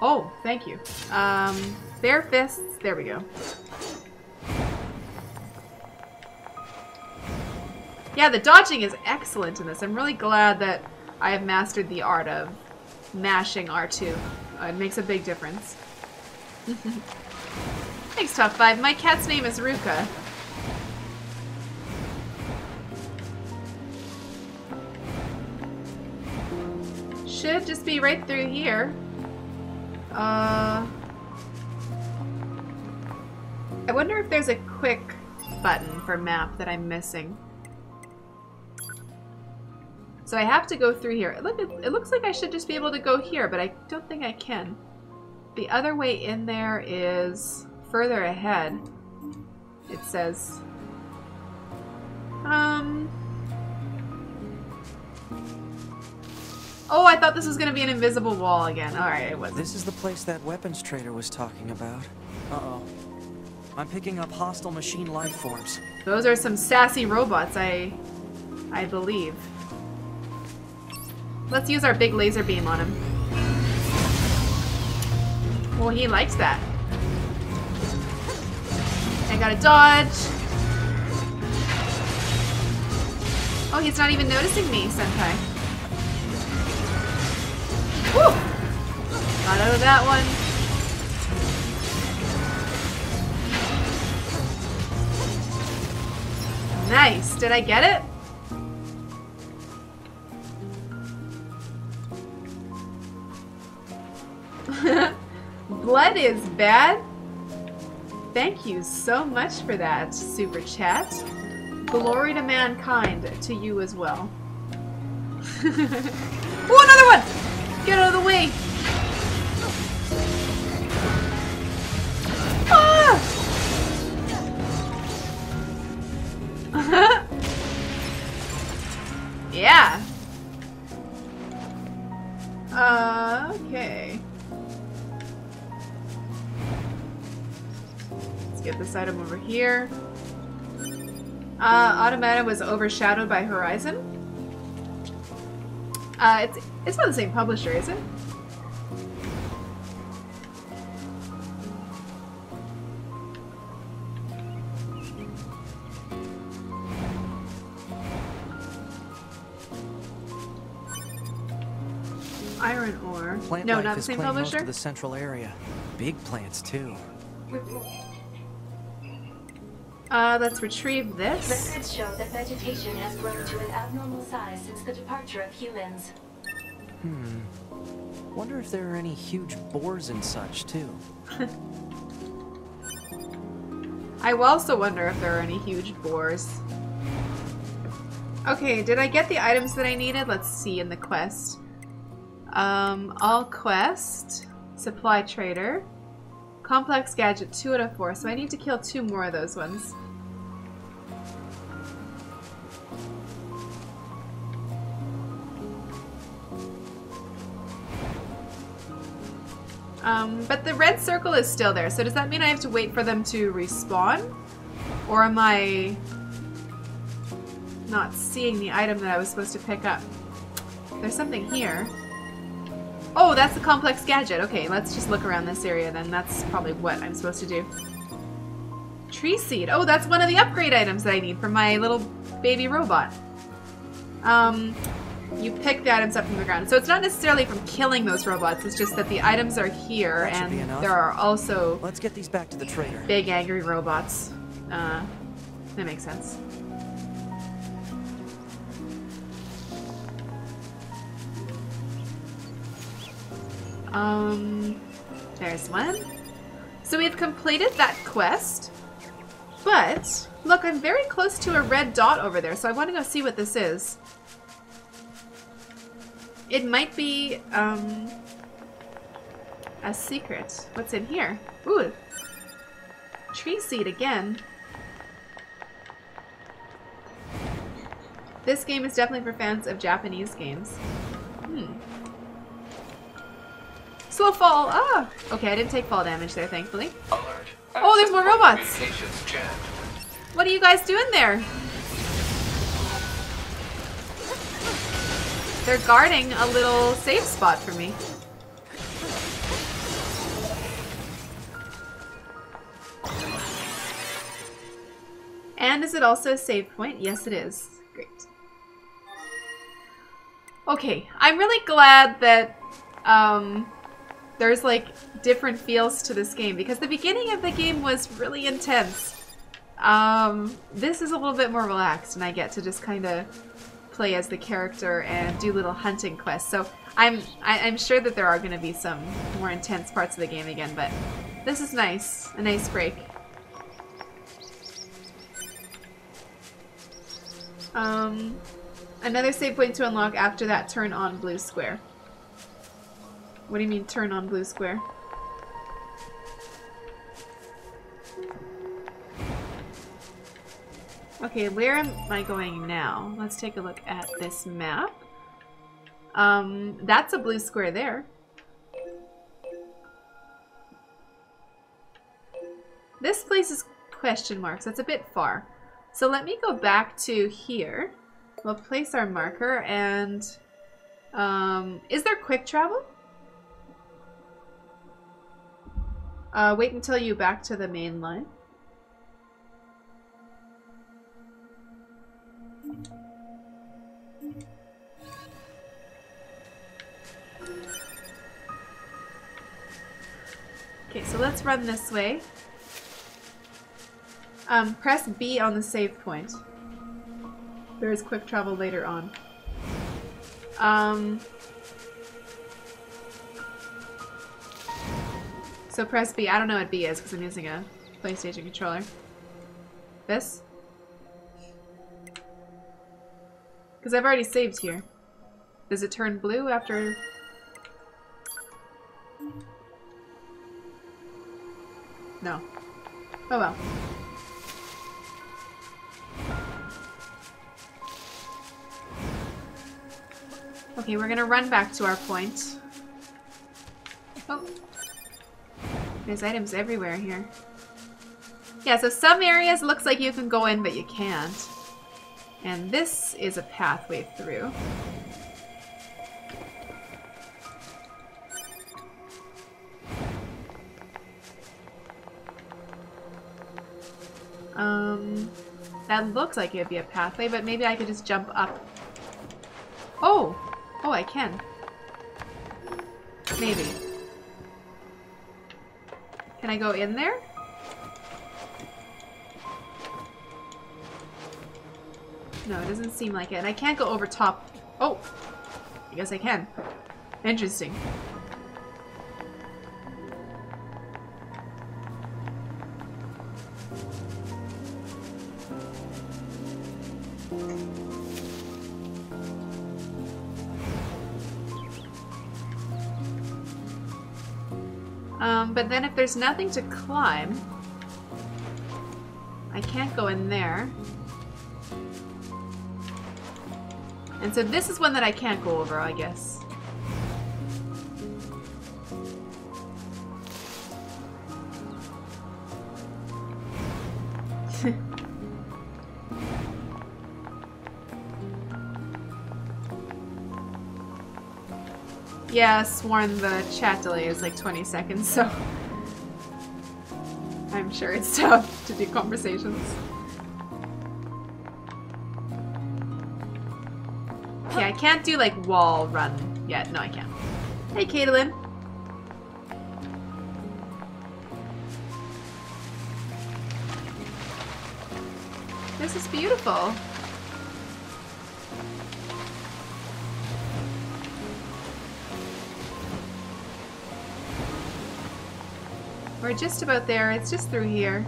Oh, thank you. Um, bare fists. There we go. Yeah, the dodging is excellent in this. I'm really glad that I have mastered the art of mashing R2. Uh, it makes a big difference. Thanks, top five. My cat's name is Ruka. Should just be right through here. Uh, I wonder if there's a quick button for map that I'm missing. So I have to go through here. Look, it, looks like I should just be able to go here, but I don't think I can. The other way in there is further ahead. It says. Um. Oh, I thought this was gonna be an invisible wall again. Alright, it wasn't. This is the place that weapons trader was talking about. Uh-oh. I'm picking up hostile machine life forms. Those are some sassy robots, I I believe. Let's use our big laser beam on him. Well, he likes that. I gotta dodge. Oh, he's not even noticing me, Senpai. Woo! Got out of that one. Nice. Did I get it? Blood is bad? Thank you so much for that, Super Chat. Glory to mankind, to you as well. oh, another one! Get out of the way! Here. Uh, Automata was overshadowed by Horizon. Uh, it's it's not the same publisher, is it? Iron ore. Plant no, not the same publisher. the central area. Big plants too. Uh, let's retrieve this. Records show that vegetation has grown to an abnormal size since the departure of humans. Hmm. Wonder if there are any huge boars and such too. I also wonder if there are any huge boars. Okay, did I get the items that I needed? Let's see in the quest. Um, all quest, supply trader, complex gadget, 2 out of 4. So I need to kill two more of those ones. Um, but the red circle is still there, so does that mean I have to wait for them to respawn? Or am I not seeing the item that I was supposed to pick up? There's something here. Oh, that's the complex gadget. Okay, let's just look around this area then. That's probably what I'm supposed to do. Tree seed. Oh, that's one of the upgrade items that I need for my little baby robot. Um, you pick the items up from the ground. So it's not necessarily from killing those robots, it's just that the items are here That should be and there are also Let's get these back to the trader. big angry robots. Uh, that makes sense. Um, there's one. So we've completed that quest, but look, I'm very close to a red dot over there, so I want to go see what this is. It might be, um, a secret. What's in here? Ooh, tree seed again. This game is definitely for fans of Japanese games. Hmm. So fall. Ah! Okay, I didn't take fall damage there, thankfully. Alert. Oh, there's more robots! What are you guys doing there? They're guarding a little safe spot for me. And is it also a save point? Yes, it is. Great. Okay, I'm really glad that um, there's like different feels to this game because the beginning of the game was really intense. Um, this is a little bit more relaxed and I get to just kind of play as the character and do little hunting quests. So I'm I, I'm sure that there are going to be some more intense parts of the game again, but this is nice, a nice break. Um, another save point to unlock after that turn on blue square. What do you mean turn on blue square? Okay, where am I going now? Let's take a look at this map. Um, that's a blue square there. This place is question marks. That's a bit far. So let me go back to here. We'll place our marker and Um, is there quick travel? Uh, wait until you back to the main line. Okay, so let's run this way. Um, press B on the save point. There is quick travel later on. Um, so press B. I don't know what B is because I'm using a PlayStation controller. This? Because I've already saved here. Does it turn blue after... No. Oh well. Okay, we're gonna run back to our point. Oh. There's items everywhere here. Yeah, so some areas looks like you can go in, but you can't. And this is a pathway through. Um, that looks like it'd be a pathway, but maybe I could just jump up. Oh! Oh, I can. Maybe. Can I go in there? No, it doesn't seem like it. And I can't go over top. Oh! I guess I can. Interesting. Um, but then if there's nothing to climb, I can't go in there. And so this is one that I can't go over, I guess. yeah, sworn the chat delay is like 20 seconds, so I'm sure it's tough to do conversations. Okay, I can't do like wall run yet. No, I can't. Hey, Caitlin. This is beautiful. We're just about there. It's just through here.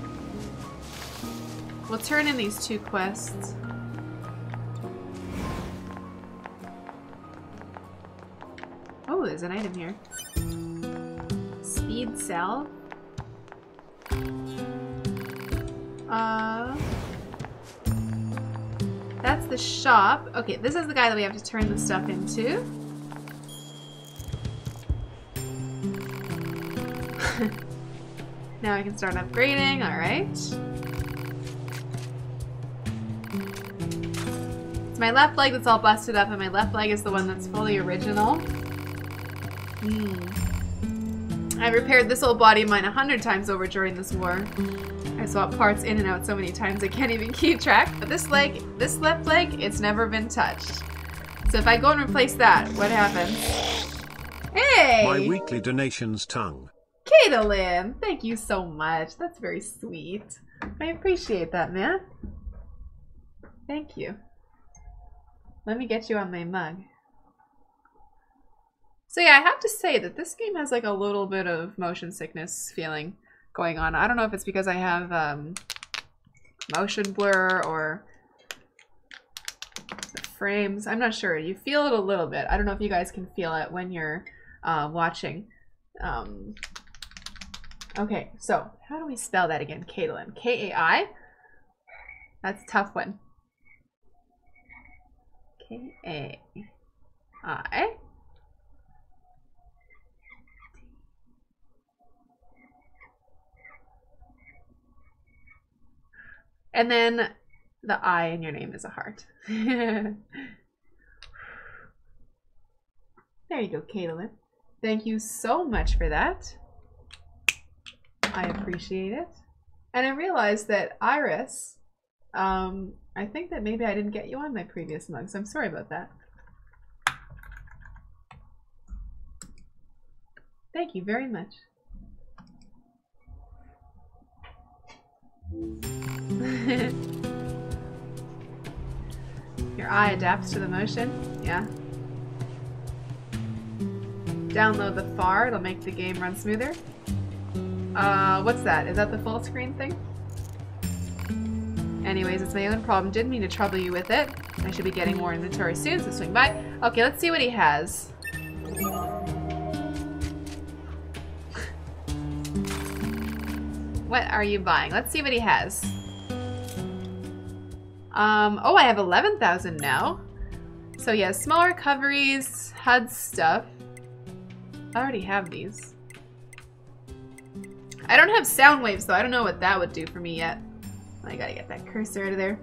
We'll turn in these two quests. Oh, there's an item here. Speed cell. Uh, that's the shop. Okay, this is the guy that we have to turn the stuff into. Now I can start upgrading, alright. It's my left leg that's all busted up and my left leg is the one that's fully original. Hmm. I repaired this old body of mine a hundred times over during this war. I swapped parts in and out so many times I can't even keep track. But this leg, this left leg, it's never been touched. So if I go and replace that, what happens? Hey! My weekly donations tongue. Caitlin! Thank you so much. That's very sweet. I appreciate that, man. Thank you. Let me get you on my mug. So yeah, I have to say that this game has like a little bit of motion sickness feeling going on. I don't know if it's because I have um, motion blur or the frames. I'm not sure. You feel it a little bit. I don't know if you guys can feel it when you're uh, watching. Um, okay, so how do we spell that again? Caitlin. K-A-I? That's a tough one. K-A-I? And then the I in your name is a heart. There you go, Caitlin. Thank you so much for that. I appreciate it. And I realized that Iris, um, I think that maybe I didn't get you on my previous mugs. I'm sorry about that. Thank you very much. Your eye adapts to the motion? Yeah. Download the FAR, it'll make the game run smoother. Uh, what's that? Is that the full screen thing? Anyways, it's my own problem. Didn't mean to trouble you with it. I should be getting more inventory soon, so swing by. Okay, let's see what he has. what are you buying? Let's see what he has. Um, oh, I have 11,000 now. So yeah, small recoveries, HUD stuff. I already have these. I don't have sound waves though. I don't know what that would do for me yet. I gotta get that cursor out of there.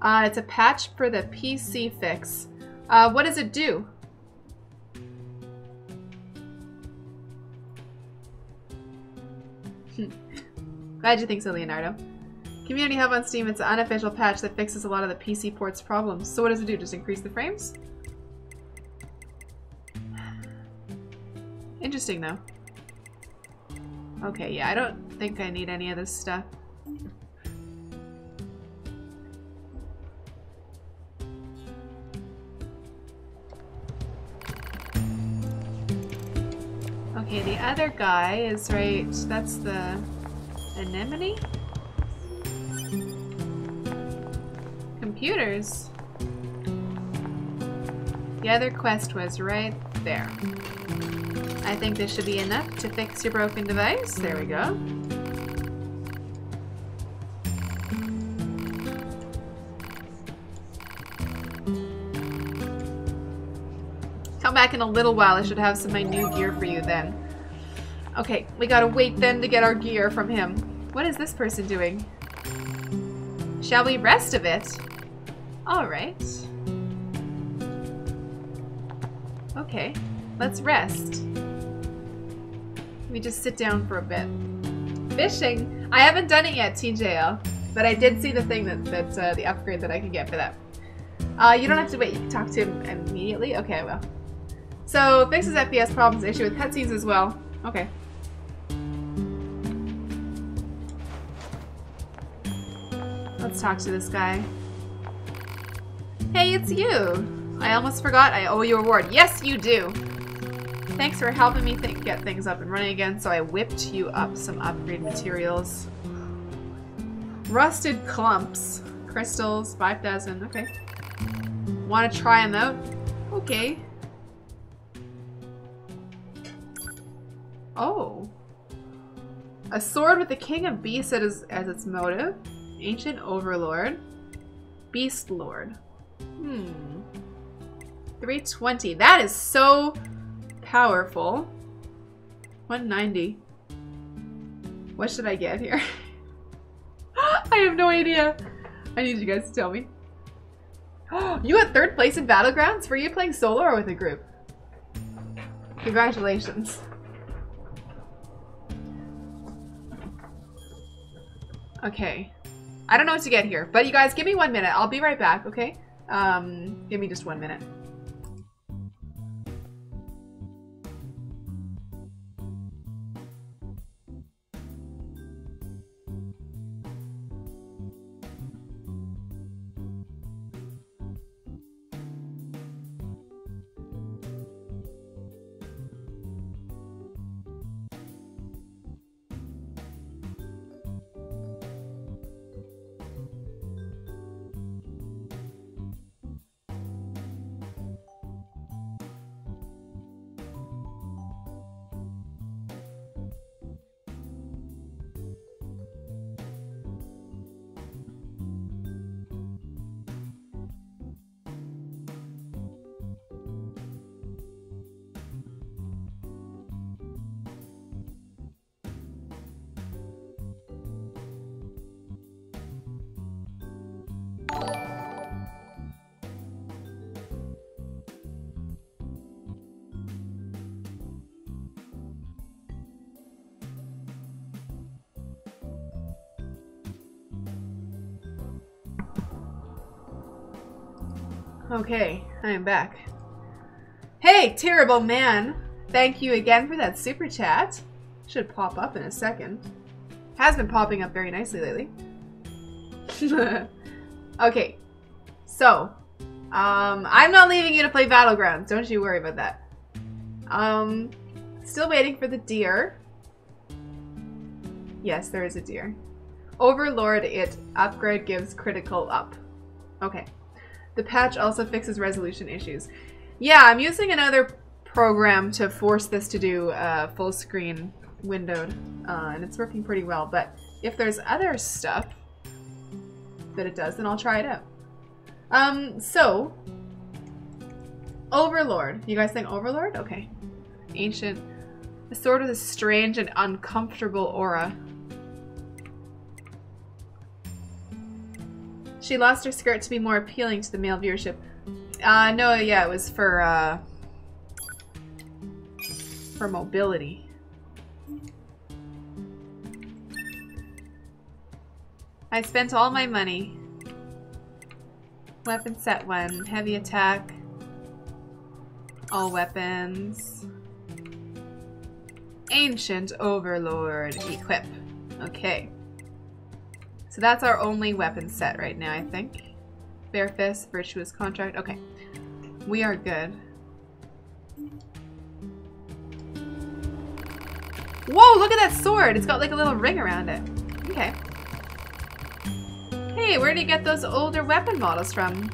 Uh, it's a patch for the PC fix. Uh, what does it do? Glad you think so, Leonardo. Community Hub on Steam, it's an unofficial patch that fixes a lot of the PC port's problems. So what does it do? Just increase the frames? Interesting, though. Okay, yeah, I don't think I need any of this stuff. Okay, the other guy is right, that's the anemone? Computers? The other quest was right there. I think this should be enough to fix your broken device. There we go. Come back in a little while. I should have some of my new gear for you then. Okay, we gotta wait then to get our gear from him. What is this person doing? Shall we rest a bit? Alright. Okay, let's rest. Let me just sit down for a bit. Fishing? I haven't done it yet, TJL. But I did see the thing that, that uh, the upgrade that I can get for that. Uh, you don't have to wait. You can talk to him immediately? Okay, I will. So, fixes FPS problems, issue with cutscenes as well. Okay. Let's talk to this guy. Hey, it's you! I almost forgot I owe you a reward. Yes, you do! Thanks for helping me th get things up and running again, so I whipped you up some upgrade materials. Rusted clumps. Crystals, 5,000, okay. Want to try them out? Okay. Oh. A sword with the King of Beasts as, as its motive. Ancient Overlord. Beast Lord. Hmm. 320. That is so powerful. 190. What should I get here? I have no idea. I need you guys to tell me. you got third place in Battlegrounds? Were you playing solo or with a group? Congratulations. Okay. I don't know what to get here, but you guys give me one minute. I'll be right back, okay? Um, give me just one minute. Okay, I am back. Hey, terrible man! Thank you again for that super chat. Should pop up in a second. Has been popping up very nicely lately. okay, so um, I'm not leaving you to play Battlegrounds. Don't you worry about that. Um, still waiting for the deer. Yes, there is a deer. Overlord it upgrade gives critical up. Okay. The patch also fixes resolution issues. Yeah, I'm using another program to force this to do uh, full screen windowed, uh, and it's working pretty well. But if there's other stuff that it does, then I'll try it out. Um, so, Overlord. You guys think Overlord? Okay. Ancient. A sword with a strange and uncomfortable aura. She lost her skirt to be more appealing to the male viewership. Uh, no, yeah, it was for, uh, for mobility. I spent all my money. Weapon set one, heavy attack, all weapons. Ancient Overlord equip. Okay. So that's our only weapon set right now, I think. Bare Fist, Virtuous Contract. Okay. We are good. Whoa, look at that sword! It's got like a little ring around it. Okay. Hey, where do you get those older weapon models from?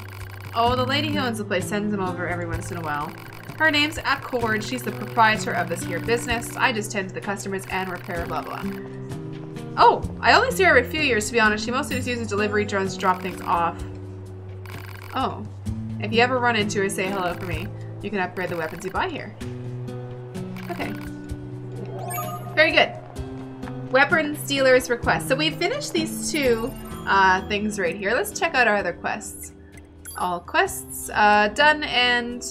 Oh, the lady who owns the place sends them over every once in a while. Her name's Accord. She's the proprietor of this here business. I just tend to the customers and repair blah blah. Oh, I only see her every few years to be honest. She mostly just uses delivery drones to drop things off. Oh. If you ever run into her, say hello for me. You can upgrade the weapons you buy here. Okay. Very good. Weapons Dealer's request. So we've finished these two uh, things right here. Let's check out our other quests. All quests uh, done, and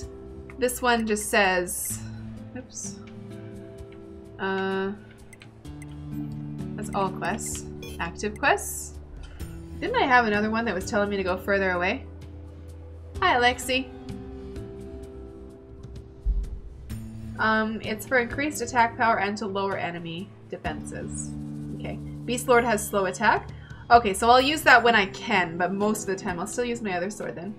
this one just says, oops. Uh, that's all quests. Active quests. Didn't I have another one that was telling me to go further away? Hi, Alexi. Um, it's for increased attack power and to lower enemy defenses. Okay. Beast Lord has slow attack. Okay, so I'll use that when I can, but most of the time I'll still use my other sword then.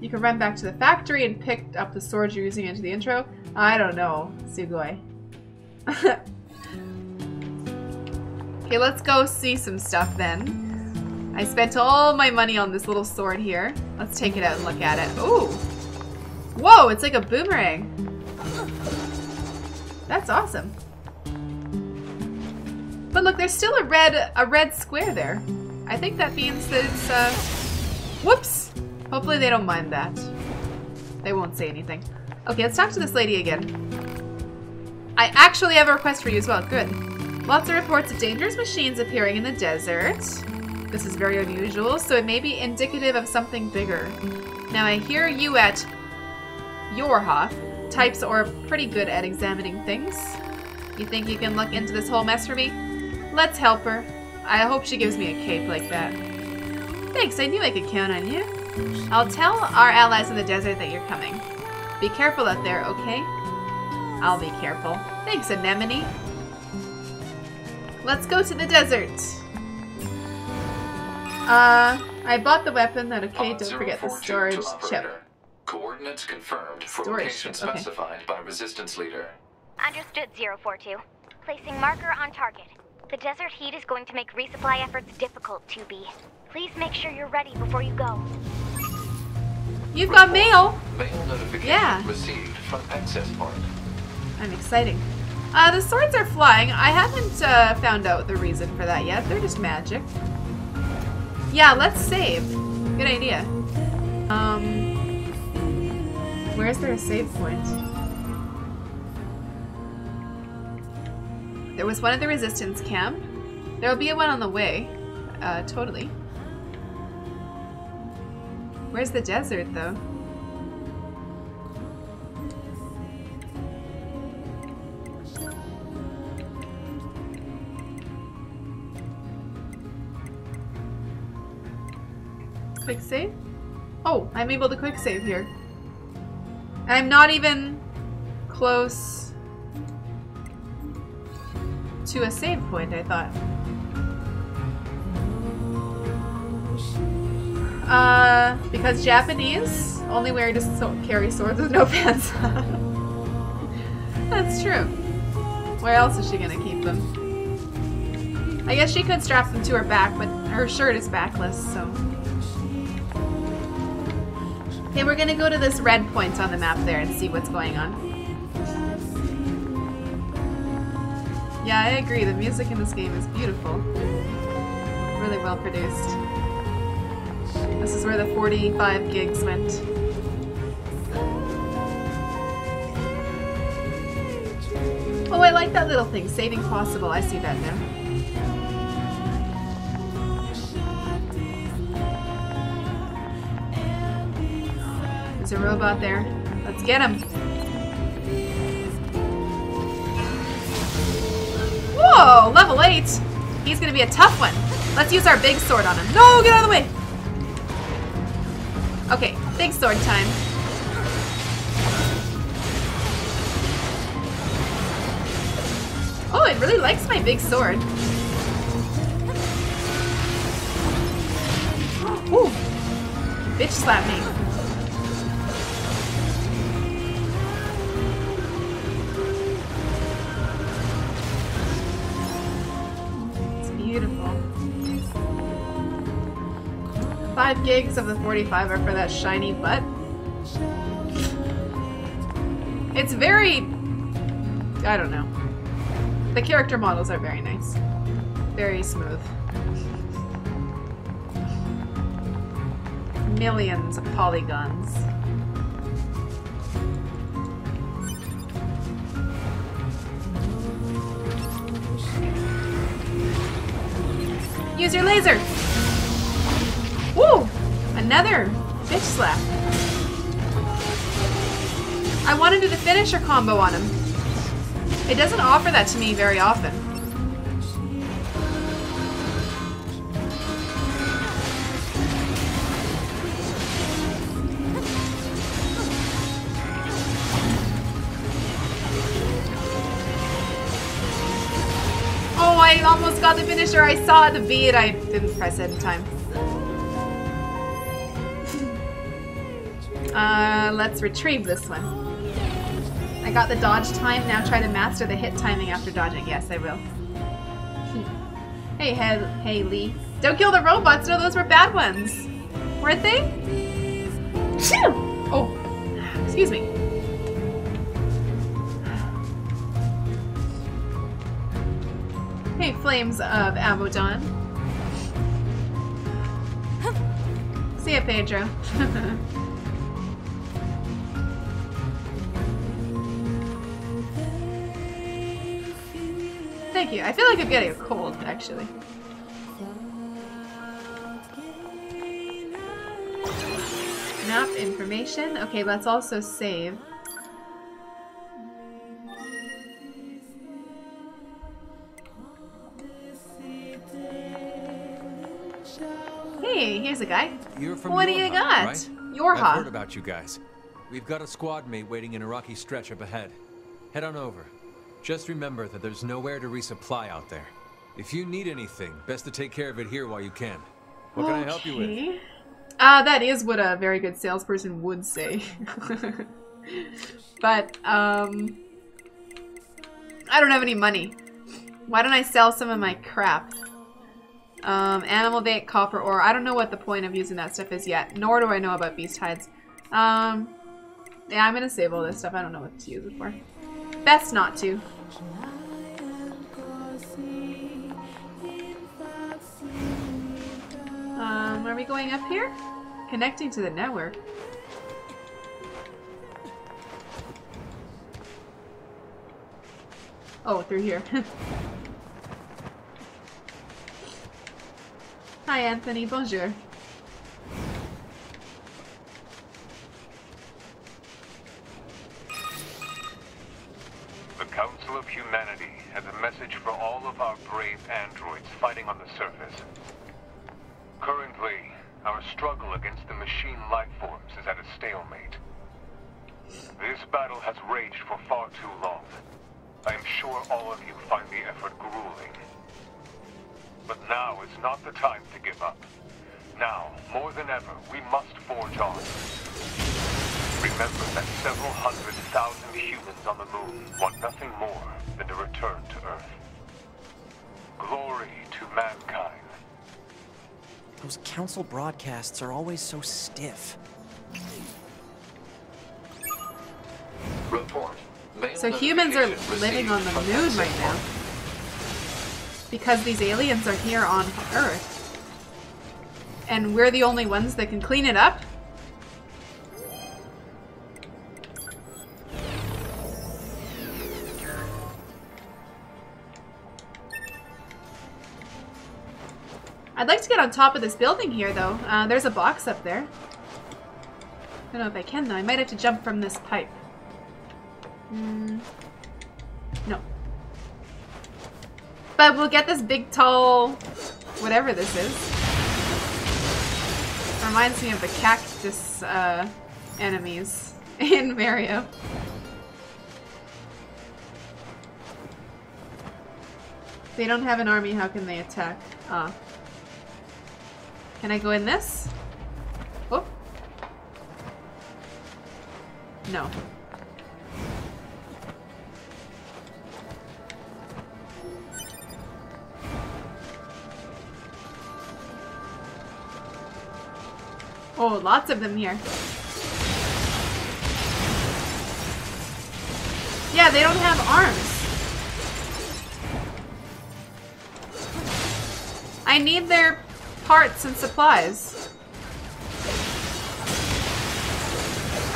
You can run back to the factory and pick up the sword you're using into the intro. I don't know, Sugoi. okay, let's go see some stuff then. I spent all my money on this little sword here. Let's take it out and look at it. Ooh! Whoa, it's like a boomerang. That's awesome. But look, there's still a red a red square there. I think that means that it's uh whoops. Hopefully they don't mind that. They won't say anything. Okay, let's talk to this lady again. I actually have a request for you as well. Good. Lots of reports of dangerous machines appearing in the desert. This is very unusual, so it may be indicative of something bigger. Now I hear you at Yorhoff types are pretty good at examining things. You think you can look into this whole mess for me? Let's help her. I hope she gives me a cape like that. Thanks, I knew I could count on you. I'll tell our allies in the desert that you're coming. Be careful out there, okay? I'll be careful. Thanks, Anemone. Let's go to the desert. Uh, I bought the weapon. That okay? Don't forget the storage chip. Coordinates confirmed for Storage location chip, okay. specified by Resistance Leader. Understood, 042. Placing marker on target. The desert heat is going to make resupply efforts difficult, 2B. Please make sure you're ready before you go. You've got mail. Mail notification Yeah. received from Access Point. I'm exciting. Uh, the swords are flying. I haven't uh, found out the reason for that yet. They're just magic. Yeah, let's save. Good idea. Um, where's there a save point? There was one at the resistance camp. There will be one on the way. Uh, totally. Where's the desert, though? Quick save? Oh, I'm able to quick save here. I'm not even close to a save point, I thought. Uh, because Japanese only wear to so carry swords with no pants. That's true. Where else is she gonna keep them? I guess she could strap them to her back, but her shirt is backless, so. Okay, we're gonna go to this red point on the map there and see what's going on. Yeah, I agree. The music in this game is beautiful. Really well produced. This is where the 45 gigs went. Oh, I like that little thing. Saving possible. I see that now. There's a robot there. Let's get him. Whoa, level 8. He's gonna be a tough one. Let's use our big sword on him. No, get out of the way. Okay, big sword time. Oh, it really likes my big sword. Ooh. Bitch slap me. Five gigs of the 45 are for that shiny butt. It's very... I don't know. The character models are very nice. Very smooth. Millions of polygons. Use your laser! Woo! Another bitch slap. I want to do the finisher combo on him. It doesn't offer that to me very often. Oh, I almost got the finisher. I saw the beat. I didn't press it in time. Uh, let's retrieve this one. I got the dodge time, now try to master the hit timing after dodging. Yes, I will. hey, hey, hey, Lee. Don't kill the robots! No, those were bad ones! Weren't they? Phew! Oh, excuse me. Hey, Flames of Abaddon. See ya, Pedro. Thank you. I feel like I'm getting a cold, actually. Map information. Okay, let's also save. Hey, here's a guy. You're from what do you got? right? YoRHa. I've heard about you guys. We've got a squad mate waiting in a rocky stretch up ahead. Head on over. Just remember that there's nowhere to resupply out there. If you need anything, best to take care of it here while you can. What can I help you with? Okay. Uh, that is what a very good salesperson would say. but, um... I don't have any money. Why don't I sell some of my crap? Um, animal bait, copper ore. I don't know what the point of using that stuff is yet, nor do I know about beast hides. Um, yeah, I'm gonna save all this stuff. I don't know what to use it for. Best not to. Um, are we going up here? Connecting to the network. Oh, through here. Hi, Anthony. Bonjour. Council of Humanity has a message for all of our brave androids fighting on the surface. Currently, Our struggle against the machine life forms is at a stalemate. This battle has raged for far too long. I am sure all of you find the effort grueling. But now is not the time to give up. Now, more than ever, we must forge on. Remember that several hundred thousand humans on the moon want nothing more than to return to Earth. Glory to mankind. Those council broadcasts are always so stiff. Report. Mail So humans are living on the moon right now. Because these aliens are here on Earth. And we're the only ones that can clean it up? I'd like to get on top of this building here, though. Uh, there's a box up there. I don't know if I can, though. I might have to jump from this pipe. Mm. No. But we'll get this big, tall, whatever this is. Reminds me of the cactus uh, enemies in Mario. They don't have an army, how can they attack? Ah. Can I go in this? Oh. No. Oh, lots of them here. Yeah, they don't have arms. I need their parts and supplies.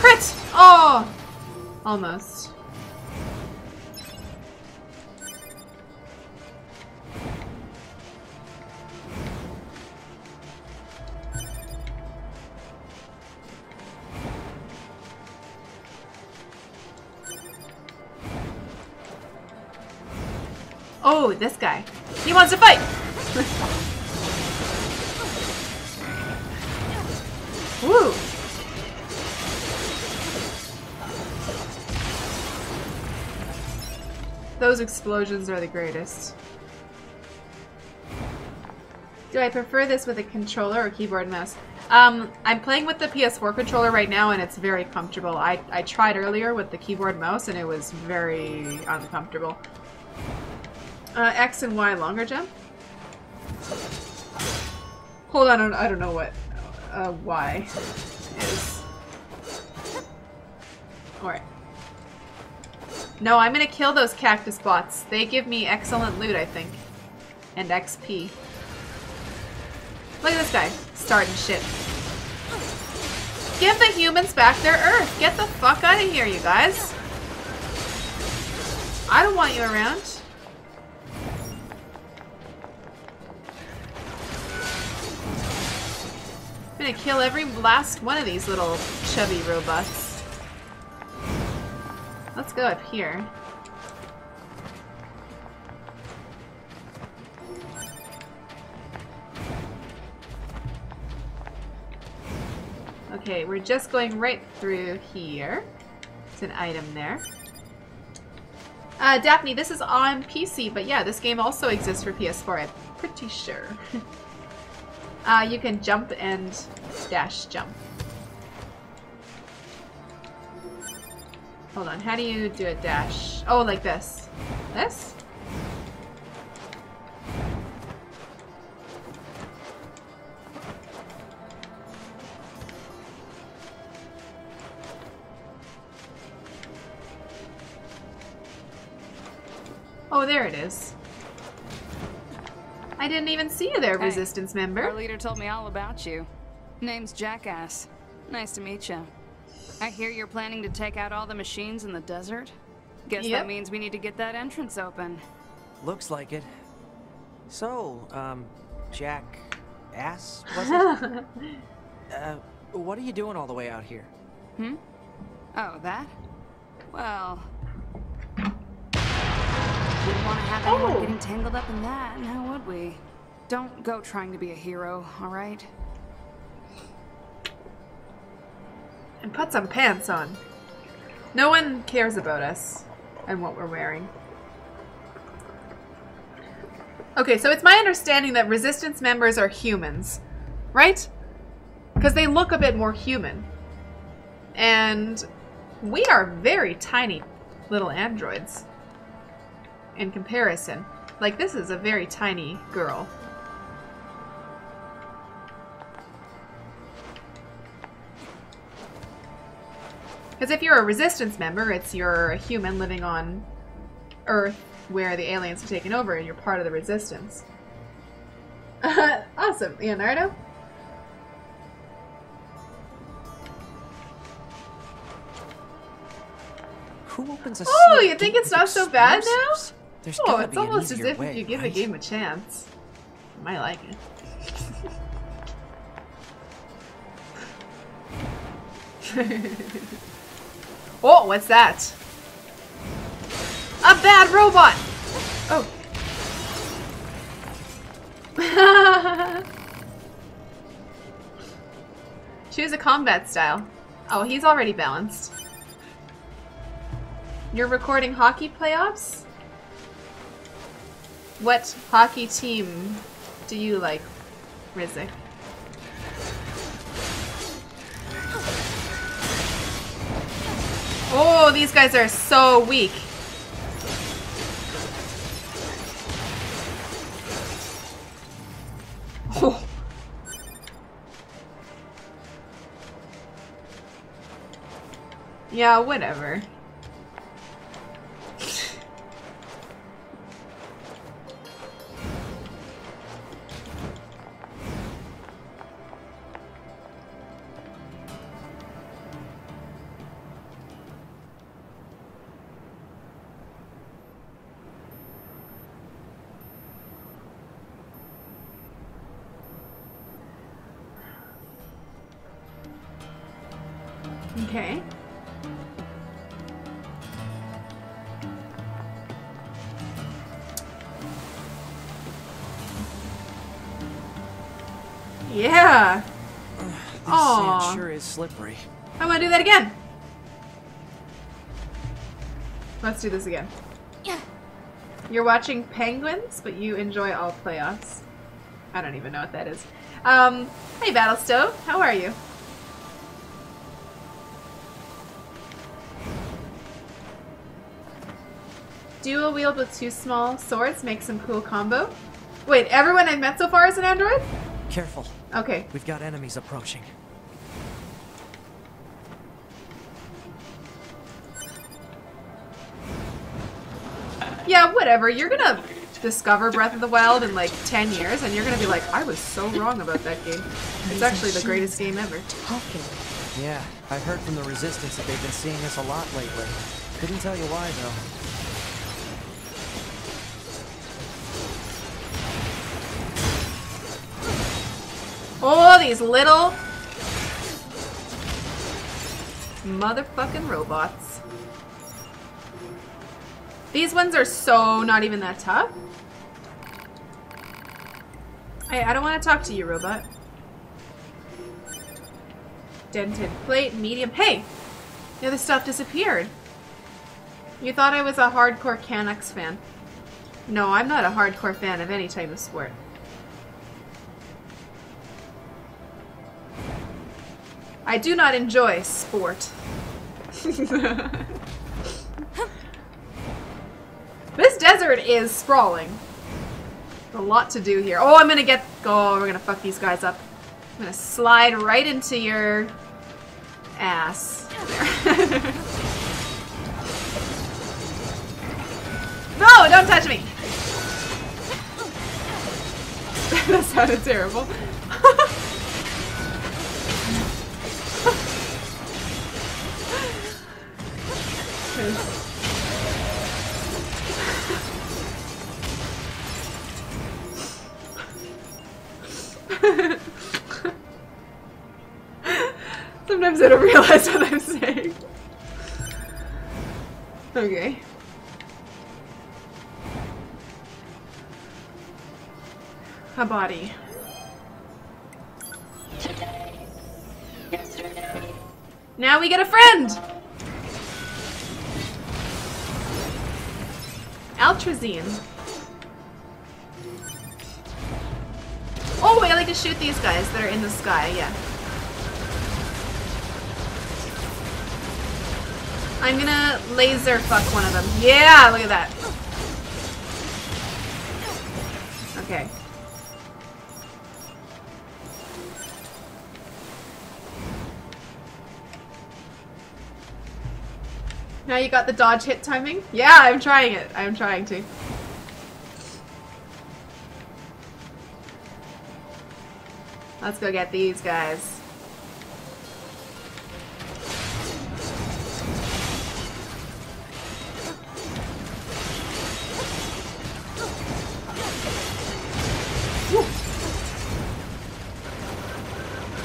Crit! Oh! Almost. Oh, this guy. He wants to fight! Woo! Those explosions are the greatest. Do I prefer this with a controller or keyboard mouse? Um, I'm playing with the PS4 controller right now and it's very comfortable. I, I tried earlier with the keyboard mouse and it was very uncomfortable. Uh, X and Y longer jump? Hold on, I don't know what uh, Y is. Alright. No, I'm gonna kill those cactus bots. They give me excellent loot, I think. And XP. Look at this guy. Starting shit. Give the humans back their Earth. Get the fuck out of here, you guys. I don't want you around. Gonna kill every last one of these little chubby robots. Let's go up here. Okay, we're just going right through here. It's an item there. Uh, Daphne, this is on PC, but yeah, this game also exists for PS4, I'm pretty sure. uh, you can jump and dash jump. Hold on, how do you do a dash? Oh, like this. This? Oh, there it is. I didn't even see you there, Hey, Resistance member. Our leader told me all about you. Name's Jackass. Nice to meet you. I hear you're planning to take out all the machines in the desert. Guess Yep. that means we need to get that entrance open. Looks like it. So, um, Jackass, was it? uh, what are you doing all the way out here? Hmm? Oh, that? Well... Wouldn't want to have anyone Oh. getting tangled up in that, now would we? Don't go trying to be a hero, alright? And put some pants on. No one cares about us and what we're wearing. Okay, so it's my understanding that Resistance members are humans, right? Because they look a bit more human. And we are very tiny little androids in comparison. Like, this is a very tiny girl. Because if you're a Resistance member, it's you're a human living on Earth where the aliens have taken over and you're part of the Resistance. awesome, Leonardo. Who opens a Oh, you think it's not so bad now? There's oh, it's be almost as if way, you give right? the game a chance. I might like it. oh, what's that? A bad robot! Oh. Choose a combat style. Oh, he's already balanced. You're recording hockey playoffs? What hockey team do you like, Rizik? Oh, these guys are so weak. Oh. Yeah, whatever. Is slippery. I want to do that again. Let's do this again. Yeah. You're watching Penguins, but you enjoy all playoffs. I don't even know what that is. Um, hey Battlestove, how are you? Dual wield with two small swords makes some cool combo. Wait, everyone I've met so far is an android? Careful. Okay. We've got enemies approaching. Yeah, whatever. You're gonna discover Breath of the Wild in like 10 years, and you're gonna be like, I was so wrong about that game. It's actually the greatest game ever. Yeah, I heard from the Resistance that they've been seeing us a lot lately. Couldn't tell you why, though. Oh, these little motherfucking robots. These ones are so not even that tough. Hey, I don't want to talk to you, robot. Dented plate, medium. Hey! The other stuff disappeared. You thought I was a hardcore Canucks fan. No, I'm not a hardcore fan of any type of sport. I do not enjoy sport. this desert is sprawling. A lot to do here. Oh, I'm gonna get. Oh, we're gonna fuck these guys up. I'm gonna slide right into your ass. No, don't touch me. that sounded terrible. Sometimes I don't realize what I'm saying. Okay. A body. Now we get a friend! Altrazine. Oh, I like to shoot these guys that are in the sky, yeah. I'm gonna laser fuck one of them. Yeah, look at that. Okay. Now you got the dodge hit timing? Yeah, I'm trying it. I'm trying to. Let's go get these guys.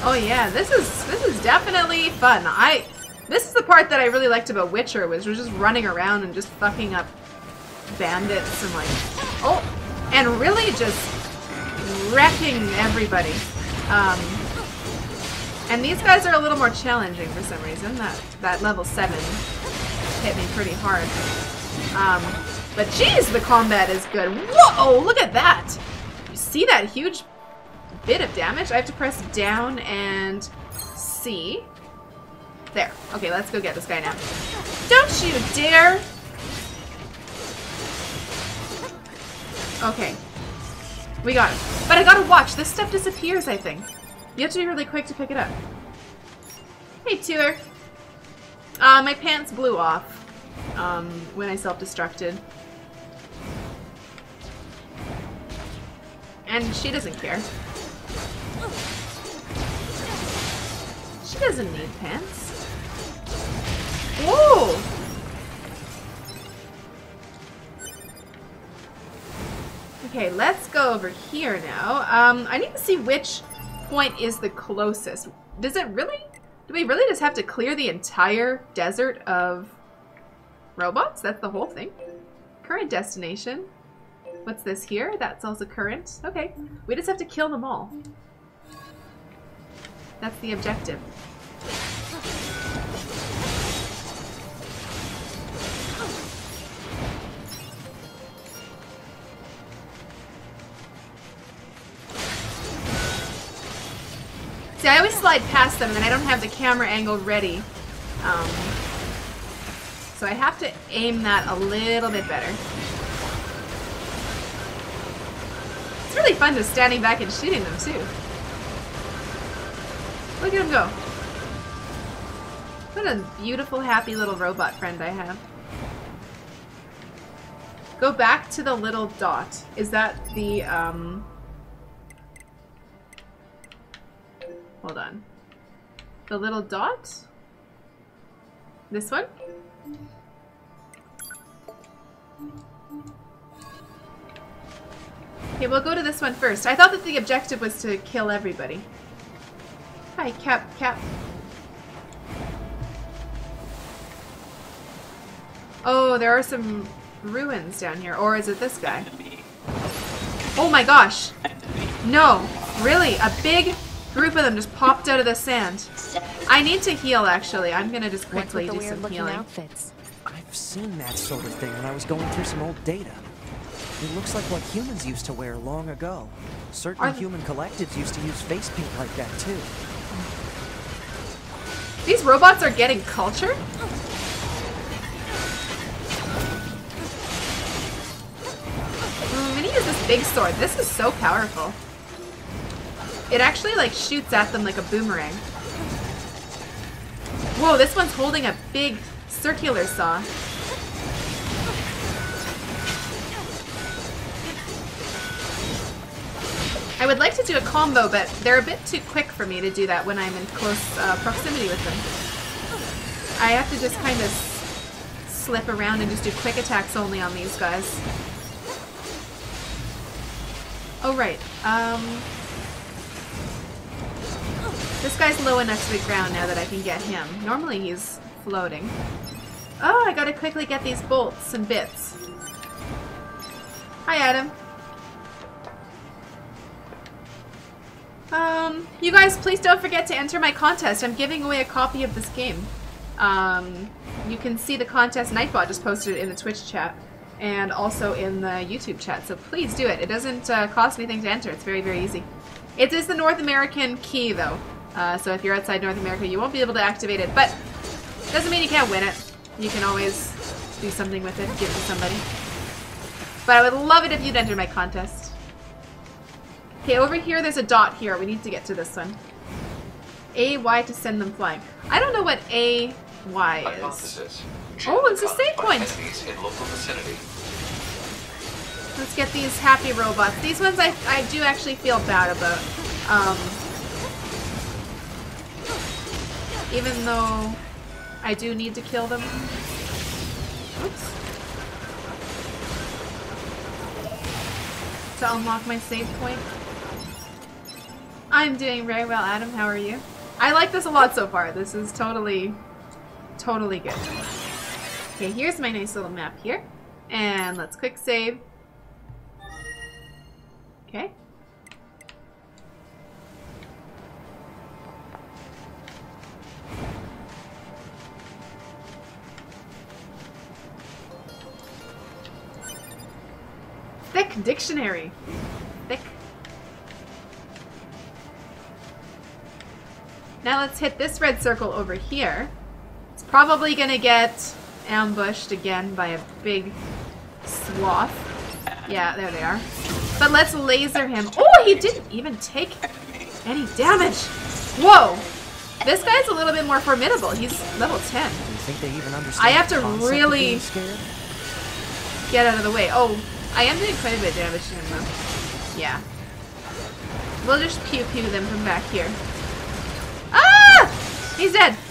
Oh yeah, this is this is definitely fun. I this is the part that I really liked about Witcher was just running around and just fucking up bandits and like oh and really just wrecking everybody. Um, and these guys are a little more challenging for some reason. That that level seven hit me pretty hard. Um, but geez, the combat is good. Whoa! Look at that. You see that huge bit of damage? I have to press down and C. There. Okay, let's go get this guy now. Don't you dare! Okay. We got it. But I gotta watch. This stuff disappears, I think. You have to be really quick to pick it up. Hey, Tour. Uh, my pants blew off um, when I self-destructed. And she doesn't care. She doesn't need pants. Whoa! Okay, let's go over here now. Um, I need to see which point is the closest. Does it really? Do we really just have to clear the entire desert of robots? That's the whole thing? Current destination. What's this here? That's also current. Okay. We just have to kill them all. That's the objective. See, I always slide past them and I don't have the camera angle ready. Um, so I have to aim that a little bit better. It's really fun just standing back and shooting them too. Look at him go. What a beautiful, happy little robot friend I have. Go back to the little dot. Is that the, um... Hold on. The little dot? This one? Okay, we'll go to this one first. I thought that the objective was to kill everybody. Hi, Cap, Cap. Oh, there are some ruins down here. Or is it this guy? Oh my gosh. No. Really? A big group of them just popped out of the sand. I need to heal, actually. I'm gonna just quickly do some healing. Outfits? I've seen that sort of thing when I was going through some old data. It looks like what humans used to wear long ago. Certain Are- human collectives used to use face paint like that, too. These robots are getting culture? Mm, I'm gonna use this big sword. This is so powerful. It actually like shoots at them like a boomerang. Whoa, this one's holding a big circular saw. I would like to do a combo, but they're a bit too quick for me to do that when I'm in close uh, proximity with them. I have to just kind of slip around and just do quick attacks only on these guys. Oh, right. Um, this guy's low enough to the ground now that I can get him. Normally he's floating. Oh, I gotta quickly get these bolts and bits. Hi, Adam. Um, you guys, please don't forget to enter my contest. I'm giving away a copy of this game. Um, you can see the contest. Nightbot just posted in the Twitch chat and also in the YouTube chat. So please do it. It doesn't uh, cost anything to enter. It's very, very easy. It is the North American key, though. Uh, so if you're outside North America, you won't be able to activate it. But doesn't mean you can't win it. You can always do something with it, give it to somebody. But I would love it if you'd enter my contest. Okay, over here there's a dot here. We need to get to this one. A, Y to send them flying. I don't know what A, Y is. Oh, it's a save point. enemies in local vicinity. Let's get these happy robots. These ones I, I do actually feel bad about. Um, even though I do need to kill them. Oops. To unlock my save point. I'm doing very well, Adam. How are you? I like this a lot so far. This is totally, totally good. Okay, here's my nice little map here. And let's quick save. Okay. Thick dictionary. Thick. Now let's hit this red circle over here. It's probably gonna get ambushed again by a big sloth. Yeah, there they are. But let's laser him. Oh, he didn't even take any damage. Whoa. This guy's a little bit more formidable. He's level 10. Do you think they even understand I have to really get out of the way. Oh, I am doing quite a bit of damage to him though. Yeah. We'll just pew pew them from back here. Ah! He's dead.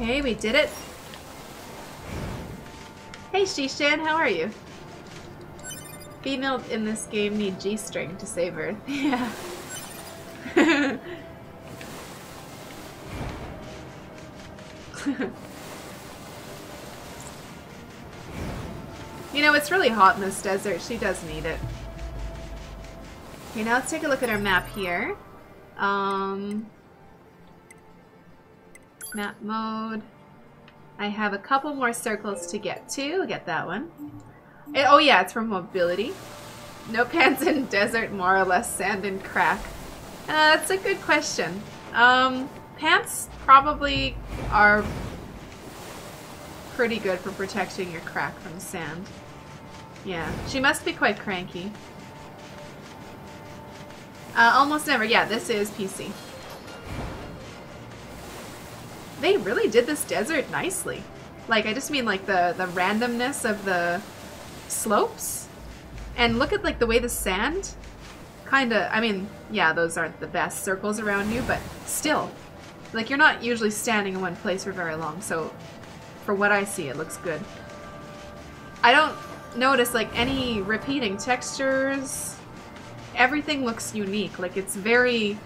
Okay, we did it. Hey Shishan, how are you? Female in this game need G-string to save Earth. Yeah. you know, it's really hot in this desert. She does need it. Okay, now let's take a look at our map here. Um, map mode. I have a couple more circles to get to. Get that one. Eh, oh yeah, it's for mobility. No pants in desert, more or less sand and crack. Uh, that's a good question. Um, pants probably are pretty good for protecting your crack from sand. Yeah, she must be quite cranky. Uh, almost never. Yeah, this is PC. They really did this desert nicely. Like, I just mean like the, the randomness of the slopes. And look at like the way the sand kind of, I mean, yeah, those aren't the best circles around you, but still. Like, you're not usually standing in one place for very long, so for what I see, it looks good. I don't notice like any repeating textures. Everything looks unique. Like, it's very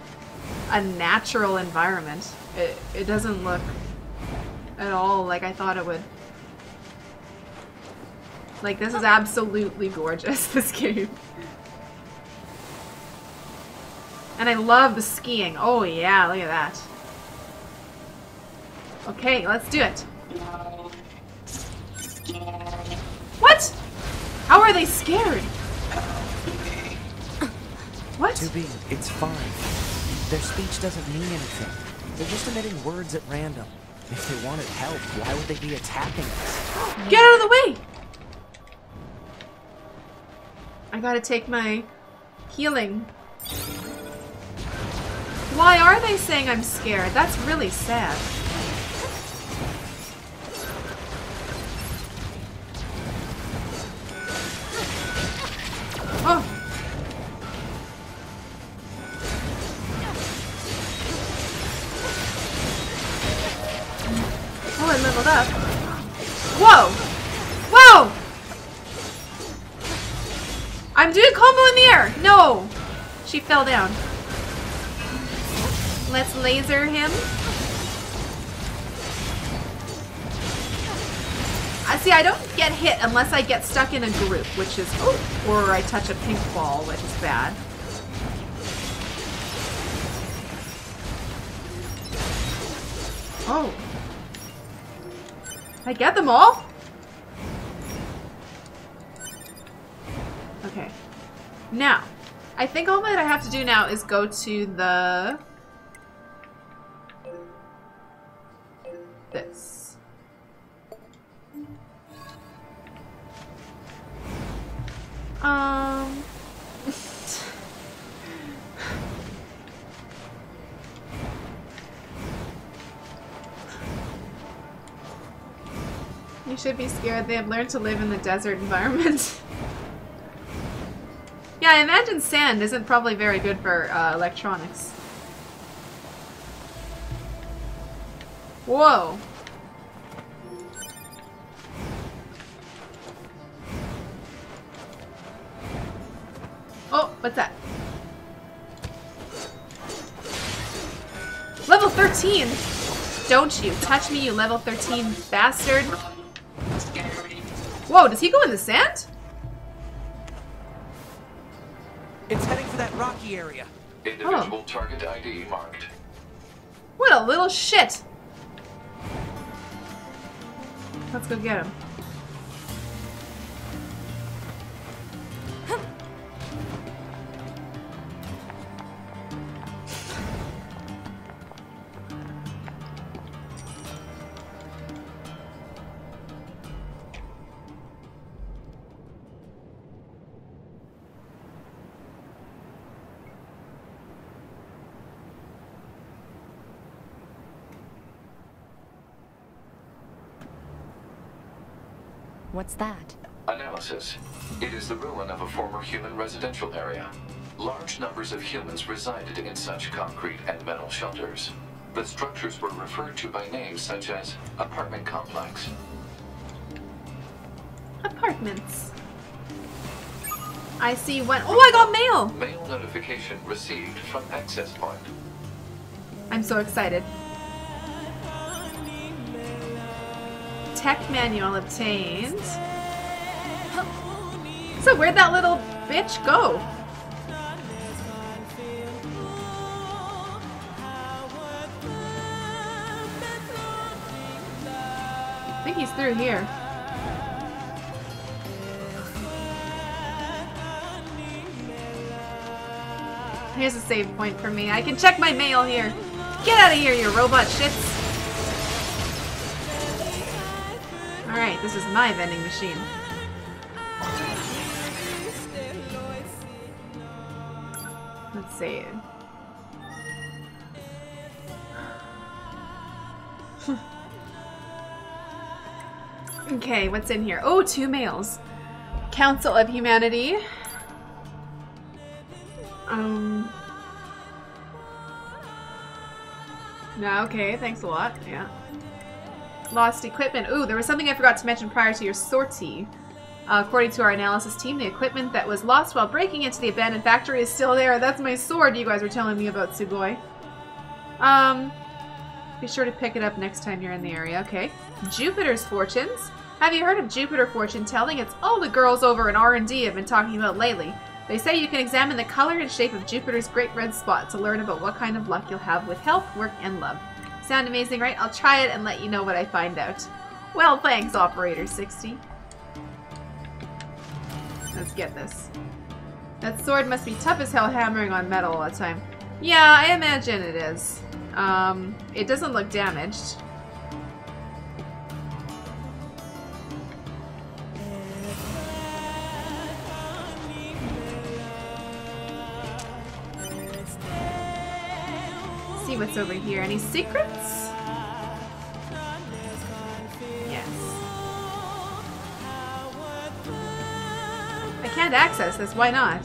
a natural environment. It, it doesn't look at all like I thought it would. Like, this is absolutely gorgeous, this game. And I love the skiing. Oh yeah, look at that. Okay, let's do it. What? How are they scared? What? To be, it's fine. Their speech doesn't mean anything. They're just emitting words at random. If they wanted help, why would they be attacking us? Get out of the way! I gotta take my healing. Why are they saying I'm scared? That's really sad. Fell down. Let's laser him. I see, I don't get hit unless I get stuck in a group, which is, oh, or I touch a pink ball, which is bad. Oh. I get them all? Okay. Now, I think all that I have to do now is go to the... This. Um... you should be scared. They have learned to live in the desert environment. yeah, I imagine sand isn't probably very good for uh, electronics. Whoa. Oh, what's that? Level 13! Don't you touch me, you level 13 bastard! Whoa, does he go in the sand? For area. Individual oh. target ID marked. What a little shit! Let's go get him. What's that? Analysis. It is the ruin of a former human residential area. Large numbers of humans resided in such concrete and metal shelters. The structures were referred to by names such as apartment complex. Apartments. I see one. Oh, I got mail! Mail notification received from access point. I'm so excited. Tech manual obtained. So where'd that little bitch go? I think he's through here. Here's a save point for me. I can check my mail here. Get out of here, you robot shits. Alright, this is my vending machine. Let's see. okay, what's in here? Oh, two males. Council of Humanity. Um. No, okay, thanks a lot. Yeah. Lost equipment. Ooh, there was something I forgot to mention prior to your sortie. Uh, according to our analysis team, the equipment that was lost while breaking into the abandoned factory is still there. That's my sword you guys were telling me about, Sugoi. Um, be sure to pick it up next time you're in the area. Okay. Jupiter's fortunes. Have you heard of Jupiter fortune telling? It's all the girls over in R&D have been talking about lately. They say you can examine the color and shape of Jupiter's great red spot to learn about what kind of luck you'll have with health, work, and love. Sound amazing, right? I'll try it and let you know what I find out. Well, thanks, Operator 6O. Let's get this. That sword must be tough as hell hammering on metal all the time. Yeah, I imagine it is. Um, it doesn't look damaged. See what's over here. Any secrets? Yes. I can't access this. Why not?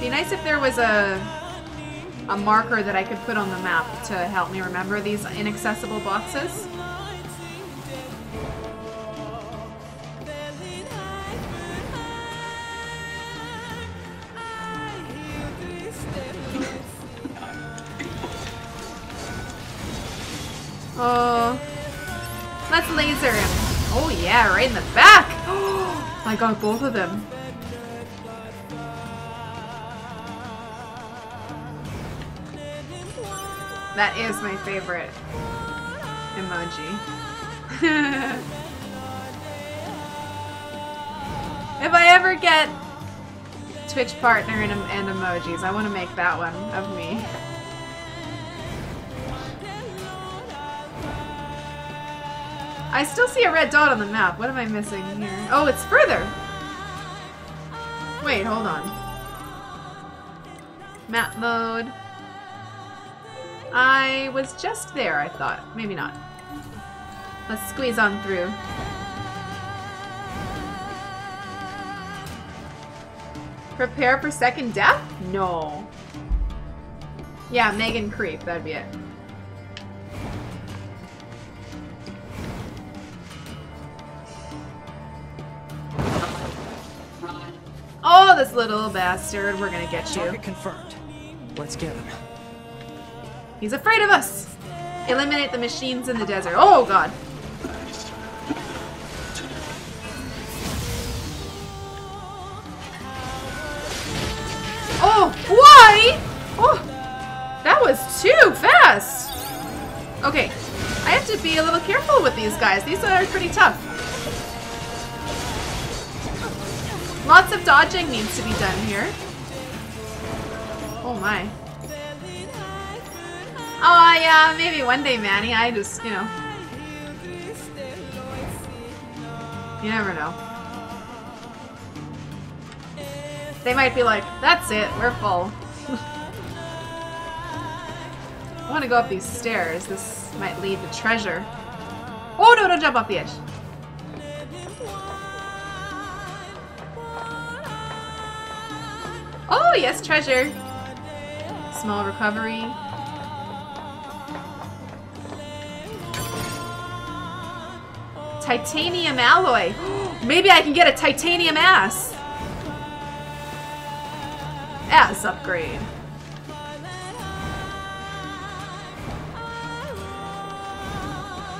Be nice if there was a a marker that I could put on the map to help me remember these inaccessible boxes. Uh, oh. Let's laser him. Oh yeah, right in the back. I got both of them. That is my favorite emoji. if I ever get Twitch partner and, and emojis, I want to make that one of me. I still see a red dot on the map. What am I missing here? Oh, it's further. Wait, hold on. Map mode. I was just there, I thought. Maybe not. Let's squeeze on through. Prepare for second death? No. Yeah, Megan Creep, that'd be it. Oh, this little bastard. We're gonna get you. Target confirmed. Let's get him. He's afraid of us! Eliminate the machines in the desert. Oh, God. Oh, why? Oh, that was too fast. Okay, I have to be a little careful with these guys. These are pretty tough. Lots of dodging needs to be done here. Oh my. Oh yeah, uh, maybe one day, Manny. I just, you know. You never know. They might be like, that's it, we're full. I want to go up these stairs. This might lead to treasure. Oh no, don't jump off the edge. Oh yes, treasure. Small recovery. Titanium alloy. Maybe I can get a titanium ass. Ass upgrade.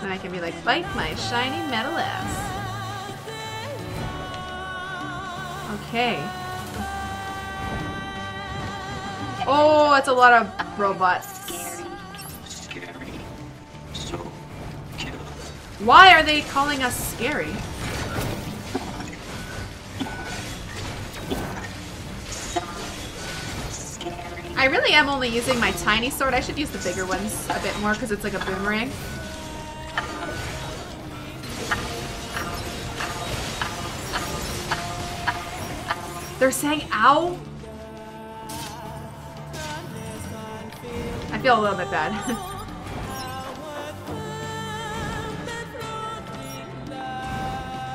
Then I can be like, bite my shiny metal ass. Okay. Oh, it's a lot of robots. Why are they calling us scary? I really am only using my tiny sword. I should use the bigger ones a bit more because it's like a boomerang. They're saying ow? Feel a little bit bad.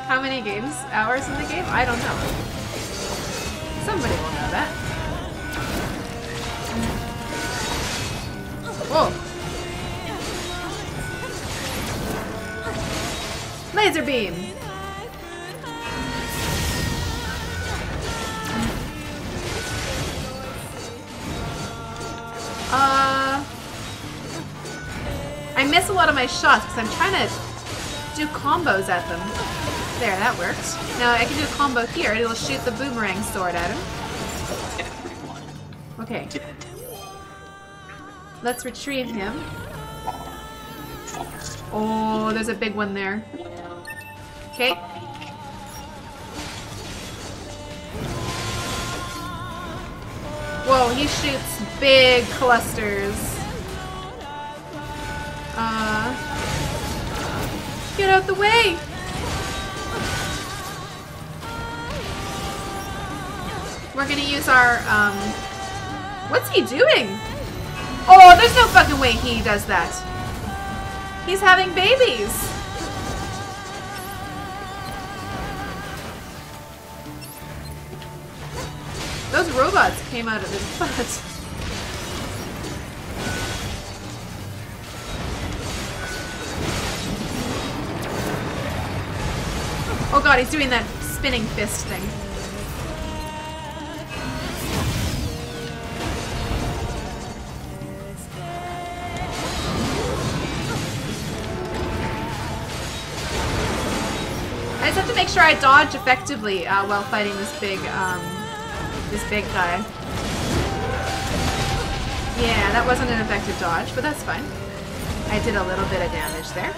How many games, hours in the game? I don't know. Somebody will know that. Whoa. Laser beam. Uh, I miss a lot of my shots because I'm trying to do combos at them. There, that worked. Now I can do a combo here. It'll shoot the boomerang sword at him. Okay. Let's retrieve him. Oh, there's a big one there. Okay. Whoa, he shoots big clusters. Uh, get out the way! We're gonna use our, um, what's he doing? Oh, there's no fucking way he does that. He's having babies. Those robots came out of his butt. god, he's doing that spinning fist thing. I just have to make sure I dodge effectively uh, while fighting this big, um, this big guy. Yeah, that wasn't an effective dodge, but that's fine. I did a little bit of damage there.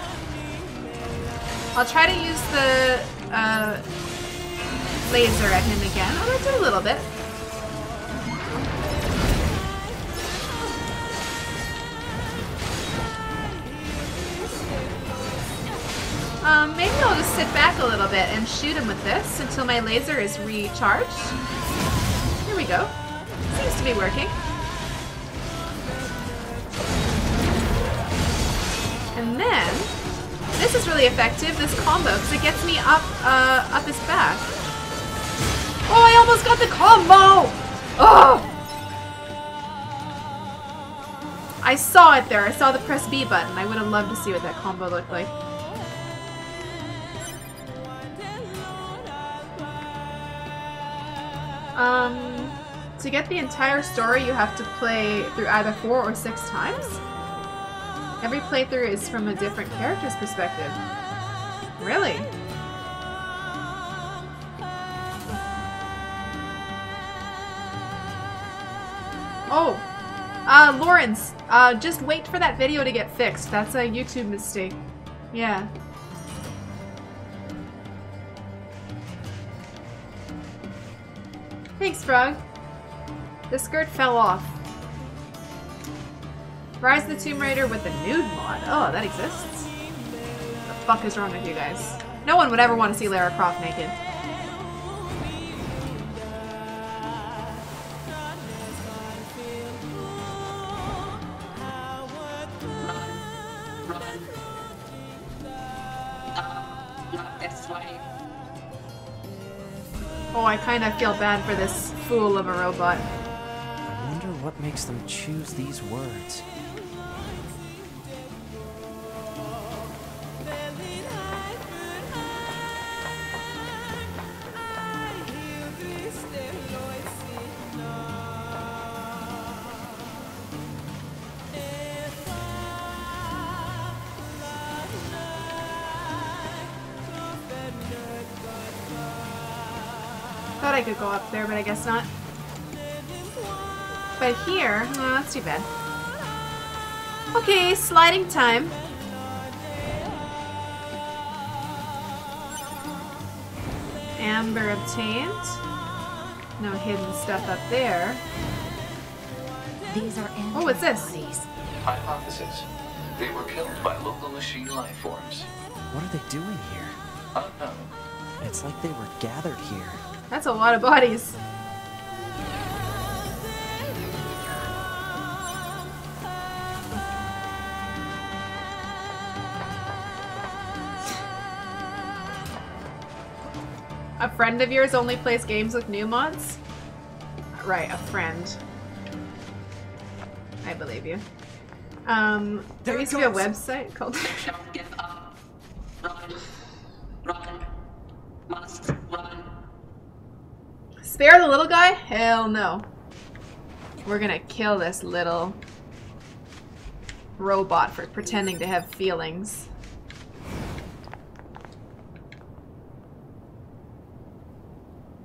I'll try to use the uh, laser at him again. Oh, that did a little bit. Um, maybe I'll just sit back a little bit and shoot him with this until my laser is recharged. Here we go. Seems to be working. And then, this is really effective, this combo, because it gets me up, uh, up his back. Oh, I almost got the combo! Oh! I saw it there. I saw the press B button. I would have loved to see what that combo looked like. Um, to get the entire story, you have to play through either four or six times. Every playthrough is from a different character's perspective. Really? Oh, uh, Lawrence, uh, just wait for that video to get fixed. That's a YouTube mistake. Yeah. Thanks, Frog. The skirt fell off. Rise the Tomb Raider with the nude mod. Oh, that exists. The fuck is wrong with you guys? No one would ever want to see Lara Croft naked. Oh, I kind of feel bad for this fool of a robot. I wonder what makes them choose these words. Could go up there, but I guess not. But here, no, that's too bad. Okay, sliding time. Amber obtained. No hidden stuff up there. These are Oh, what's this? Hypothesis. They were killed by local machine life forms. What are they doing here? Unknown. It's like they were gathered here. That's a lot of bodies. A friend of yours only plays games with new mods? Right, a friend. I believe you. Um, there used to be a website called. Spare the little guy? Hell no. We're gonna kill this little robot for pretending to have feelings.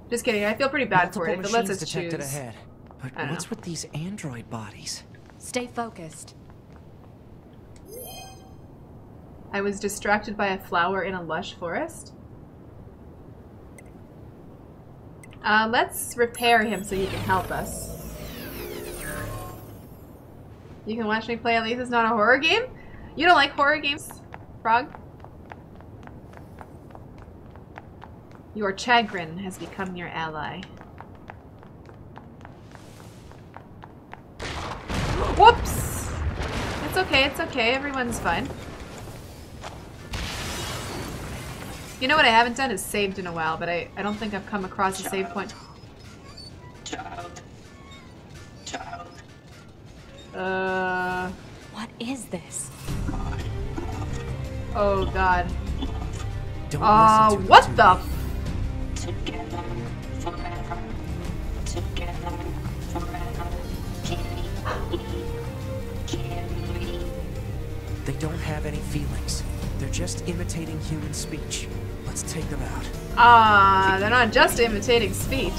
Just kidding, I feel pretty bad for it, but let's just detected choose. ahead. But I don't what's know. with these android bodies? Stay focused. I was distracted by a flower in a lush forest. Uh, let's repair him so he can help us. You can watch me play at least it's not a horror game? You don't like horror games, Frog? Your chagrin has become your ally. Whoops! It's okay, it's okay, everyone's fine. You know what I haven't done is saved in a while, but I, I don't think I've come across a save point. child. Uh, What is this? oh god. Don't Uh, listen to what them the? too f- They don't have any feelings. They're just imitating human speech. Let's take them out. Ah, they're not just imitating speech.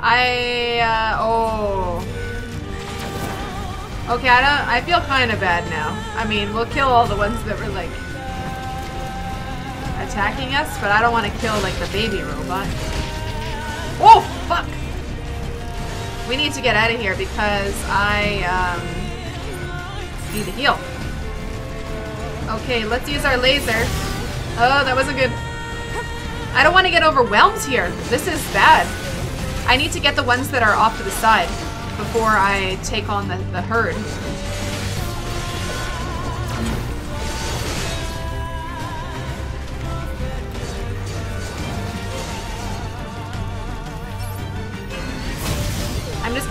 I, uh, oh. Okay, I don't, I feel kind of bad now. I mean, we'll kill all the ones that were, like, attacking us, but I don't want to kill, like, the baby robot. Oh, fuck! We need to get out of here because I, um, need to heal. Okay, let's use our laser. Oh, that wasn't good. I don't want to get overwhelmed here. This is bad. I need to get the ones that are off to the side before I take on the, the herd.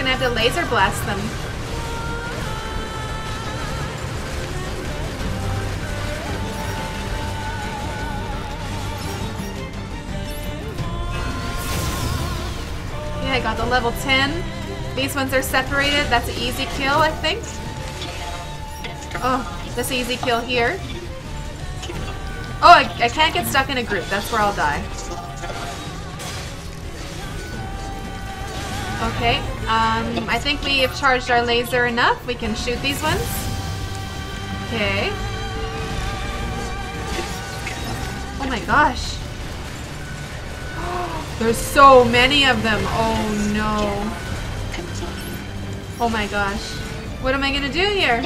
Gonna have to laser blast them. Okay, I got the level 10. These ones are separated. That's an easy kill, I think. Oh, that's an easy kill here. Oh, I, I can't get stuck in a group. That's where I'll die. Okay, um, I think we have charged our laser enough. We can shoot these ones. Okay. Oh my gosh. There's so many of them. Oh no. Oh my gosh. What am I gonna do here?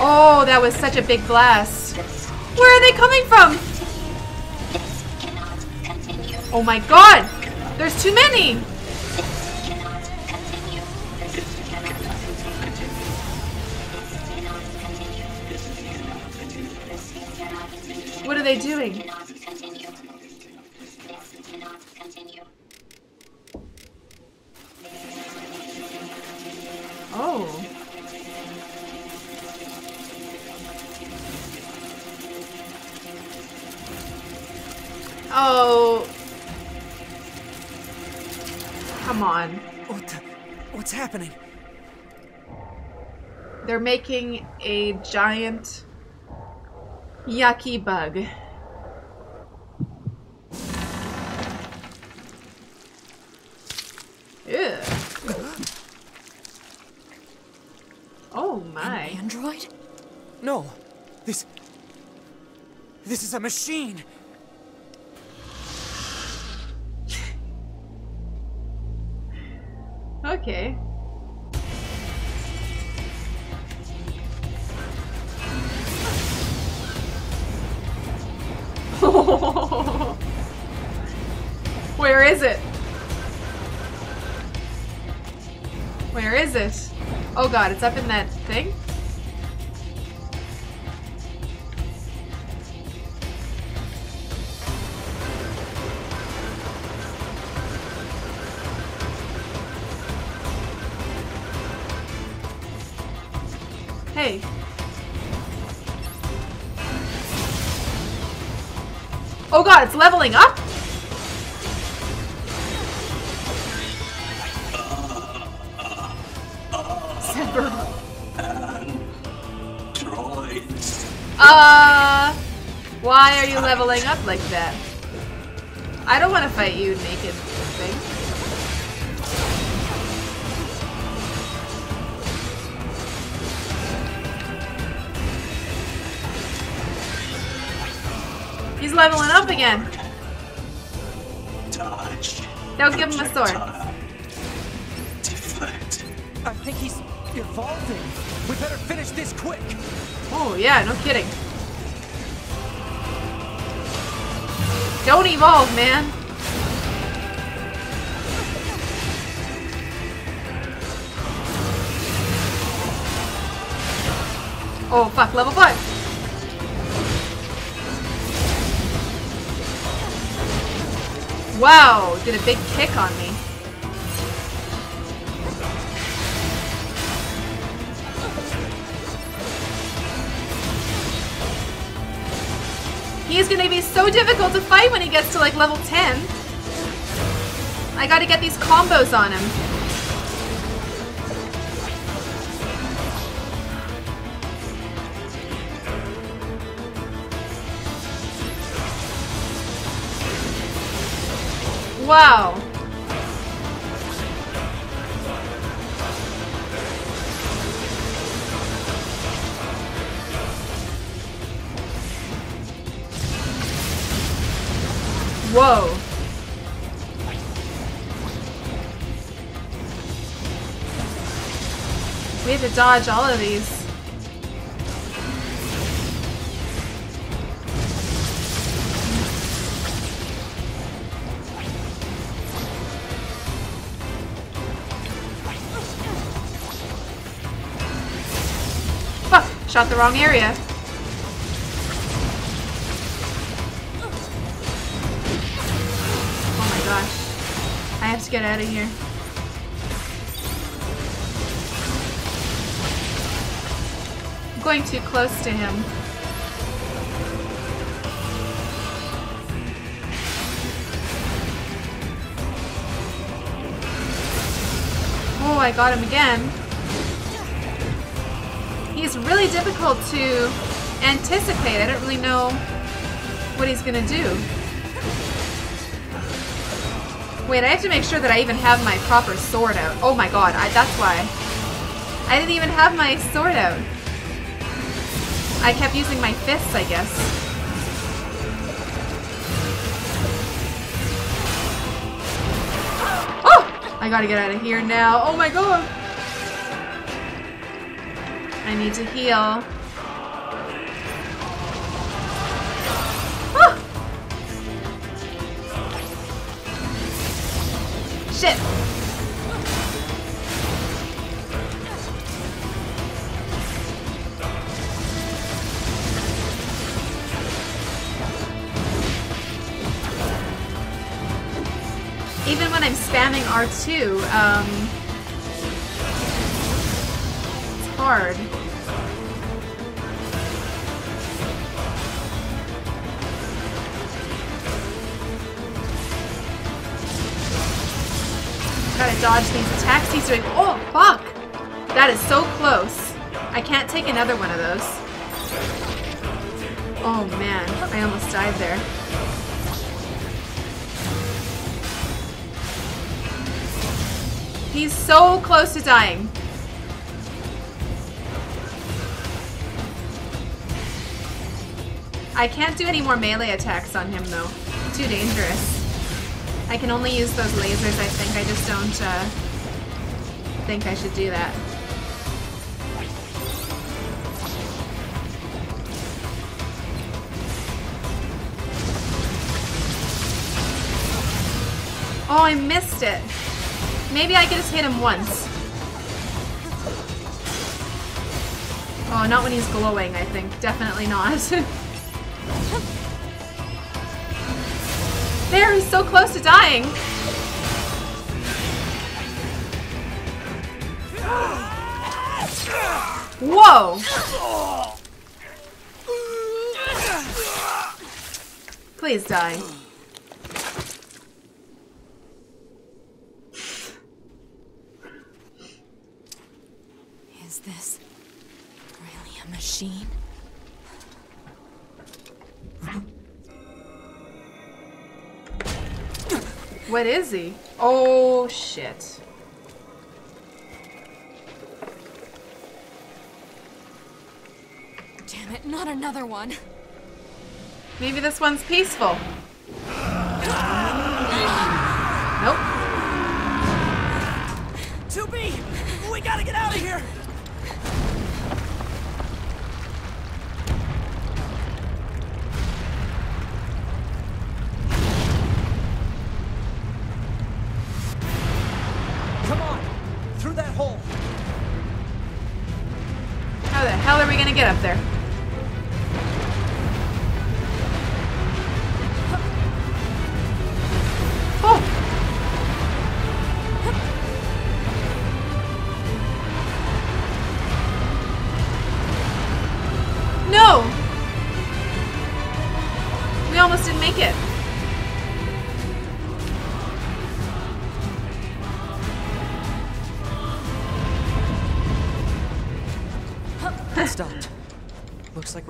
Oh, that was such a big blast. Where are they coming from? Oh my god! There's too many! What are they doing? Oh. Oh. Come on. What the, What's happening? They're making a giant yucky bug. Ew. Oh my. An android? No. This. This is a machine. God, it's up in that thing? Hey. Oh god, it's leveling up? Leveling up like that? I don't want to fight you naked thing. He's leveling up again. Don't give him a sword. I think he's evolving. We better finish this quick. Oh, yeah, no kidding. Don't evolve, man. Oh, fuck, level 5. Wow, did a big kick on me. He's gonna be so difficult to fight when he gets to like level 10. I gotta get these combos on him. Wow. Dodge all of these. Fuck! Shot the wrong area. Oh my gosh. I have to get out of here. Going too close to him. Oh, I got him again. He's really difficult to anticipate. I don't really know what he's gonna do. Wait, I have to make sure that I even have my proper sword out. Oh my god, I, that's why. I didn't even have my sword out. I kept using my fists, I guess. Oh! I gotta get out of here now. Oh my god! I need to heal. R2, um, it's hard. Gotta dodge these attacks he's doing. Oh, fuck! That is so close. I can't take another one of those. Oh man, I almost died there. He's so close to dying. I can't do any more melee attacks on him though. Too dangerous. I can only use those lasers, I think. I just don't uh, think I should do that. Oh, I missed. Maybe I could just hit him once. Oh, not when he's glowing, I think. Definitely not. there, he's so close to dying. Whoa! Please die. Shit. Damn it, not another one. Maybe this one's peaceful.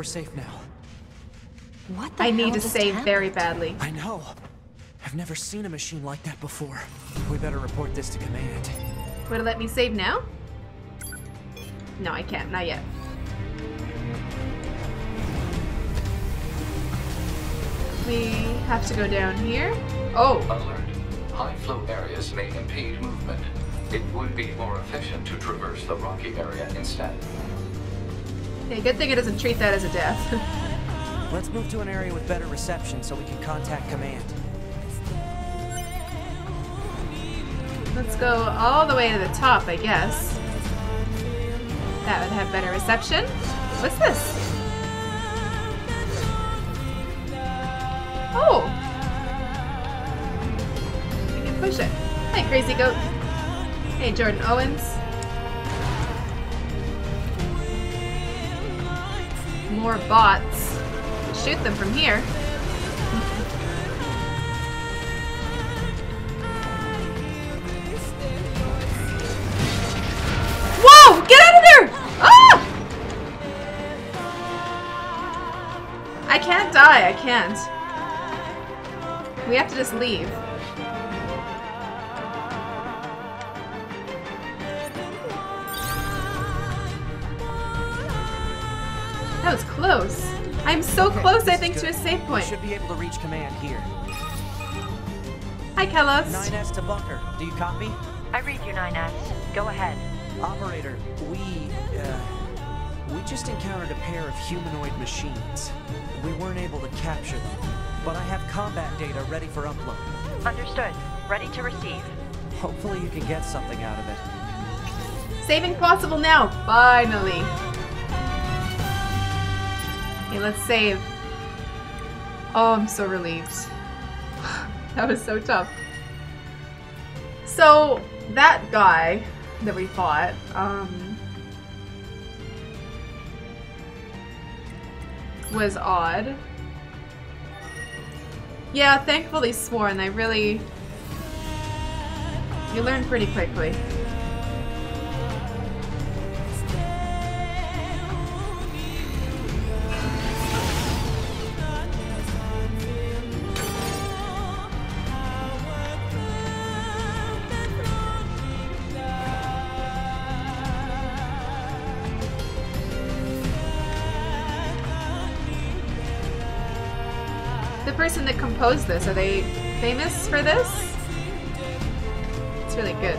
We're safe now. What I need to save very badly. I know. I've never seen a machine like that before. We better report this to command. Would it let me save now? No, I can't. Not yet. We have to go down here. Oh, Alert. High flow areas may impede movement. It would be more efficient to traverse the rocky area instead. Okay, good thing it doesn't treat that as a death. Let's move to an area with better reception so we can contact command. Let's go all the way to the top, I guess. That would have better reception. What's this? Oh! We can push it. Hi, Crazy Goat. Hey, Jordan Owens. More bots. Shoot them from here. Whoa! Get out of there! Ah! I can't die. I can't. We have to just leave. Close. I'm so Okay, close, I this is think, to good. a save We point. should be able to reach command here. Hi, Kellos. 9S to bunker. Do you copy? I read you, 9S. Go ahead. Operator, we, uh, we just encountered a pair of humanoid machines. We weren't able to capture them, but I have combat data ready for upload. Understood. Ready to receive. Hopefully you can get something out of it. Saving possible now. Finally. Okay, let's save. Oh, I'm so relieved. that was so tough. So, that guy that we fought, um, was odd. Yeah, thankfully sworn. I really... You learn pretty quickly. Composed this, are they famous for this? It's really good.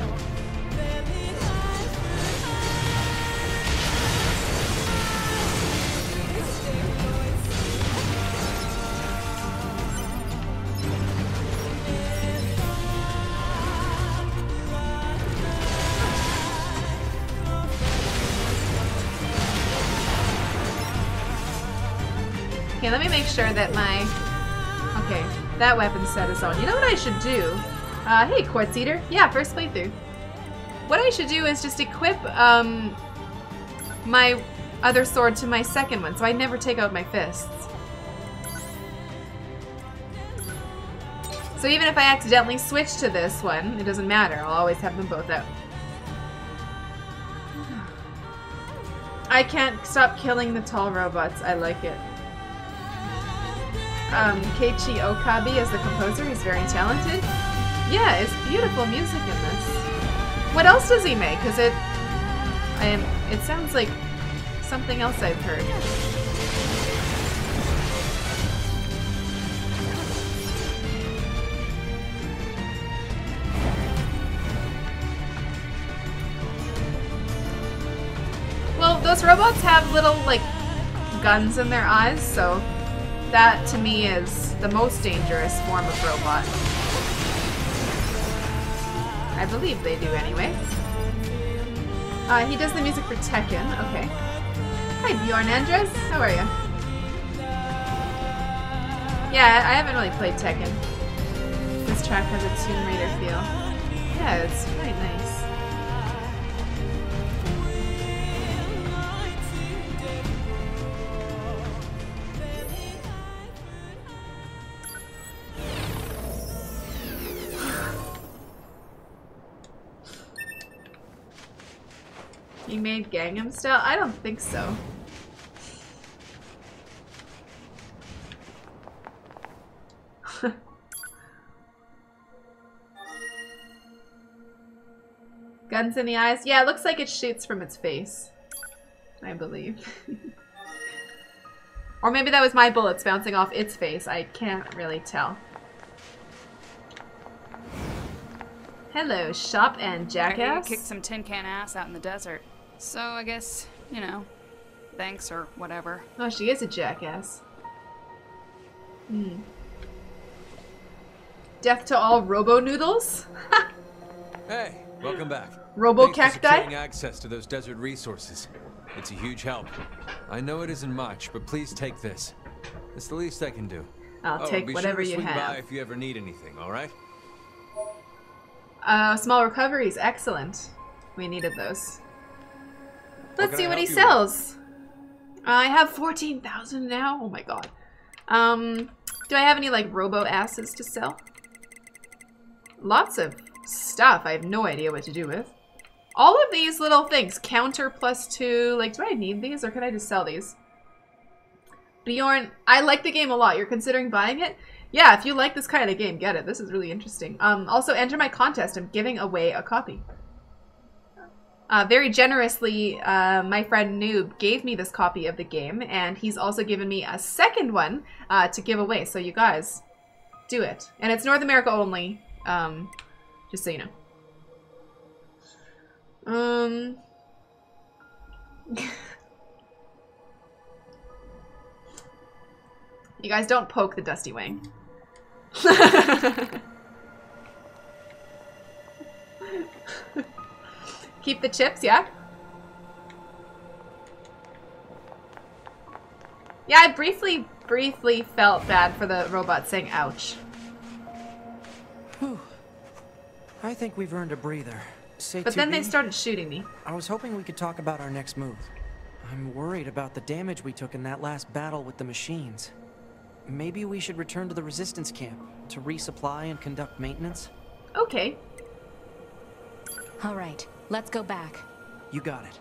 Okay, let me make sure that my... That weapon set is on. You know what I should do? Uh, hey, Quartz Eater. Yeah, first playthrough. What I should do is just equip, um, my other sword to my second one, so I never take out my fists. So even if I accidentally switch to this one, it doesn't matter. I'll always have them both out. I can't stop killing the tall robots. I like it. Um, Keiichi Okabe is the composer. He's very talented. Yeah, it's beautiful music in this. What else does he make? Because it, I am. It sounds like something else I've heard. Well, those robots have little like guns in their eyes, so that to me is the most dangerous form of robot. I believe they do anyway. Uh, he does the music for Tekken, okay. Hi Bjorn Andres, how are you? Yeah, I haven't really played Tekken. This track has a Tomb Raider feel. Yeah, it's quite nice. Made Gangnam Style? I don't think so. Guns in the eyes? Yeah, it looks like it shoots from its face. I believe. or maybe that was my bullets bouncing off its face. I can't really tell. Hello, shop and jackass. Right, kicked some tin can ass out in the desert. So I guess, you know, thanks or whatever. Oh, she is a jackass. Hmm. Death to all robo noodles? Hey, welcome back. Robo Thanks for cacti? securing access to those desert resources. It's a huge help. I know it isn't much, but please take this. It's the least I can do. I'll Oh, take be whatever sure to you swing have. by if you ever need anything, all right? Uh, small recoveries, excellent. We needed those. Let's see I what he help you with? sells. I have 14,000 now. Oh my god. Um, do I have any like robo asses to sell? Lots of stuff I have no idea what to do with. All of these little things, counter plus two, like do I need these or can I just sell these? Bjorn, I like the game a lot. You're considering buying it? Yeah, if you like this kind of game, get it. This is really interesting. Um, also, enter my contest. I'm giving away a copy. Uh, very generously, uh, my friend Noob gave me this copy of the game, and he's also given me a second one uh, to give away. So you guys, do it. And it's North America only, um, just so you know. Um... you guys don't poke the Dusty Wang. Keep the chips, yeah? Yeah, I briefly, briefly felt bad for the robot saying ouch. Whew. I think we've earned a breather. Say But then they started shooting me. I was hoping we could talk about our next move. I'm worried about the damage we took in that last battle with the machines. Maybe we should return to the resistance camp to resupply and conduct maintenance? Okay. All right, let's go back. You got it.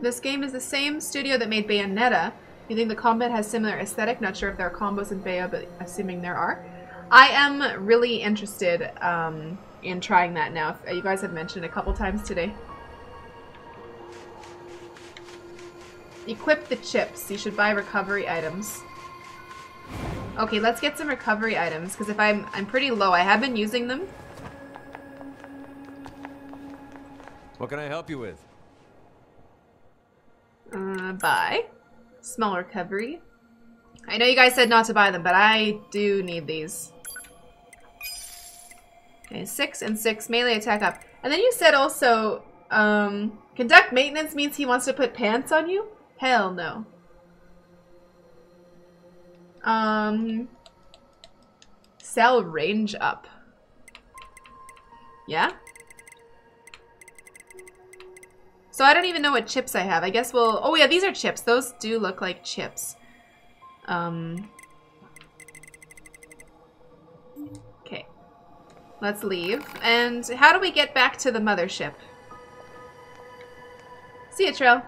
This game is the same studio that made Bayonetta. You think the combat has similar aesthetic? Not sure if there are combos in Bayo, but assuming there are. I am really interested um, in trying that now. You guys have mentioned it a couple times today. Equip the chips. You should buy recovery items. Okay, let's get some recovery items, because if I'm I'm pretty low, I have been using them. What can I help you with? Uh, buy. Small recovery. I know you guys said not to buy them, but I do need these. Okay, six and six melee attack up. And then you said also, um, conduct maintenance means he wants to put pants on you? Hell no. Um, sell range up. Yeah? So I don't even know what chips I have. I guess we'll... Oh yeah, these are chips. Those do look like chips. Um... Okay. Let's leave. And how do we get back to the mothership? See ya, Trail.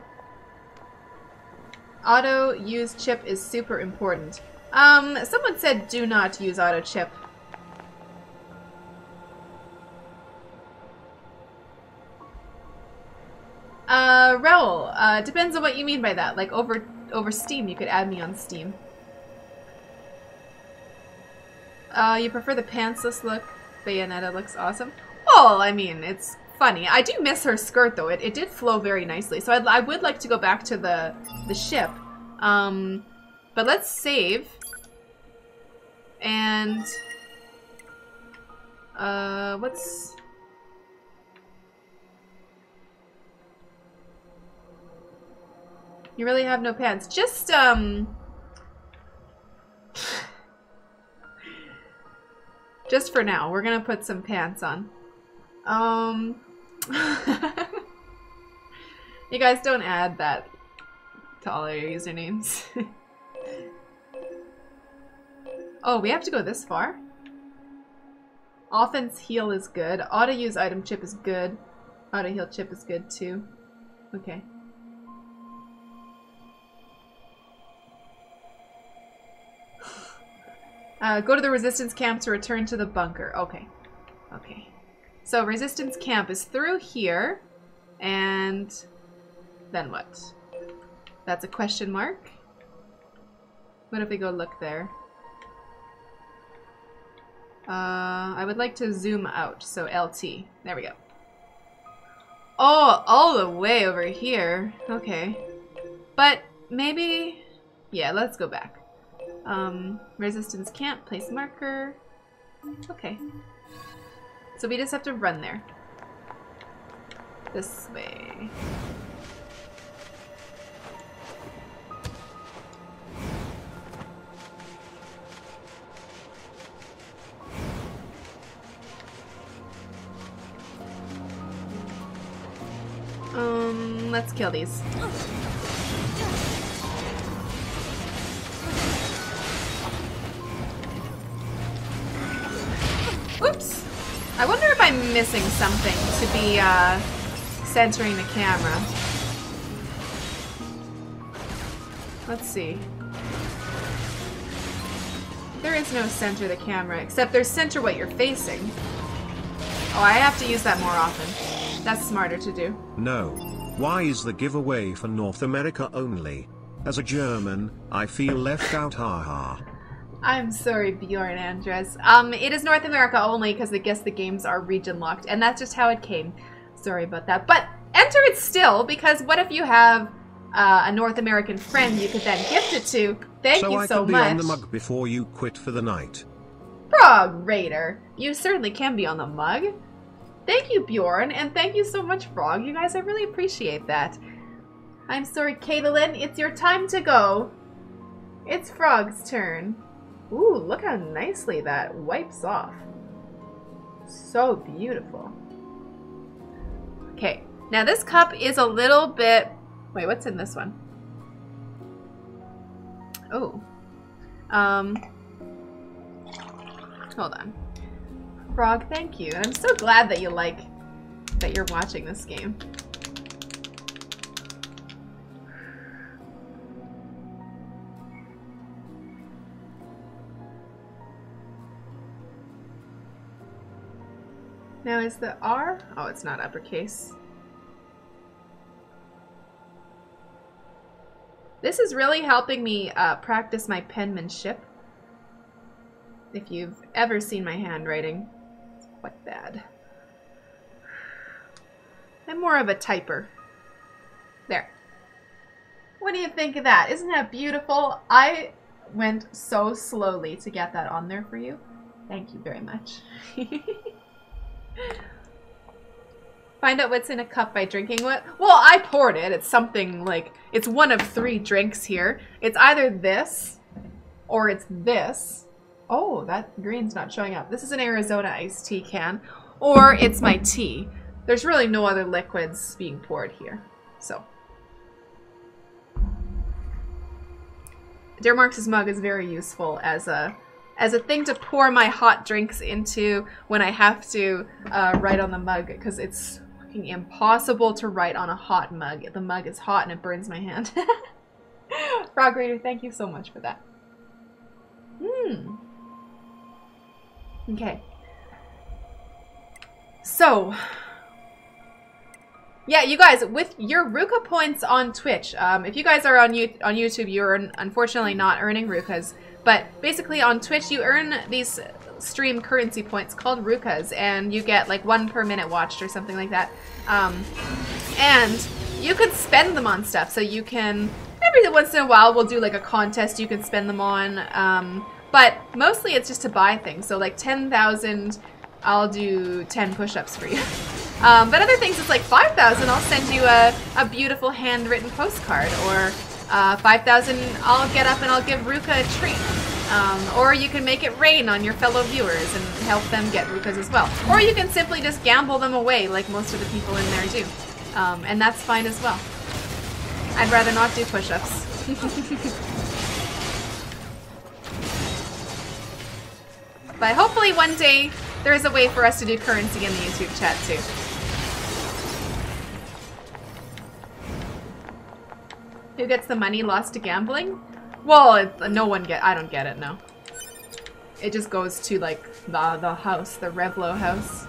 Auto use chip is super important. Um, someone said do not use auto chip. Uh, Raul, uh, depends on what you mean by that. Like over over Steam, you could add me on Steam. Uh, you prefer the pantsless look? Bayonetta looks awesome. Well, I mean, it's funny. I do miss her skirt though. It, it did flow very nicely. So I'd, I would like to go back to the the ship. Um, but let's save. And uh, what's You really have no pants. Just, um... Just for now. We're gonna put some pants on. Um... you guys don't add that to all your usernames. oh, we have to go this far? Offense heal is good. Auto use item chip is good. Auto heal chip is good too. Okay. Uh, go to the resistance camp to return to the bunker. Okay. Okay. So resistance camp is through here. And then what? That's a question mark. What if we go look there? Uh, I would like to zoom out, so LT. There we go. Oh, all the way over here. Okay. But maybe... Yeah, let's go back. Um, resistance camp, place marker. Okay. So we just have to run there. This way. Um, let's kill these. Oops. I wonder if I'm missing something to be uh, centering the camera. Let's see. There is no center the camera, except there's center what you're facing. Oh, I have to use that more often. That's smarter to do. No. Why is the giveaway for North America only? As a German, I feel left out haha. I'm sorry, Bjorn Andres. Um, it is North America only because I guess the games are region locked, and that's just how it came. Sorry about that. But enter it still, because what if you have uh, a North American friend you could then gift it to? Thank so you I so can be much. on the mug before you quit for the night. Frog Raider. You certainly can be on the mug. Thank you, Bjorn, and thank you so much, Frog. You guys, I really appreciate that. I'm sorry, Caitlin. It's your time to go. It's Frog's turn. Ooh, look how nicely that wipes off. So beautiful. Okay, now this cup is a little bit... Wait, what's in this one? Oh. Um... Hold on. Frog, thank you. And I'm so glad that you like that you're watching this game. Now is the R? Oh, it's not uppercase. This is really helping me uh, practice my penmanship. If you've ever seen my handwriting, it's quite bad. I'm more of a typer. There. What do you think of that? Isn't that beautiful? I went so slowly to get that on there for you. Thank you very much. Find out what's in a cup by drinking what? Well, I poured it. It's something like, it's one of three drinks here. It's either this, or it's this. Oh, that green's not showing up. This is an Arizona iced tea can. Or it's my tea. There's really no other liquids being poured here. So. Dear Marx's mug is very useful as a as a thing to pour my hot drinks into when I have to uh, write on the mug because it's fucking impossible to write on a hot mug. The mug is hot and it burns my hand. Frog Raider, thank you so much for that. Hmm. Okay. So, yeah, you guys, with your Ruka points on Twitch, um, if you guys are on, you on YouTube, you're unfortunately not earning Rukas, but basically on Twitch, you earn these stream currency points called Rukas, and you get like one per minute watched or something like that. Um, and you could spend them on stuff, so you can, every once in a while, we'll do like a contest you can spend them on, um, but mostly it's just to buy things, so like 10,000, I'll do 10 push-ups for you. Um, but other things, it's like 5,000, I'll send you a, a beautiful handwritten postcard. Or uh, 5,000, I'll get up and I'll give Ruka a treat. Um, or you can make it rain on your fellow viewers and help them get Rukas as well. Or you can simply just gamble them away like most of the people in there do. Um, and that's fine as well. I'd rather not do push-ups. but hopefully one day there is a way for us to do currency in the YouTube chat too. Who gets the money lost to gambling? Well, it, no one get. I don't get it. No. it just goes to like the the house, the Revlo house.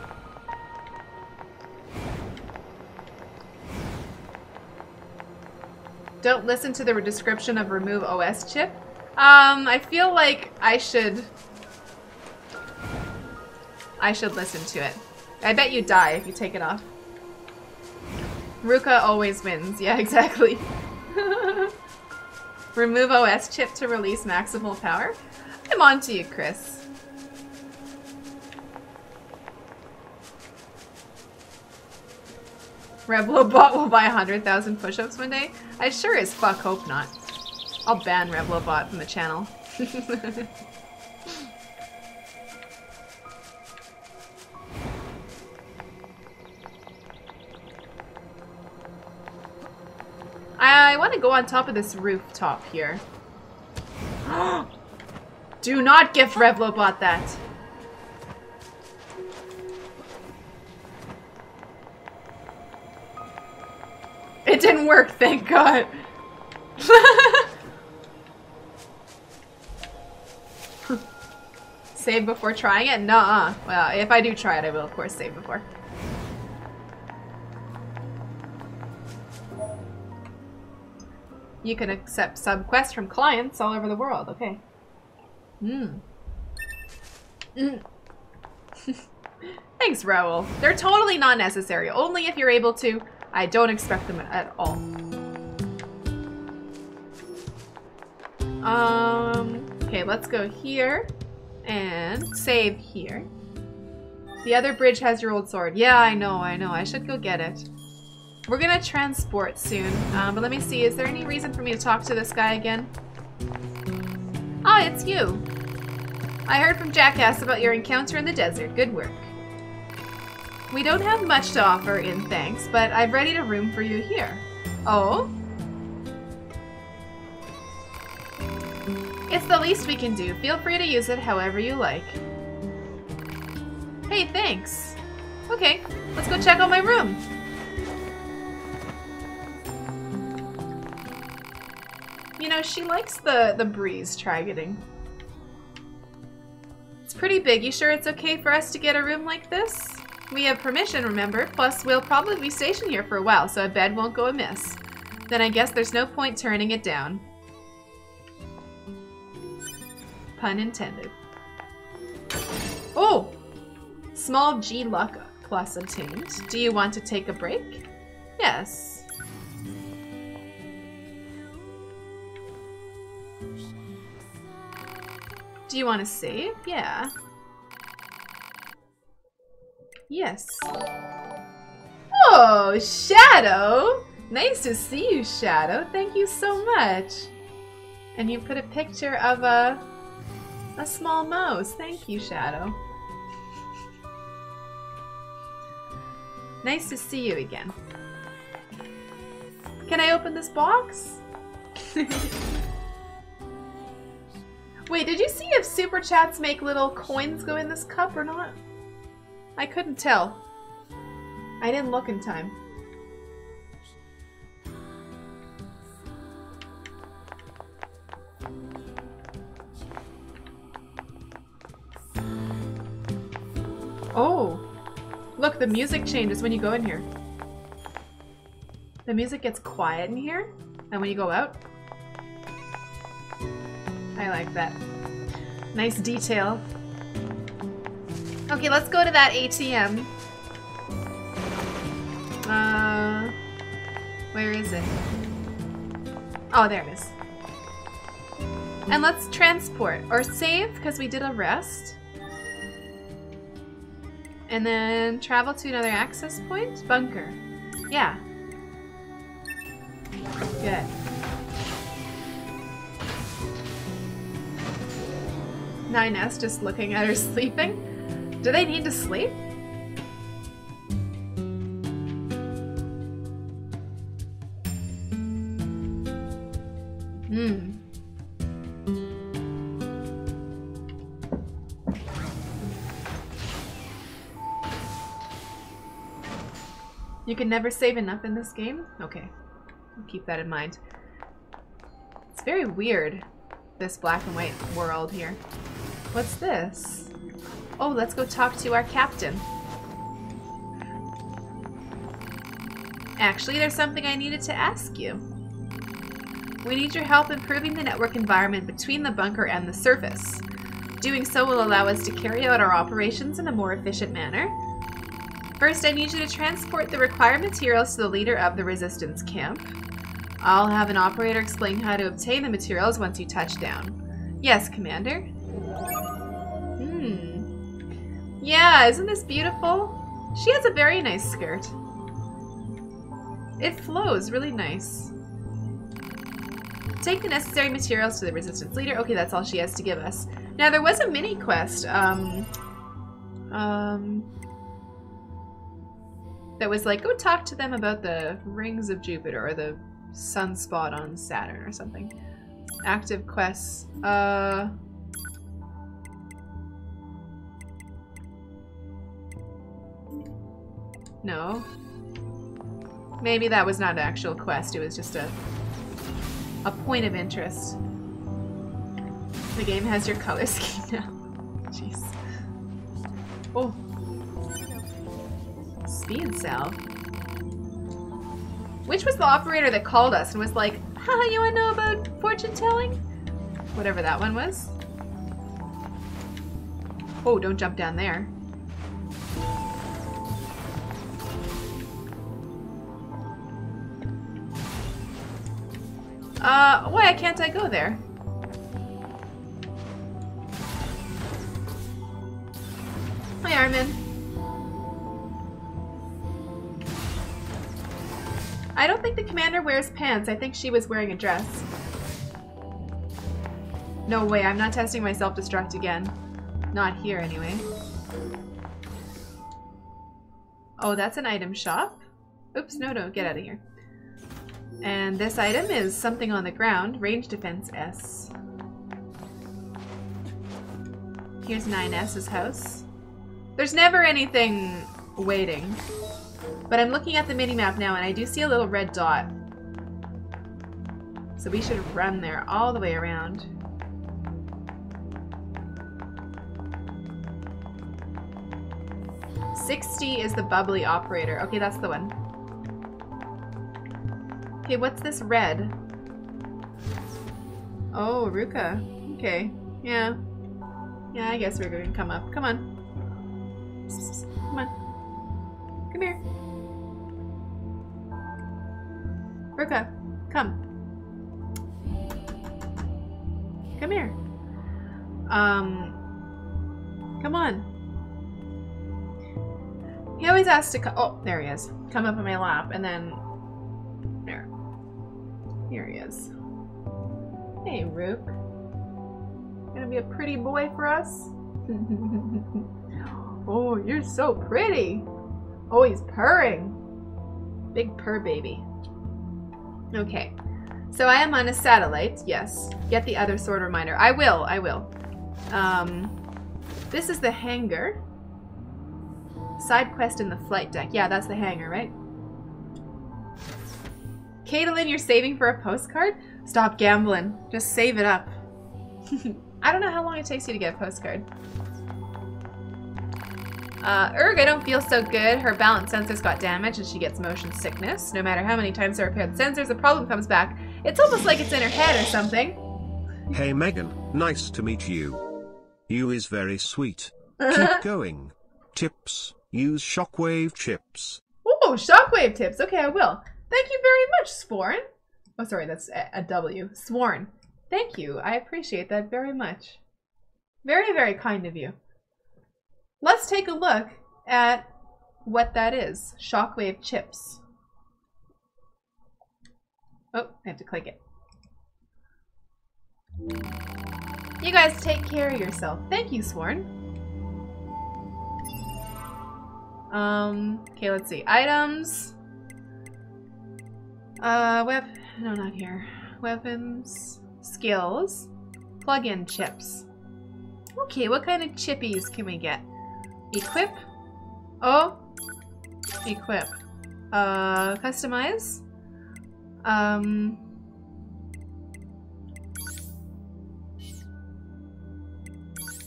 Don't listen to the description of remove OS chip. Um, I feel like I should I should listen to it. I bet you die if you take it off. Ruka always wins. Yeah, exactly. Remove OS chip to release maximal power? I'm on to you, Chris. Revlobot will buy 100,000 push-ups one day? I sure as fuck hope not. I'll ban Revlobot from the channel. I want to go on top of this rooftop here. Do not give Revlobot that. It didn't work, thank god. save before trying it? Nuh-uh. Well, if I do try it, I will, of course, save before. You can accept sub-quests from clients all over the world. Okay. Hmm. Mm. Thanks, Raoul. They're totally not necessary. Only if you're able to. I don't expect them at all. Um, okay, let's go here and save here. The other bridge has your old sword. Yeah, I know, I know. I should go get it. We're gonna transport soon, um, but let me see. Is there any reason for me to talk to this guy again? Ah, oh, it's you. I heard from Jackass about your encounter in the desert. Good work. We don't have much to offer in thanks, but I've readied a room for you here. Oh? It's the least we can do. Feel free to use it however you like. Hey, thanks. Okay, let's go check out my room. You know, she likes the, the breeze targeting. It's pretty big. You sure it's okay for us to get a room like this? We have permission, remember? Plus, we'll probably be stationed here for a while, so a bed won't go amiss. Then I guess there's no point turning it down. Pun intended. Oh! Small G luck plus obtained. Do you want to take a break? Yes. Do you want to save? Yeah. Yes. Oh, Shadow! Nice to see you, Shadow. Thank you so much. And you put a picture of a a small mouse. Thank you, Shadow. Nice to see you again. Can I open this box? Wait, did you see if super chats make little coins go in this cup or not? I couldn't tell. I didn't look in time. Oh! Look, the music changes when you go in here. The music gets quiet in here, and when you go out, I like that. Nice detail. Okay, let's go to that ATM. Uh, where is it? Oh, there it is. And let's transport or save because we did a rest. And then travel to another access point? Bunker. Yeah. Good. 9S just looking at her sleeping? Do they need to sleep? Hmm. You can never save enough in this game? Okay. I'll keep that in mind. It's very weird, this black and white world here. What's this? Oh, let's go talk to our captain. Actually, there's something I needed to ask you. We need your help improving the network environment between the bunker and the surface. Doing so will allow us to carry out our operations in a more efficient manner. First, I need you to transport the required materials to the leader of the resistance camp. I'll have an operator explain how to obtain the materials once you touch down. Yes, Commander. Hmm. Yeah, isn't this beautiful? She has a very nice skirt. It flows really nice. Take the necessary materials to the resistance leader. Okay, that's all she has to give us. Now, there was a mini quest, um, um, that was like, go talk to them about the rings of Jupiter or the sunspot on Saturn or something. Active quests. Uh, no. Maybe that was not an actual quest, it was just a a point of interest. The game has your color scheme now. Jeez. Oh. Speed cell. Which was the operator that called us and was like, haha, you wanna know about fortune telling? Whatever that one was. Oh, don't jump down there. Uh, why can't I go there? Hi, Armin. I don't think the commander wears pants. I think she was wearing a dress. No way, I'm not testing my self-destruct again. Not here, anyway. Oh, that's an item shop? Oops, no, no, get out of here. And this item is something on the ground. Range defense S. Here's 9S's house. There's never anything waiting. But I'm looking at the mini-map now and I do see a little red dot. So we should run there all the way around. Sixty is the bubbly operator. Okay, that's the one. Okay, what's this red? Oh, Ruka. Okay. Yeah. Yeah, I guess we're going to come up. Come on. Come on. Come here. Ruka, come. Come here. Um, come on. He always asks to come. Oh, there he is. Come up in my lap, and then. Here he is. Hey, Rook. Gonna be a pretty boy for us? oh, you're so pretty. Oh, he's purring. Big purr baby. Okay. So I am on a satellite, yes. Get the other sword reminder. I will, I will. Um, this is the hangar. Side quest in the flight deck. Yeah, that's the hangar, right? Caitlin, you're saving for a postcard? Stop gambling. Just save it up. I don't know how long it takes you to get a postcard. Uh, Erg, I don't feel so good. Her balance sensors got damaged and she gets motion sickness. No matter how many times I repair the sensors, the problem comes back. It's almost like it's in her head or something. Hey Meghan, nice to meet you. You is very sweet. Keep going. Tips. Use shockwave chips. Oh, shockwave tips. Okay, I will. Thank you very much, Sworn. Oh, sorry, that's a, a W. Sworn. Thank you. I appreciate that very much. Very, very kind of you. Let's take a look at what that is. Shockwave chips. Oh, I have to click it. You guys take care of yourself. Thank you, Sworn. Um, okay, let's see. Items. Uh, web, no, not here. Weapons, skills, plug-in chips. Okay, what kind of chippies can we get? Equip. Oh, equip. Uh, customize. Um,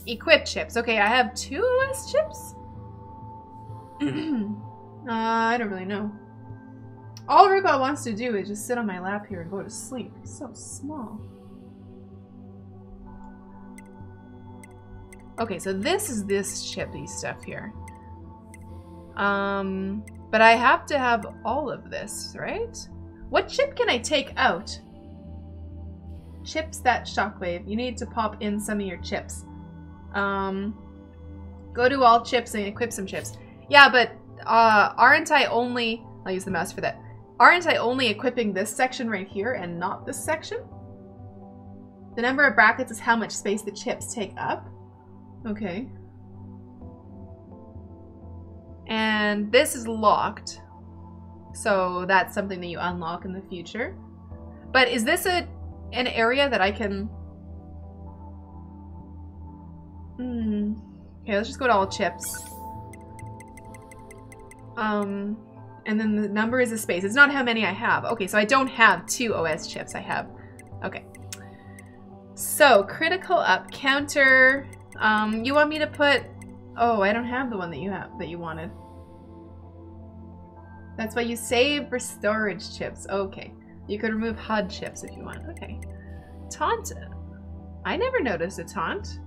Equip chips. Okay, I have two OS chips? uh, I don't really know. All Ruka wants to do is just sit on my lap here and go to sleep. He's so small. Okay, so this is this chippy stuff here. Um, but I have to have all of this, right? What chip can I take out? Chips that shockwave. You need to pop in some of your chips. Um, go to all chips and equip some chips. Yeah, but uh, aren't I only... I'll use the mouse for that. Aren't I only equipping this section right here and not this section? The number of brackets is how much space the chips take up. Okay. And this is locked. So that's something that you unlock in the future. But is this a an area that I can... Hmm. Okay, let's just go to all chips. Um, and then the number is a space. It's not how many I have. Okay, so I don't have two OS chips. I have... Okay. So, critical up counter. Um, you want me to put... Oh, I don't have the one that you have that you wanted. That's why you save for storage chips. Okay. You could remove HUD chips if you want. Okay. Taunt. I never noticed a taunt.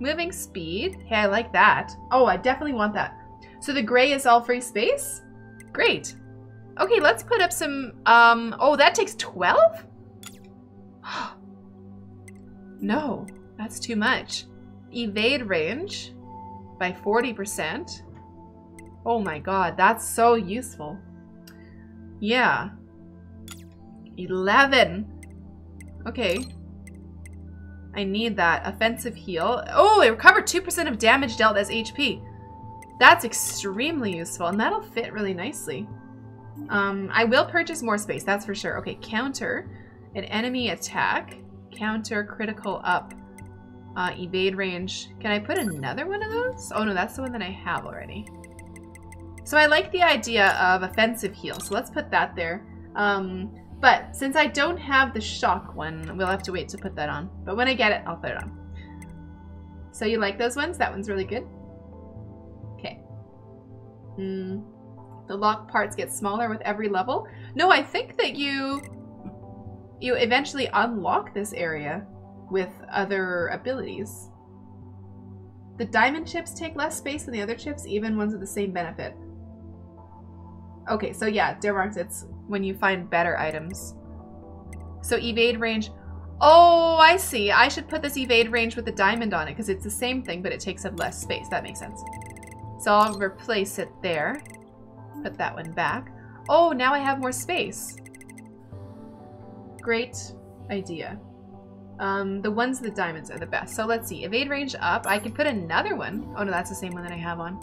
Moving speed. Hey, I like that. Oh, I definitely want that. So the gray is all free space? Great. Okay, let's put up some, um, oh, that takes 12? no, that's too much. Evade range by 40%. Oh my god, that's so useful. Yeah. 11. Okay. I need that. Offensive heal. Oh, it recovered 2% of damage dealt as HP. That's extremely useful, and that'll fit really nicely. Um, I will purchase more space, that's for sure. Okay, counter. An enemy attack. Counter critical up. Uh, evade range. Can I put another one of those? Oh no, that's the one that I have already. So I like the idea of offensive heal, so let's put that there. Um, but since I don't have the shock one, we'll have to wait to put that on. But when I get it, I'll put it on. So you like those ones? That one's really good. Hmm. The lock parts get smaller with every level. No, I think that you you eventually unlock this area with other abilities. The diamond chips take less space than the other chips, even ones with the same benefit. Okay, so yeah, Dermarks, it's when you find better items. So evade range. Oh, I see. I should put this evade range with the diamond on it because it's the same thing, but it takes up less space. That makes sense. So I'll replace it there. Put that one back. Oh, now I have more space. Great idea. Um, the ones with the diamonds are the best. So let's see. Evade range up. I can put another one. Oh no, that's the same one that I have on.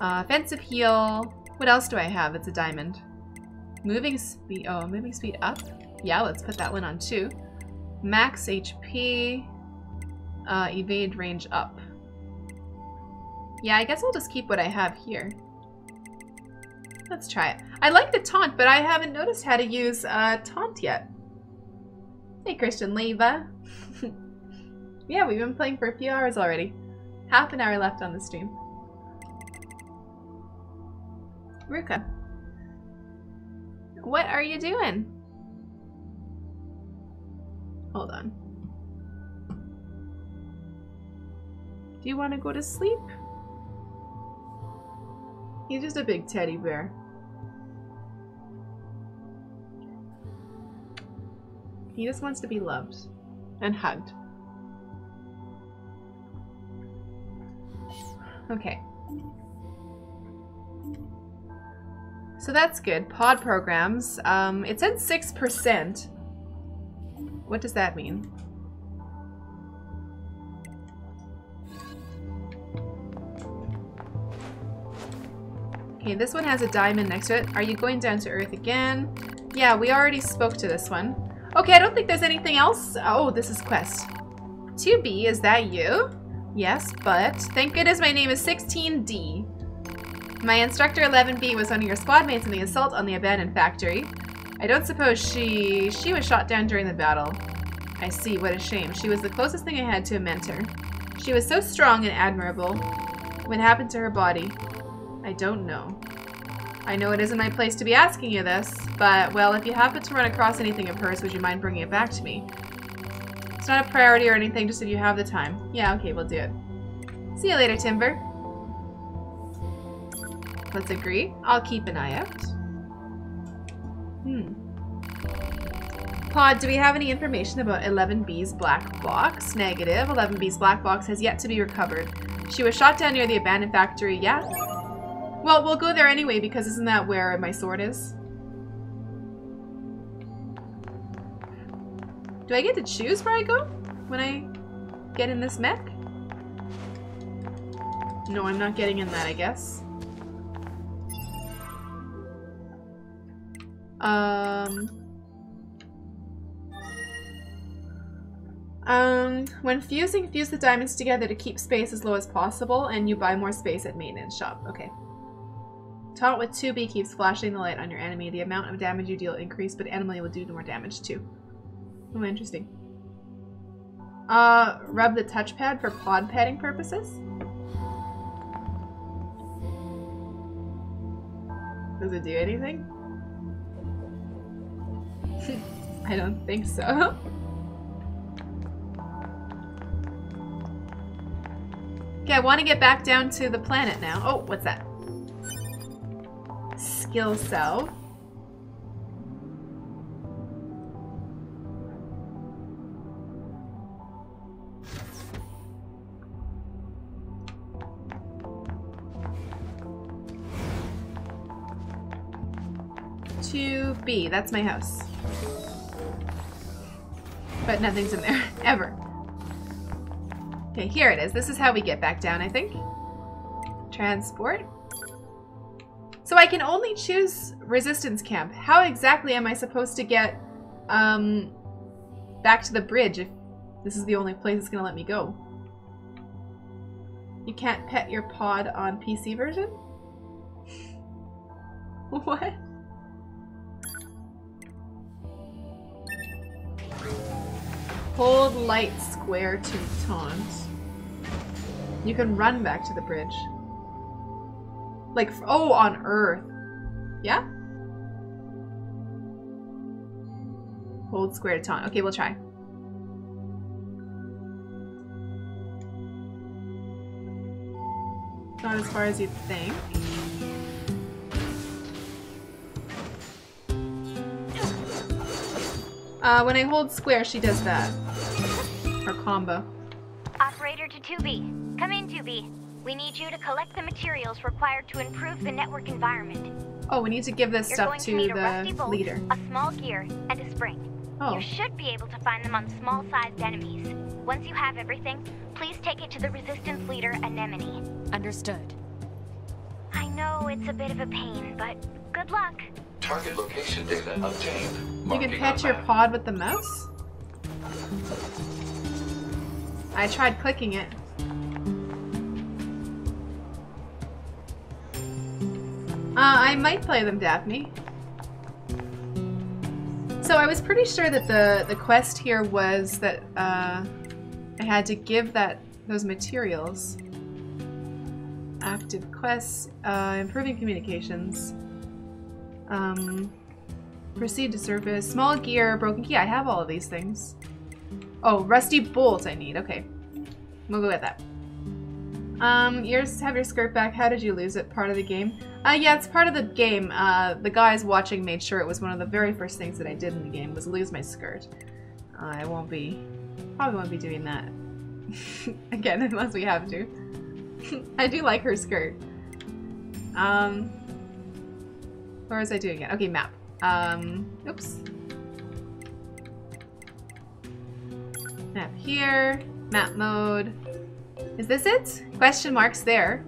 Uh, offensive heal. What else do I have? It's a diamond. Moving speed. Oh, moving speed up. Yeah, let's put that one on too. Max HP. Uh, evade range up. Yeah, I guess I'll just keep what I have here. Let's try it. I like the taunt, but I haven't noticed how to use uh, taunt yet. Hey, Christian Leva. yeah, we've been playing for a few hours already. Half an hour left on the stream. Ruka. What are you doing? Hold on. Do you want to go to sleep? He's just a big teddy bear. He just wants to be loved and hugged. Okay. So that's good. Pod programs. Um, it said 6%. What does that mean? Okay, this one has a diamond next to it. Are you going down to Earth again? Yeah, we already spoke to this one. Okay, I don't think there's anything else. Oh, this is quest. 2B, is that you? Yes, but thank goodness my name is 16D. My instructor 11B was one of your squad mates in the assault on the abandoned factory. I don't suppose she... she was shot down during the battle. I see, what a shame. She was the closest thing I had to a mentor. She was so strong and admirable. What happened to her body? I don't know. I know it isn't my place to be asking you this, but, well, if you happen to run across anything of hers, would you mind bringing it back to me? It's not a priority or anything, just if you have the time. Yeah, okay, we'll do it. See you later, Timber. Let's agree. I'll keep an eye out. Hmm. Pod, do we have any information about 11B's black box? Negative. 11B's black box has yet to be recovered. She was shot down near the abandoned factory, yeah? Well, we'll go there anyway because isn't that where my sword is? Do I get to choose where I go when I get in this mech? No, I'm not getting in that, I guess. Um... Um, when fusing, fuse the diamonds together to keep space as low as possible, and you buy more space at maintenance shop. Okay. Taunt with 2B keeps flashing the light on your enemy. The amount of damage you deal increase, but enemy will do more damage too. Oh, interesting. Uh, rub the touchpad for pod padding purposes? Does it do anything? I don't think so. Okay, I want to get back down to the planet now. Oh, what's that? Skill cell. To B, that's my house. But nothing's in there, ever. Okay, here it is. This is how we get back down, I think. Transport. So I can only choose resistance camp. How exactly am I supposed to get um, back to the bridge if this is the only place it's going to let me go? You can't pet your pod on PC version? what? Hold light square to taunt. You can run back to the bridge. Like, oh, on Earth. Yeah? Hold square to taunt. Okay, we'll try. Not as far as you'd think. Uh, when I hold square, she does that. Her combo. Operator to 2B. Come in, 2B. We need you to collect the materials required to improve the network environment. Oh, we need to give this You're stuff to, to need a rusty the bolt, leader. a small gear, and a spring. Oh. You should be able to find them on small-sized enemies. Once you have everything, please take it to the Resistance leader, Anemone. Understood. I know it's a bit of a pain, but good luck. Target location data obtained. You can Marking pet on your pod with the mouse? I tried clicking it. Uh, I might play them, Daphne. So I was pretty sure that the, the quest here was that uh, I had to give that those materials. Active quests, uh, improving communications. Um, proceed to surface. Small gear, broken key. I have all of these things. Oh, rusty bolt I need. Okay. We'll go with that. Um, yours have your skirt back. How did you lose it? Part of the game? Uh, yeah, it's part of the game. Uh, the guys watching made sure it was one of the very first things that I did in the game was lose my skirt. Uh, I won't be, probably won't be doing that again unless we have to. I do like her skirt. Um, where was I doing it? Okay, map. Um, oops. Map here. Map mode. Is this it? Question marks there.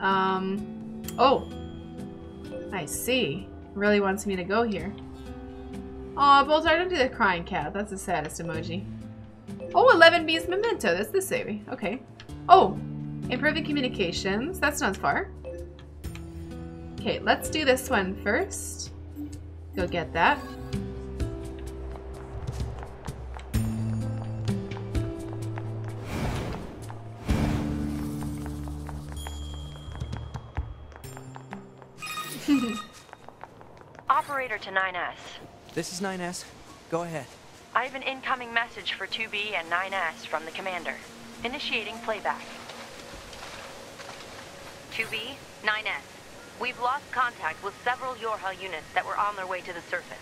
Um, oh. I see. Really wants me to go here. Aw, Boltar, don't do the crying cat. That's the saddest emoji. Oh, 11B's memento. That's the saving. Okay. Oh, improving communications. That's not as far. Okay, let's do this one first. Go get that. Operator to 9S. This is 9S. Go ahead. I have an incoming message for 2B and 9S from the commander. Initiating playback. 2B, 9S. We've lost contact with several YoRHa units that were on their way to the surface.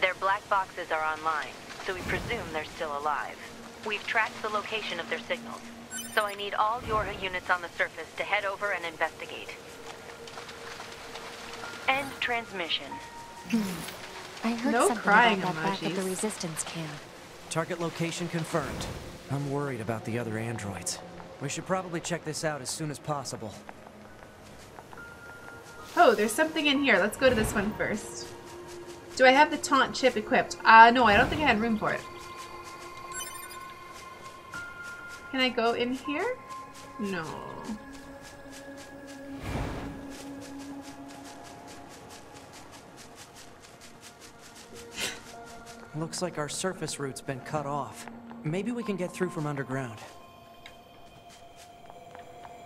Their black boxes are online, so we presume they're still alive. We've tracked the location of their signals, so I need all YoRHa units on the surface to head over and investigate. End transmission. I heard No something crying about that back at the resistance camp. Target location confirmed. I'm worried about the other androids. We should probably check this out as soon as possible. Oh, there's something in here. Let's go to this one first. Do I have the taunt chip equipped? Uh, no, I don't think I had room for it. Can I go in here? No. Looks like our surface route's been cut off. Maybe we can get through from underground.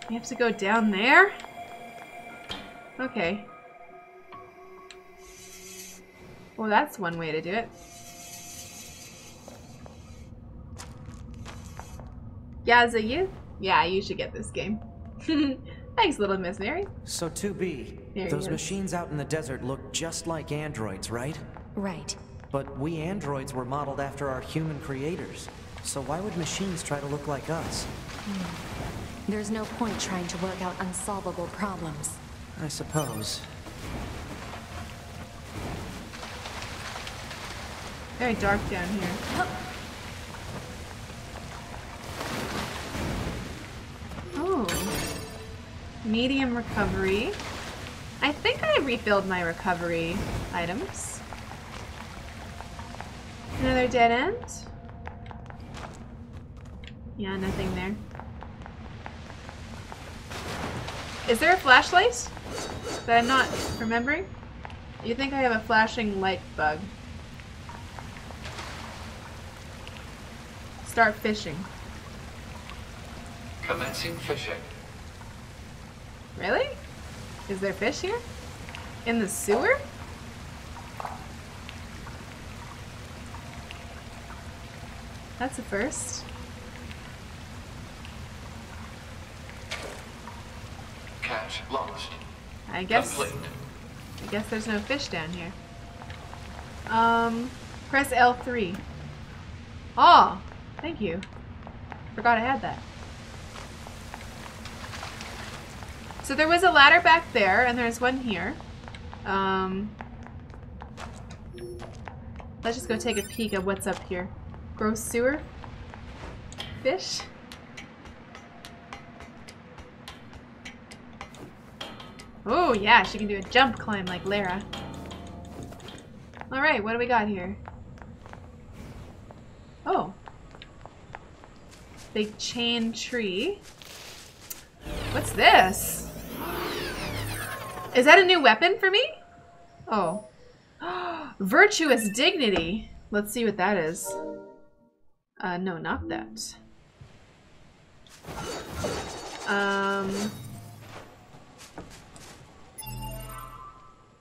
We have to go down there? Okay. Well, that's one way to do it. Yaza, you? Yeah, you should get this game. Thanks, little Miss Mary. So 2B, those machines out in the desert look just like androids, right? Right. But we androids were modeled after our human creators. So why would machines try to look like us? Hmm. There's no point trying to work out unsolvable problems. I suppose. Very dark down here. Oh. Medium recovery. I think I refilled my recovery items. Another dead end? Yeah, nothing there. Is there a flashlight that I'm not remembering? You think I have a flashing light bug? Start fishing. Commencing fishing. Really? Is there fish here? In the sewer? That's a first. Catch lost. I guess Complete. I guess there's no fish down here. Um press L3. Oh, thank you. Forgot I had that. So there was a ladder back there, and there's one here. Um, let's just go take a peek at what's up here. Gross sewer? Fish? Oh yeah, she can do a jump climb like Lara. Alright, what do we got here? Oh. Big chain tree. What's this? Is that a new weapon for me? Oh. Virtuous dignity. Let's see what that is. Uh, no, not that. Um.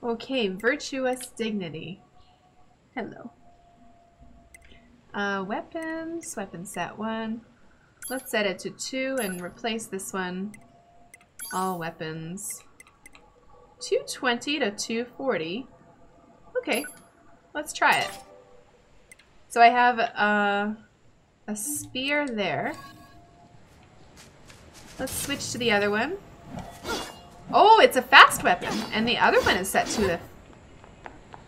Okay, virtuous dignity. Hello. Uh, weapons, weapon set one. Let's set it to two and replace this one. All weapons. 220 to 240. Okay, let's try it. So I have uh, a spear there. Let's switch to the other one. Oh, it's a fast weapon, and the other one is set to the,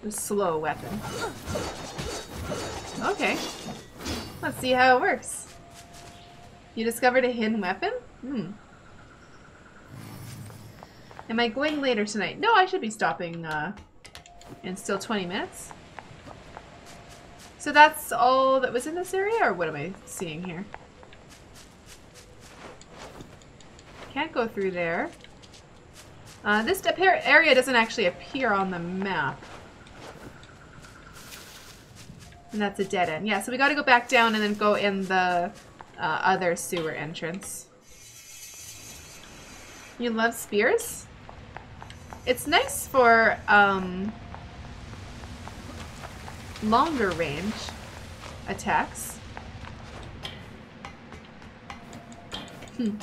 the slow weapon. Okay, let's see how it works. You discovered a hidden weapon? Hmm. Am I going later tonight? No, I should be stopping uh, in still 20 minutes. So that's all that was in this area, or what am I seeing here? Can't go through there. Uh, this area doesn't actually appear on the map. And that's a dead end. Yeah, so we gotta go back down and then go in the uh, other sewer entrance. You love spears? It's nice for um, longer range attacks. Hmm.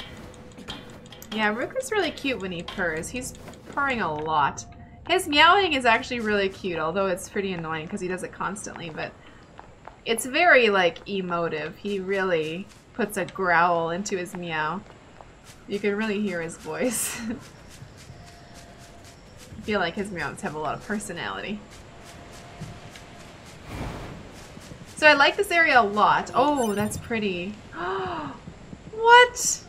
Yeah, Ruka is really cute when he purrs. He's purring a lot. His meowing is actually really cute, although it's pretty annoying because he does it constantly, but it's very, like, emotive. He really puts a growl into his meow. You can really hear his voice. I feel like his meows have a lot of personality. So I like this area a lot. Oh, that's pretty. what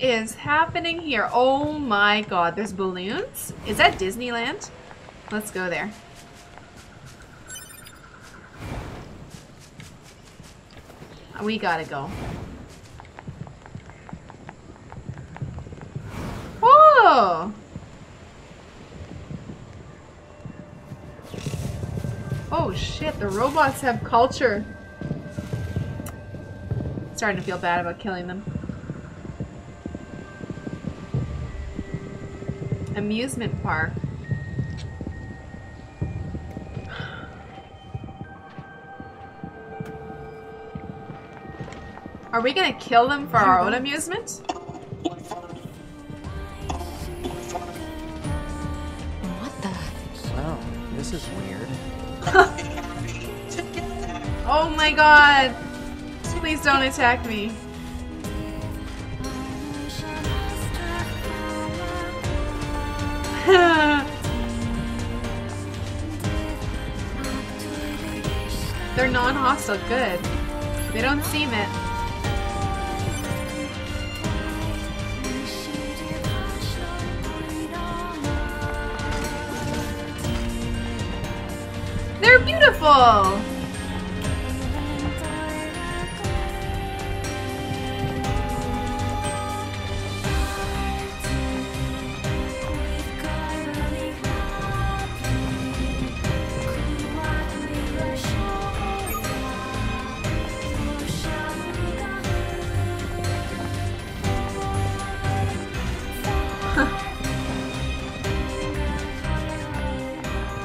is happening here? Oh my god, there's balloons? Is that Disneyland? Let's go there. We gotta go. Oh! Oh shit, the robots have culture. Starting to feel bad about killing them. Amusement park. Are we gonna kill them for our own amusement? What the? Well, this is weird. Oh my god! Please don't attack me. They're non-hostile, good. They don't seem it. They're beautiful!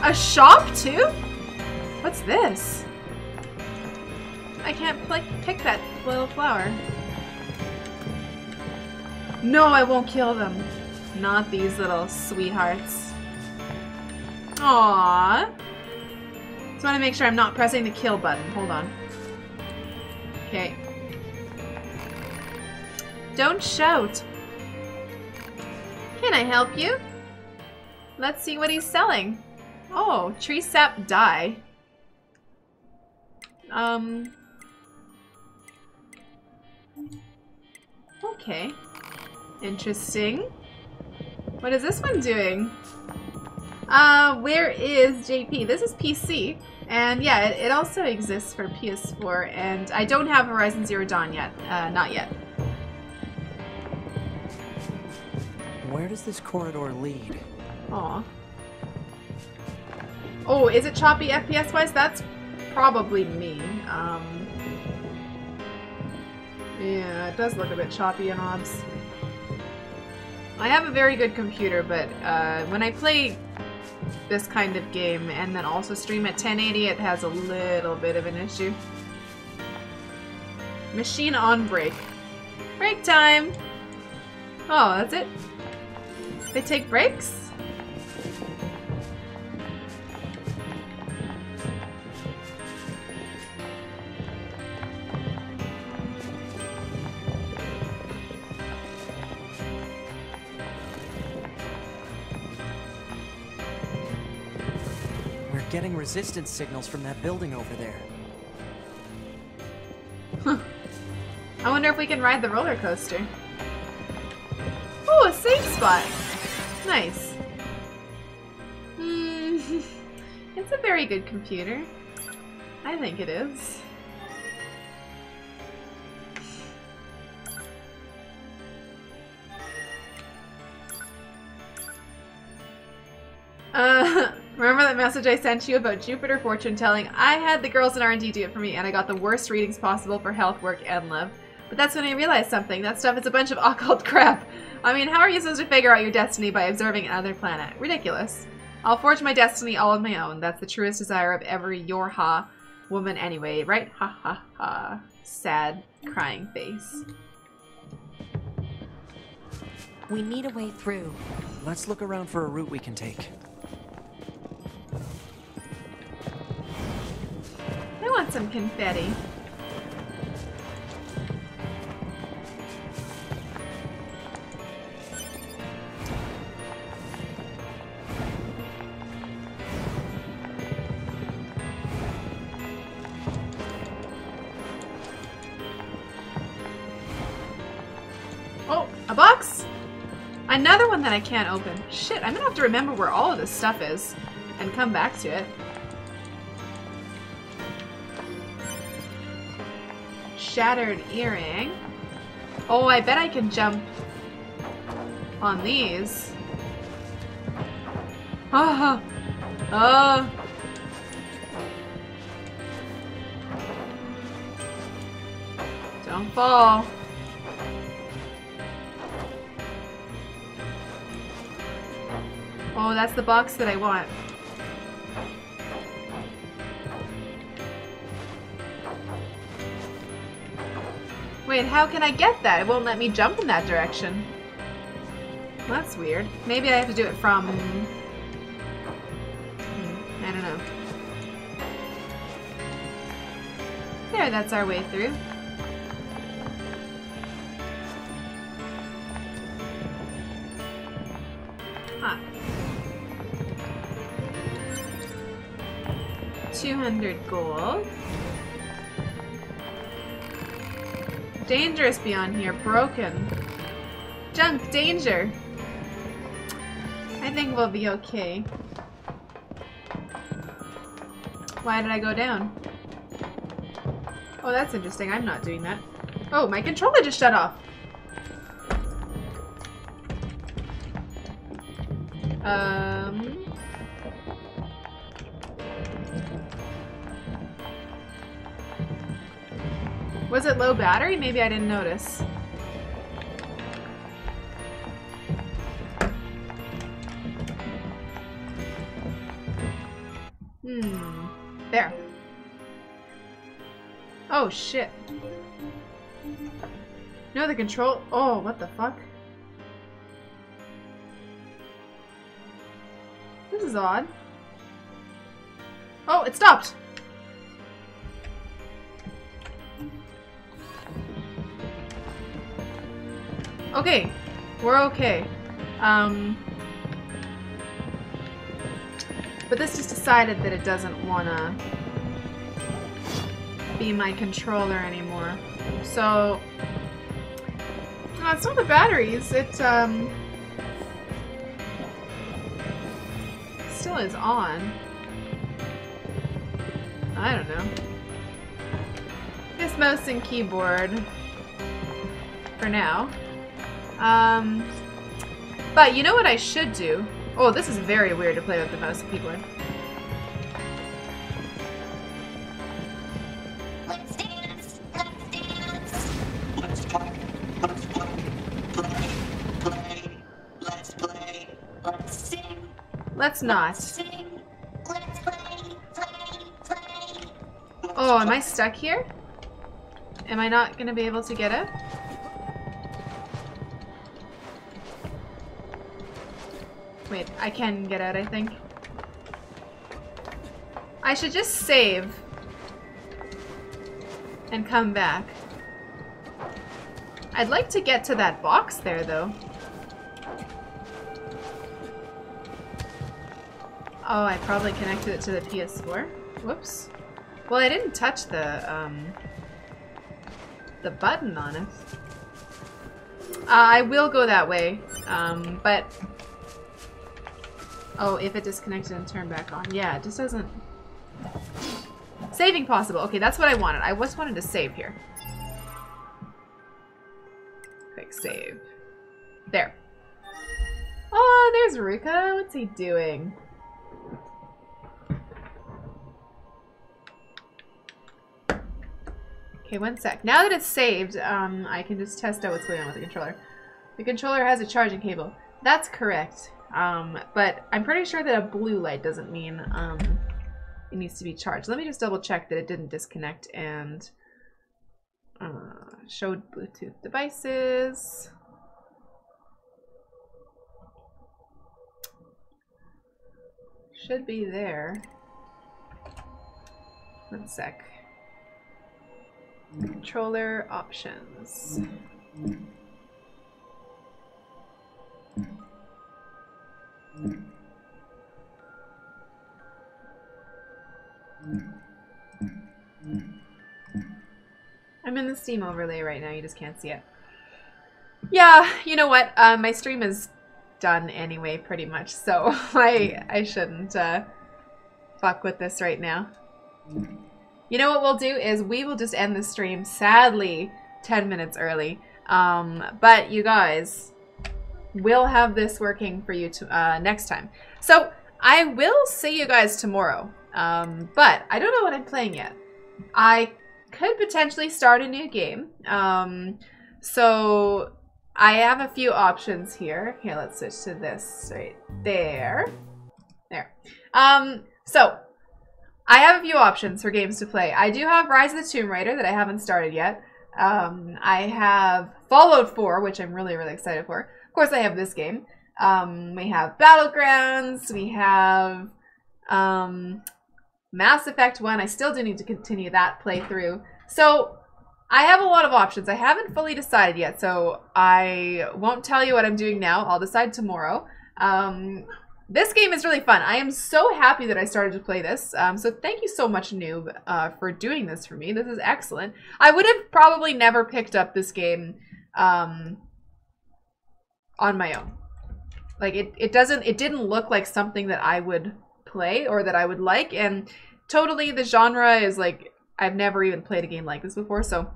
A shop too? What's this? I can't pl pick that little flower. No, I won't kill them. Not these little sweethearts. Aww. Just want to make sure I'm not pressing the kill button. Hold on. Okay. Don't shout. Can I help you? Let's see what he's selling. Oh, tree sap dye. Um. Okay. Interesting. What is this one doing? Uh, where is JP? This is PC. And yeah, it, it also exists for PS4. And I don't have Horizon Zero Dawn yet. Uh, not yet. Where does this corridor lead? Aw. Oh, is it choppy FPS wise? That's probably me. Um, yeah, it does look a bit choppy and OBS. I have a very good computer, but uh, when I play this kind of game and then also stream at 1080, it has a little bit of an issue. Machine on break. Break time! Oh, that's it? They take breaks? Getting resistance signals from that building over there. Huh. I wonder if we can ride the roller coaster. Oh, a safe spot. Nice. Hmm. it's a very good computer. I think it is. Uh, remember that message I sent you about Jupiter fortune telling? I had the girls in R&D do it for me and I got the worst readings possible for health, work, and love. But that's when I realized something. That stuff is a bunch of occult crap. I mean, how are you supposed to figure out your destiny by observing another planet? Ridiculous. I'll forge my destiny all on my own. That's the truest desire of every YoRHa woman anyway, right? Ha ha ha. Sad, crying face. We need a way through. Let's look around for a route we can take. Want some confetti. Oh, a box? Another one that I can't open. Shit, I'm gonna have to remember where all of this stuff is and come back to it. Shattered earring. Oh, I bet I can jump on these. Ah, oh. Don't fall. Oh, that's the box that I want. Wait, how can I get that? It won't let me jump in that direction. That's weird. Maybe I have to do it from... Hmm, I don't know. There, that's our way through. Huh. 200 gold. Dangerous beyond here. Broken. Junk. Danger. I think we'll be okay. Why did I go down? Oh, that's interesting. I'm not doing that. Oh, my controller just shut off. Um... Was it low battery? Maybe I didn't notice. Hmm. There. Oh, shit. No, the control- Oh, what the fuck? This is odd. Oh, it stopped! Okay, we're okay. Um, but this just decided that it doesn't wanna be my controller anymore. So, no, it's not the batteries. It um, still is on. I don't know. This mouse and keyboard for now. Um, but you know what I should do? Oh, this is very weird to play with the mouse and keyboard. Let's not. Oh, am I stuck here? Am I not gonna be able to get it? I can get out, I think. I should just save. And come back. I'd like to get to that box there, though. Oh, I probably connected it to the PS4. Whoops. Well, I didn't touch the, um, the button on it. Uh, I will go that way, um, but... Oh, if it disconnected and turned back on. Yeah, it just doesn't... Saving possible. Okay, that's what I wanted. I just wanted to save here. Quick save. There. Oh, there's Ruka. What's he doing? Okay, one sec. Now that it's saved, um, I can just test out what's going on with the controller. The controller has a charging cable. That's correct. Um, but I'm pretty sure that a blue light doesn't mean um, it needs to be charged. Let me just double check that it didn't disconnect and uh, showed Bluetooth devices. Should be there. One sec. Controller options. I'm in the Steam overlay right now, you just can't see it. Yeah, you know what? Uh, my stream is done anyway, pretty much, so I I shouldn't uh, fuck with this right now. You know what we'll do is we will just end the stream, sadly, 10 minutes early. Um, but you guys, we'll have this working for you to, uh, next time. So I will see you guys tomorrow. Um, but I don't know what I'm playing yet. I could potentially start a new game. Um, so I have a few options here. Here, let's switch to this right there. There. Um, so I have a few options for games to play. I do have Rise of the Tomb Raider that I haven't started yet. Um, I have Fallout 4, which I'm really, really excited for. Of course, I have this game. Um, we have Battlegrounds. We have um, Mass Effect 1. I still do need to continue that playthrough. So I have a lot of options. I haven't fully decided yet, so I won't tell you what I'm doing now. I'll decide tomorrow. Um, this game is really fun. I am so happy that I started to play this. Um, so thank you so much, Noob, uh, for doing this for me. This is excellent. I would have probably never picked up this game um, on my own. Like it, it doesn't, it didn't look like something that I would play or that I would like. And totally the genre is like, I've never even played a game like this before. So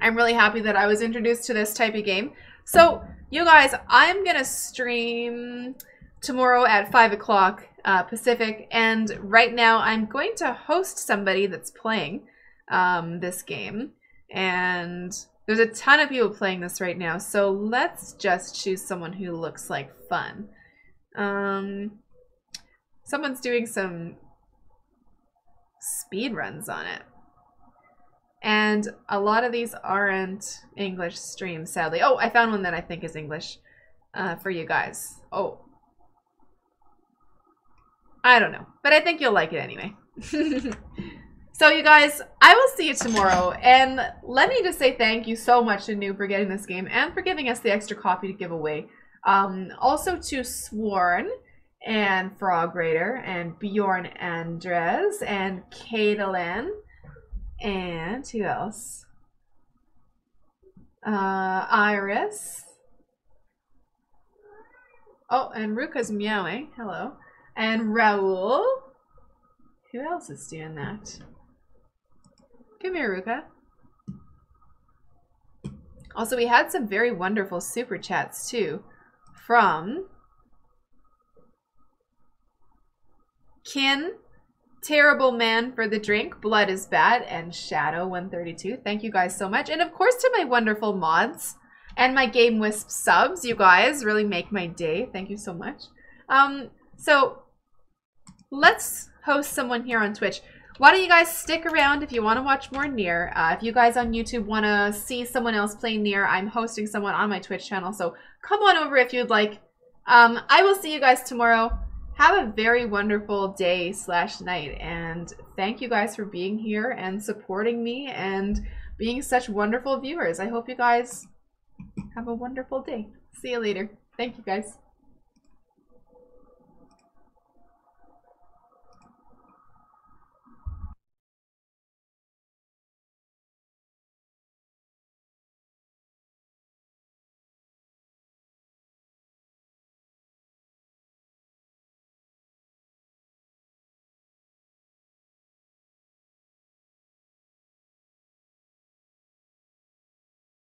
I'm really happy that I was introduced to this type of game. So you guys, I'm to stream tomorrow at 5 o'clock uh, Pacific. And right now I'm going to host somebody that's playing um, this game. And there's a ton of people playing this right now. So let's just choose someone who looks like fun. Um, someone's doing some speed runs on it. And a lot of these aren't English streams, sadly. Oh, I found one that I think is English uh, for you guys. Oh, I don't know, but I think you'll like it anyway. so you guys, I will see you tomorrow. And let me just say thank you so much to New for getting this game and for giving us the extra copy to give away. Um, also to Sworn and Frog Raider and Bjorn Andres and Caitlin and who else? Uh, Iris. Oh, and Ruka's meowing. Hello. And Raul. Who else is doing that? Come here, Ruka. Also, we had some very wonderful super chats too from Kin, Terrible Man for the Drink, Blood is Bad, and Shadow132. Thank you guys so much. And of course to my wonderful mods and my GameWisp subs. You guys really make my day. Thank you so much. Um, so let's host someone here on Twitch. Why don't you guys stick around if you want to watch more NieR? Uh, if you guys on YouTube want to see someone else play NieR, I'm hosting someone on my Twitch channel. So come on over if you'd like. Um, I will see you guys tomorrow have a very wonderful day slash night and thank you guys for being here and supporting me and being such wonderful viewers i hope you guys have a wonderful day see you later thank you guys